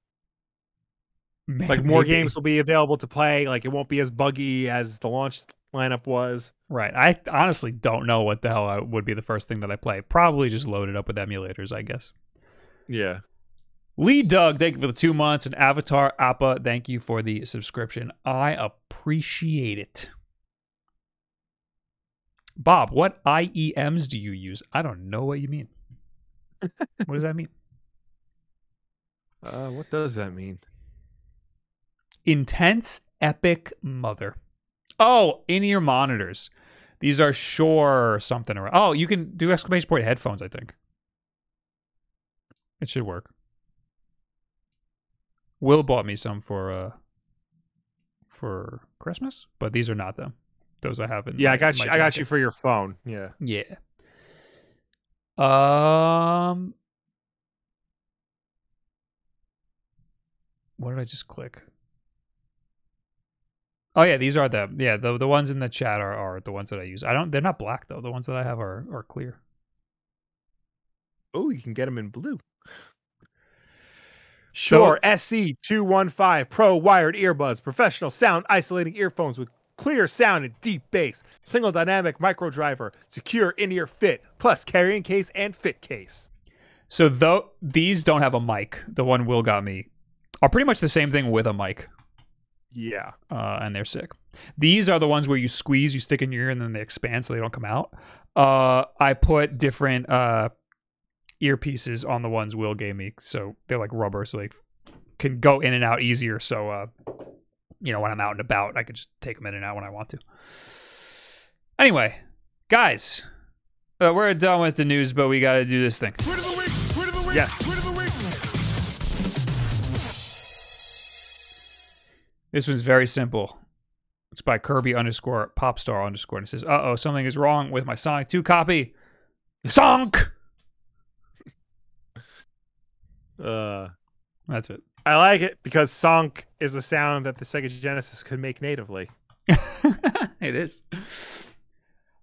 Like more games will be available to play. Like it won't be as buggy as the launch lineup was. Right. I honestly don't know what the hell I, would be the first thing that I play. Probably just load it up with emulators, I guess. Yeah. Lee Doug, thank you for the two months. And Avatar Appa, thank you for the subscription. I appreciate it. Bob, what IEMs do you use? I don't know what you mean. What does that mean? Uh, what does that mean? Intense Epic Mother. Oh, in ear monitors. These are Shure something. Or, oh, you can do exclamation point headphones, I think. It should work. Will bought me some for uh for Christmas, but these are not them. Those I have in Yeah, my- I got you. I got you for your phone. Yeah. Yeah. Um. What did I just click? Oh yeah, these are the yeah the the ones in the chat are, are the ones that I use. I don't. They're not black though. The ones that I have are are clear. Oh, you can get them in blue. Shure, SE215 Pro wired earbuds, professional sound isolating earphones with clear sound and deep bass, single dynamic micro driver, secure in-ear fit, plus carrying case and fit case. So though these don't have a mic, the one Will got me are pretty much the same thing with a mic. Yeah. uh, and they're sick. These are the ones where you squeeze, you stick in your ear, and then they expand so they don't come out. Uh, I put different uh, earpieces on the ones Will gave me, so they're like rubber, so they can go in and out easier. So, uh, you know, when I'm out and about, I can just take them in and out when I want to. Anyway, guys, uh, we're done with the news, but we got to do this thing. Tweet of the week. Tweet of the week. Yes. Tweet of the week. This one's very simple. It's by Kirby underscore popstar underscore. And it says, uh oh, something is wrong with my Sonic 2 copy. Sonk! Uh, That's it. I like it because sonk is a sound that the Sega Genesis could make natively. it is.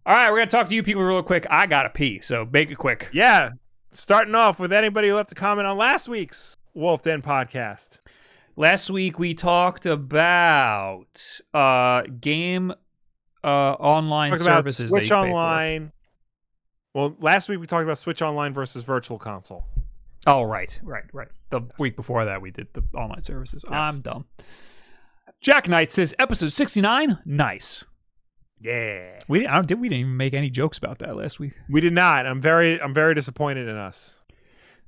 All right, we're going to talk to you people real quick. I got to pee, so make it quick. Yeah. Starting off with anybody who left a comment on last week's Wulff Den podcast. Last week we talked about uh game uh online Talked services. Switch you pay for. Online. Well, last week we talked about Switch Online versus Virtual Console. Oh, right, right, right. The week before that, we did the online services. I'm dumb. Jack Knight says episode 69. Nice. Yeah. We didn't, I don't, did we didn't even make any jokes about that last week. We did not. I'm very I'm very disappointed in us.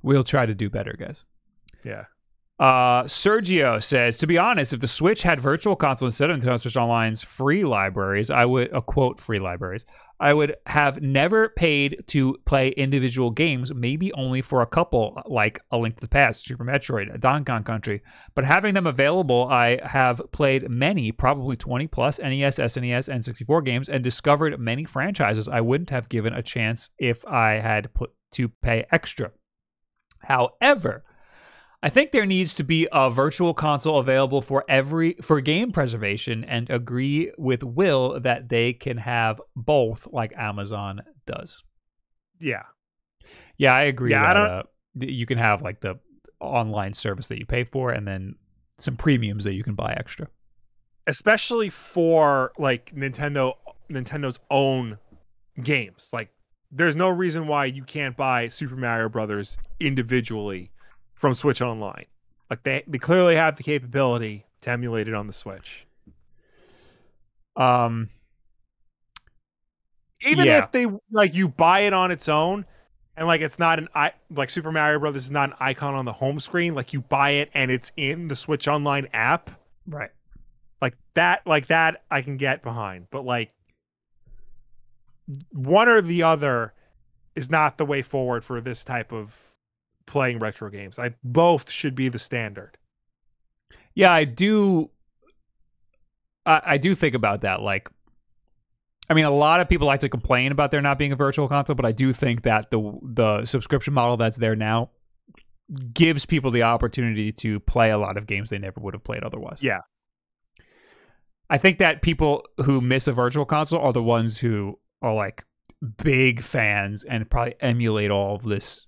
We'll try to do better, guys. Yeah. Uh, Sergio says, to be honest, if the Switch had Virtual Console instead of Nintendo Switch Online's free libraries, I would, a quote, free libraries, I would have never paid to play individual games, maybe only for a couple, like A Link to the Past, Super Metroid, Donkey Kong Country. But having them available, I have played many, probably 20 plus NES, SNES, and 64 games, and discovered many franchises I wouldn't have given a chance if I had put to pay extra. However, I think there needs to be a virtual console available for every for game preservation and agree with Will that they can have both like Amazon does. Yeah. Yeah, I agree Yeah, that don't- uh, you can have like the online service that you pay for and then some premiums that you can buy extra. Especially for like Nintendo Nintendo's own games. Like there's no reason why you can't buy Super Mario Brothers individually from Switch Online. Like they they clearly have the capability to emulate it on the Switch. Um even Yeah. if they like you buy it on its own and like it's not an i like super mario brothers is not an icon on the home screen like you buy it and it's in the switch online app right. like that like that i can get behind but like one or the other is not the way forward for this type of playing retro games i both should be the standard Yeah, I do. I, I do think about that. Like, I mean, a lot of people like to complain about there not being a virtual console, but I do think that the the subscription model that's there now gives people the opportunity to play a lot of games they never would have played otherwise. Yeah. I think that people who miss a virtual console are the ones who are like big fans and probably emulate all of this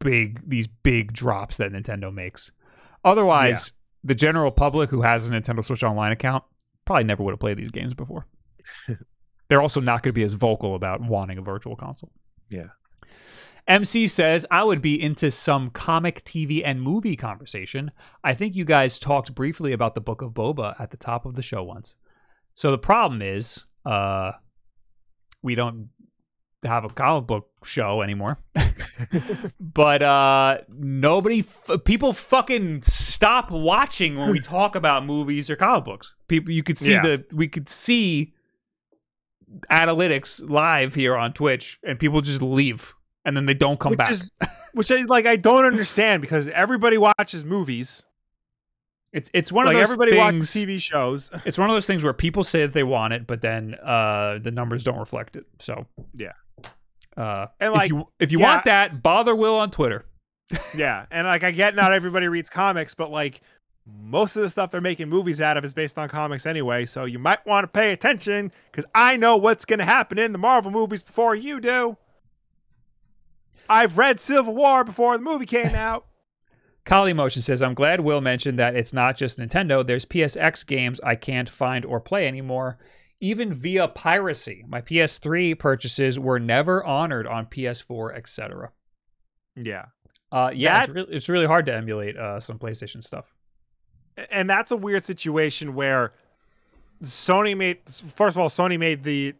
big these big drops that Nintendo makes. Otherwise, the general public who has a Nintendo Switch Online account probably never would have played these games before. They're also not going to be as vocal about wanting a virtual console. Yeah. MC says, I would be into some comic, TV, and movie conversation. I think you guys talked briefly about the Book of Boba at the top of the show once. So the problem is, uh, we don't have a comic book show anymore. but uh nobody f- people fucking stop watching when we talk about movies or comic books. People you could see Yeah. the we could see analytics live here on Twitch and people just leave and then they don't come which back. is which I like I don't understand because everybody watches movies. it's it's one like of those everybody things watches TV shows. it's one of those things where people say that they want it but then uh the numbers don't reflect it. So Yeah. Uh And if like you if you yeah. want that, bother Will on Twitter. yeah, and like I get not everybody reads comics, but like most of the stuff they're making movies out of is based on comics anyway, so you might want to pay attention cuz I know what's going to happen in the Marvel movies before you do. I've read Civil War before the movie came out. Kali Motion says, I'm glad Will mentioned that it's not just Nintendo. There's PSX games I can't find or play anymore, even via piracy. My PS3 purchases were never honored on PS4, etc. yeah. Uh, yeah, it's, That- really, it's really hard to emulate uh, some PlayStation stuff. and that's a weird situation where Sony made first of all Sony made the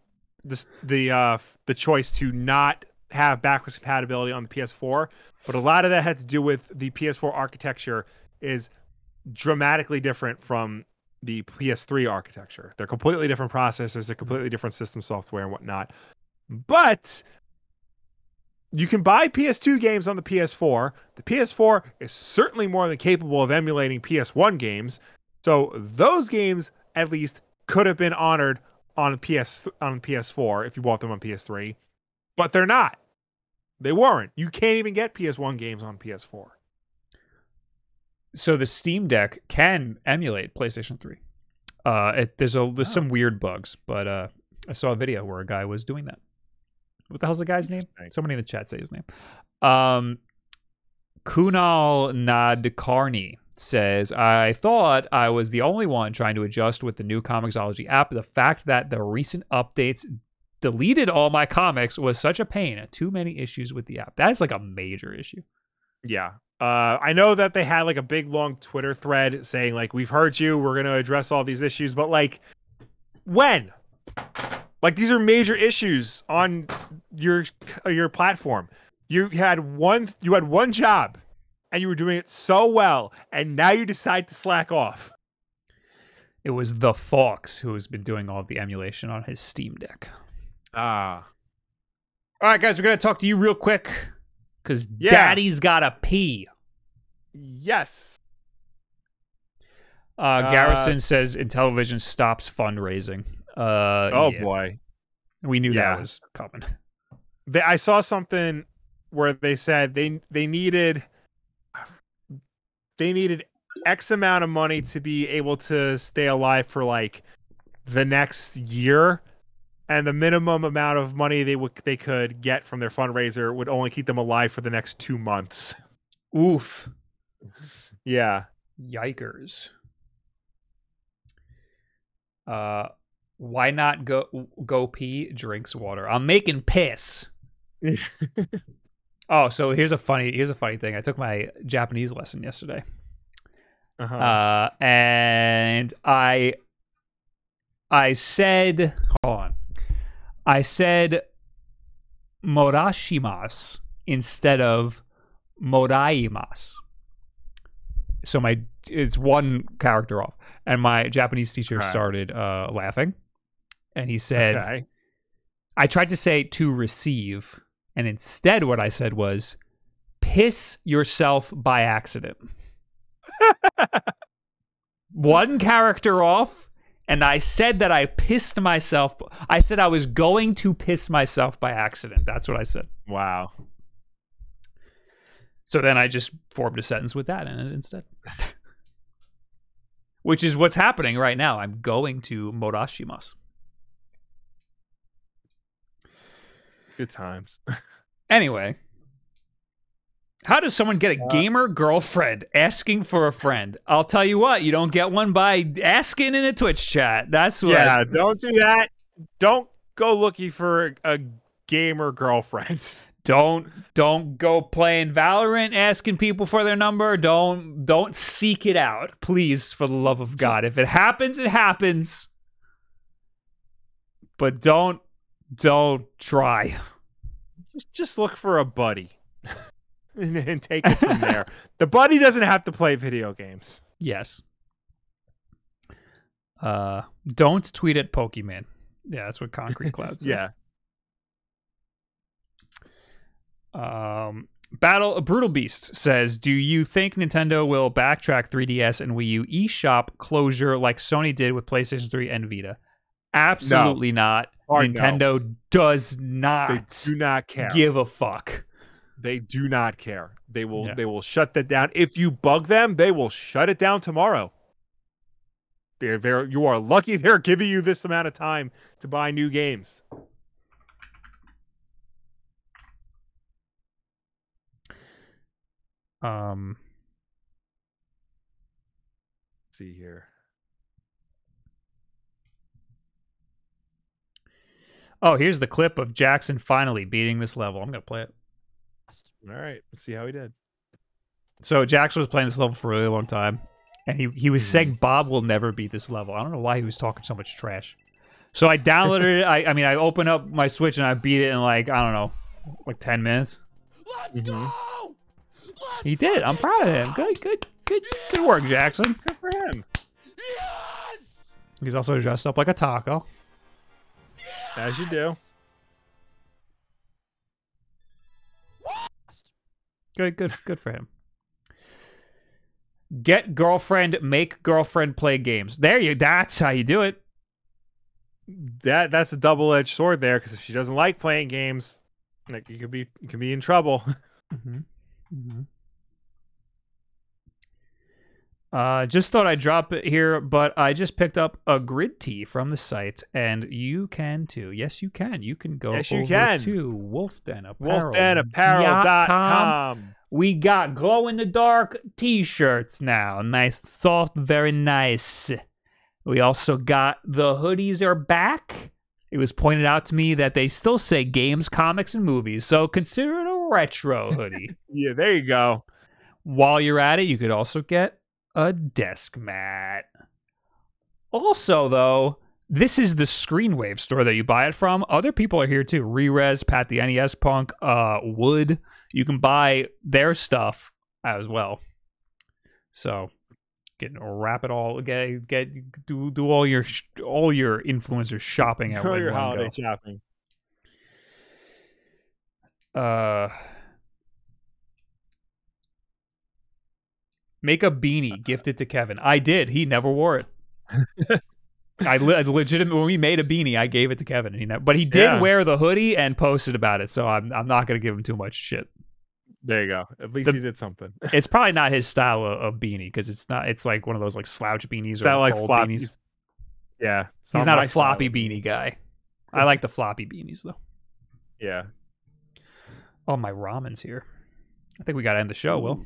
the the uh the choice to not have backwards compatibility on the PS4, but a lot of that had to do with the PS4 architecture is dramatically different from the PS3 architecture. They're completely different processors, they're mm-hmm. completely different system software and whatnot. But you can buy PS2 games on the PS4. The PS4 is certainly more than capable of emulating PS1 games. So those games at least could have been honored on PS on PS4 if you bought them on PS3, but they're not. They weren't. You can't even get PS1 games on PS4. So the Steam Deck can emulate PlayStation 3. Uh, it, there's a there's some weird bugs, but uh, I saw a video where a guy was doing that. What the hell's the guy's name? Somebody in the chat say his name. Um, Kunal Nadkarni says, I thought I was the only one trying to adjust with the new Comixology app. The fact that the recent updates deleted all my comics was such a pain. Too many issues with the app. That's like a major issue. Yeah. Uh, I know that they had like a big long Twitter thread saying like we've heard you, we're going to address all these issues, but like when? Like these are major issues on your your platform. You had one you had one job and you were doing it so well and now you decide to slack off. It was the Fox who has been doing all the emulation on his Steam Deck. Ah. All right, guys, we're going to talk to you real quick because Yeah. daddy's got to pee. Yes. Uh, Uh, Garrison says Intellivision stops fundraising. Uh, Oh yeah, boy. We knew Yeah. that was coming. they, I saw something where they said they they needed they needed X amount of money to be able to stay alive for like the next year, and the minimum amount of money they would they could get from their fundraiser would only keep them alive for the next two months. Oof. Yeah, Yikers. Uh, why not go go pee? Drinks water. I'm making piss. oh, so here's a funny here's a funny thing. I took my Japanese lesson yesterday. uh-huh. uh, and I I said, hold on, I said morashimas instead of moraimas. So my it's one character off, and my Japanese teacher Okay. started uh, laughing, and he said, okay. I tried to say to receive, and instead what I said was piss yourself by accident. One character off, and I said that I pissed myself. I said I was going to piss myself by accident. That's what I said. Wow. So then I just formed a sentence with that in it instead. Which is what's happening right now. I'm going to Morashimas. Good times. Anyway, how does someone get a uh, gamer girlfriend asking for a friend? I'll tell you what, you don't get one by asking in a Twitch chat. That's what. Yeah, don't do that. Don't go looking for a gamer girlfriend. Don't don't go playing Valorant asking people for their number. Don't don't seek it out, please, for the love of God. If it happens, it happens. But don't don't try. Just just look for a buddy. and, and take it from there. the buddy doesn't have to play video games. Yes. Uh, don't tweet at Pokemon. Yeah, that's what Concrete Cloud says. Yeah. Um, Battle a Brutal Beast says, "Do you think Nintendo will backtrack 3DS and Wii U eShop closure like Sony did with PlayStation 3 and Vita?" Absolutely not. Hard no. Nintendo does They not do not care. give a fuck. They do not care. They will Yeah. they will shut that down. If you bug them, they will shut it down tomorrow. They're they're you are lucky they're giving you this amount of time to buy new games. Um, Let's see here. oh, here's the clip of Jackson finally beating this level. I'm gonna play it. All right, let's see how he did. So Jackson was playing this level for a really long time, and he he was saying Bob will never beat this level. I don't know why he was talking so much trash. So I downloaded it. I I mean I opened up my Switch and I beat it in like I don't know, like ten minutes. Let's Mhm. go! Let's He did. I'm proud of him. Good good good good work, Jackson. Good for him. Yes! He's also dressed up like a taco. As you do. Good good good for him. Get girlfriend, make girlfriend play games. There you. That's how you do it. That that's a double edged sword there because if she doesn't like playing games, like you could be you could be in trouble. Mm-hmm. Mm-hmm. Uh, just thought I'd drop it here, but I just picked up a grid tee from the site, and you can too. Yes, you can. You can go Yes, you over can. to Wulff Den Apparel. wulffdenapparel.com. We got glow in the dark t-shirts now. Nice, soft, very nice. We also got the hoodies are back. It was pointed out to me that they still say games, comics, and movies, so consider it a retro hoodie. Yeah, there you go. While you're at it, you could also get a desk mat. Also, though, this is the Screenwave store that you buy it from. Other people are here too. Rerez, Pat the NES Punk, uh, Wood. You can buy their stuff as well. So, get wrap it all. Get get do do all your sh- all your influencer shopping at All your holiday go. shopping. Uh, make a beanie, uh-huh. gift it to Kevin. I did. He never wore it. I le- legitimate when we made a beanie, I gave it to Kevin. He ne- but he did Yeah. wear the hoodie and posted about it, so I'm I'm not gonna give him too much shit. There you go. At least The- you did something. It's probably not his style of, of beanie because it's not. It's like one of those like slouch beanies or like fold flop? beanies. Yeah. He's not a floppy style. beanie guy. I like the floppy beanies though. Yeah. Oh, my ramen's here. I think we gotta end the show. Will.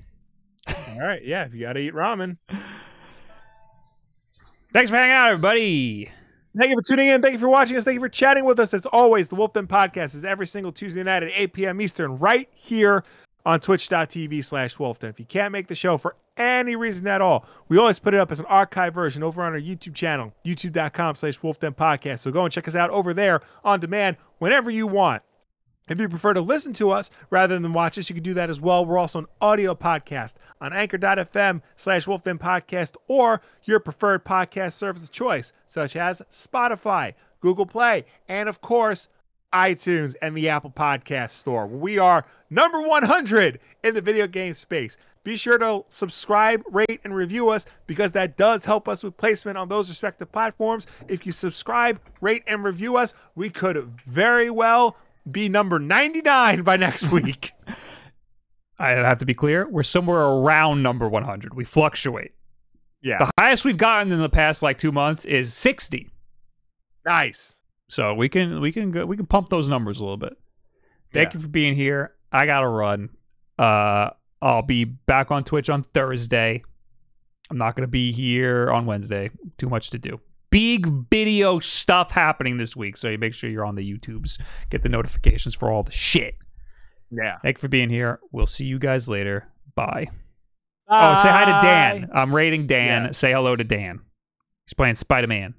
All right. Yeah. If you got to eat ramen. Thanks for hanging out, everybody. Thank you for tuning in. Thank you for watching us. Thank you for chatting with us. As always, the Wulff Den Podcast is every single Tuesday night at 8 p.m. Eastern, right here on twitch.tv slash wulffden. If you can't make the show for any reason at all, we always put it up as an archive version over on our YouTube channel, youtube.com slash wulffden podcast. So go and check us out over there on demand whenever you want. If you prefer to listen to us rather than watch us, you can do that as well. We're also an audio podcast on anchor.fm slash wulffden podcast or your preferred podcast service of choice, such as Spotify, Google Play, and of course, iTunes and the Apple Podcast Store. We are number 100 in the video game space. Be sure to subscribe, rate, and review us because that does help us with placement on those respective platforms. If you subscribe, rate, and review us, we could very well be number 99 by next week. I have to be clear. We're somewhere around number 100. We fluctuate. Yeah. The highest we've gotten in the past like two months is 60. nice. So we can we can go, we can pump those numbers a little bit. Thank Yeah. you for being here. I gotta run. Uh, I'll be back on Twitch on Thursday. I'm not gonna be here on Wednesday. Too much to do. Big video stuff happening this week, so you make sure you're on the YouTubes. Get the notifications for all the shit. Yeah. Thank you for being here. We'll see you guys later. Bye. Oh, say hi to Dan. I'm rating Dan. Yeah. Say hello to Dan. He's playing Spider Man.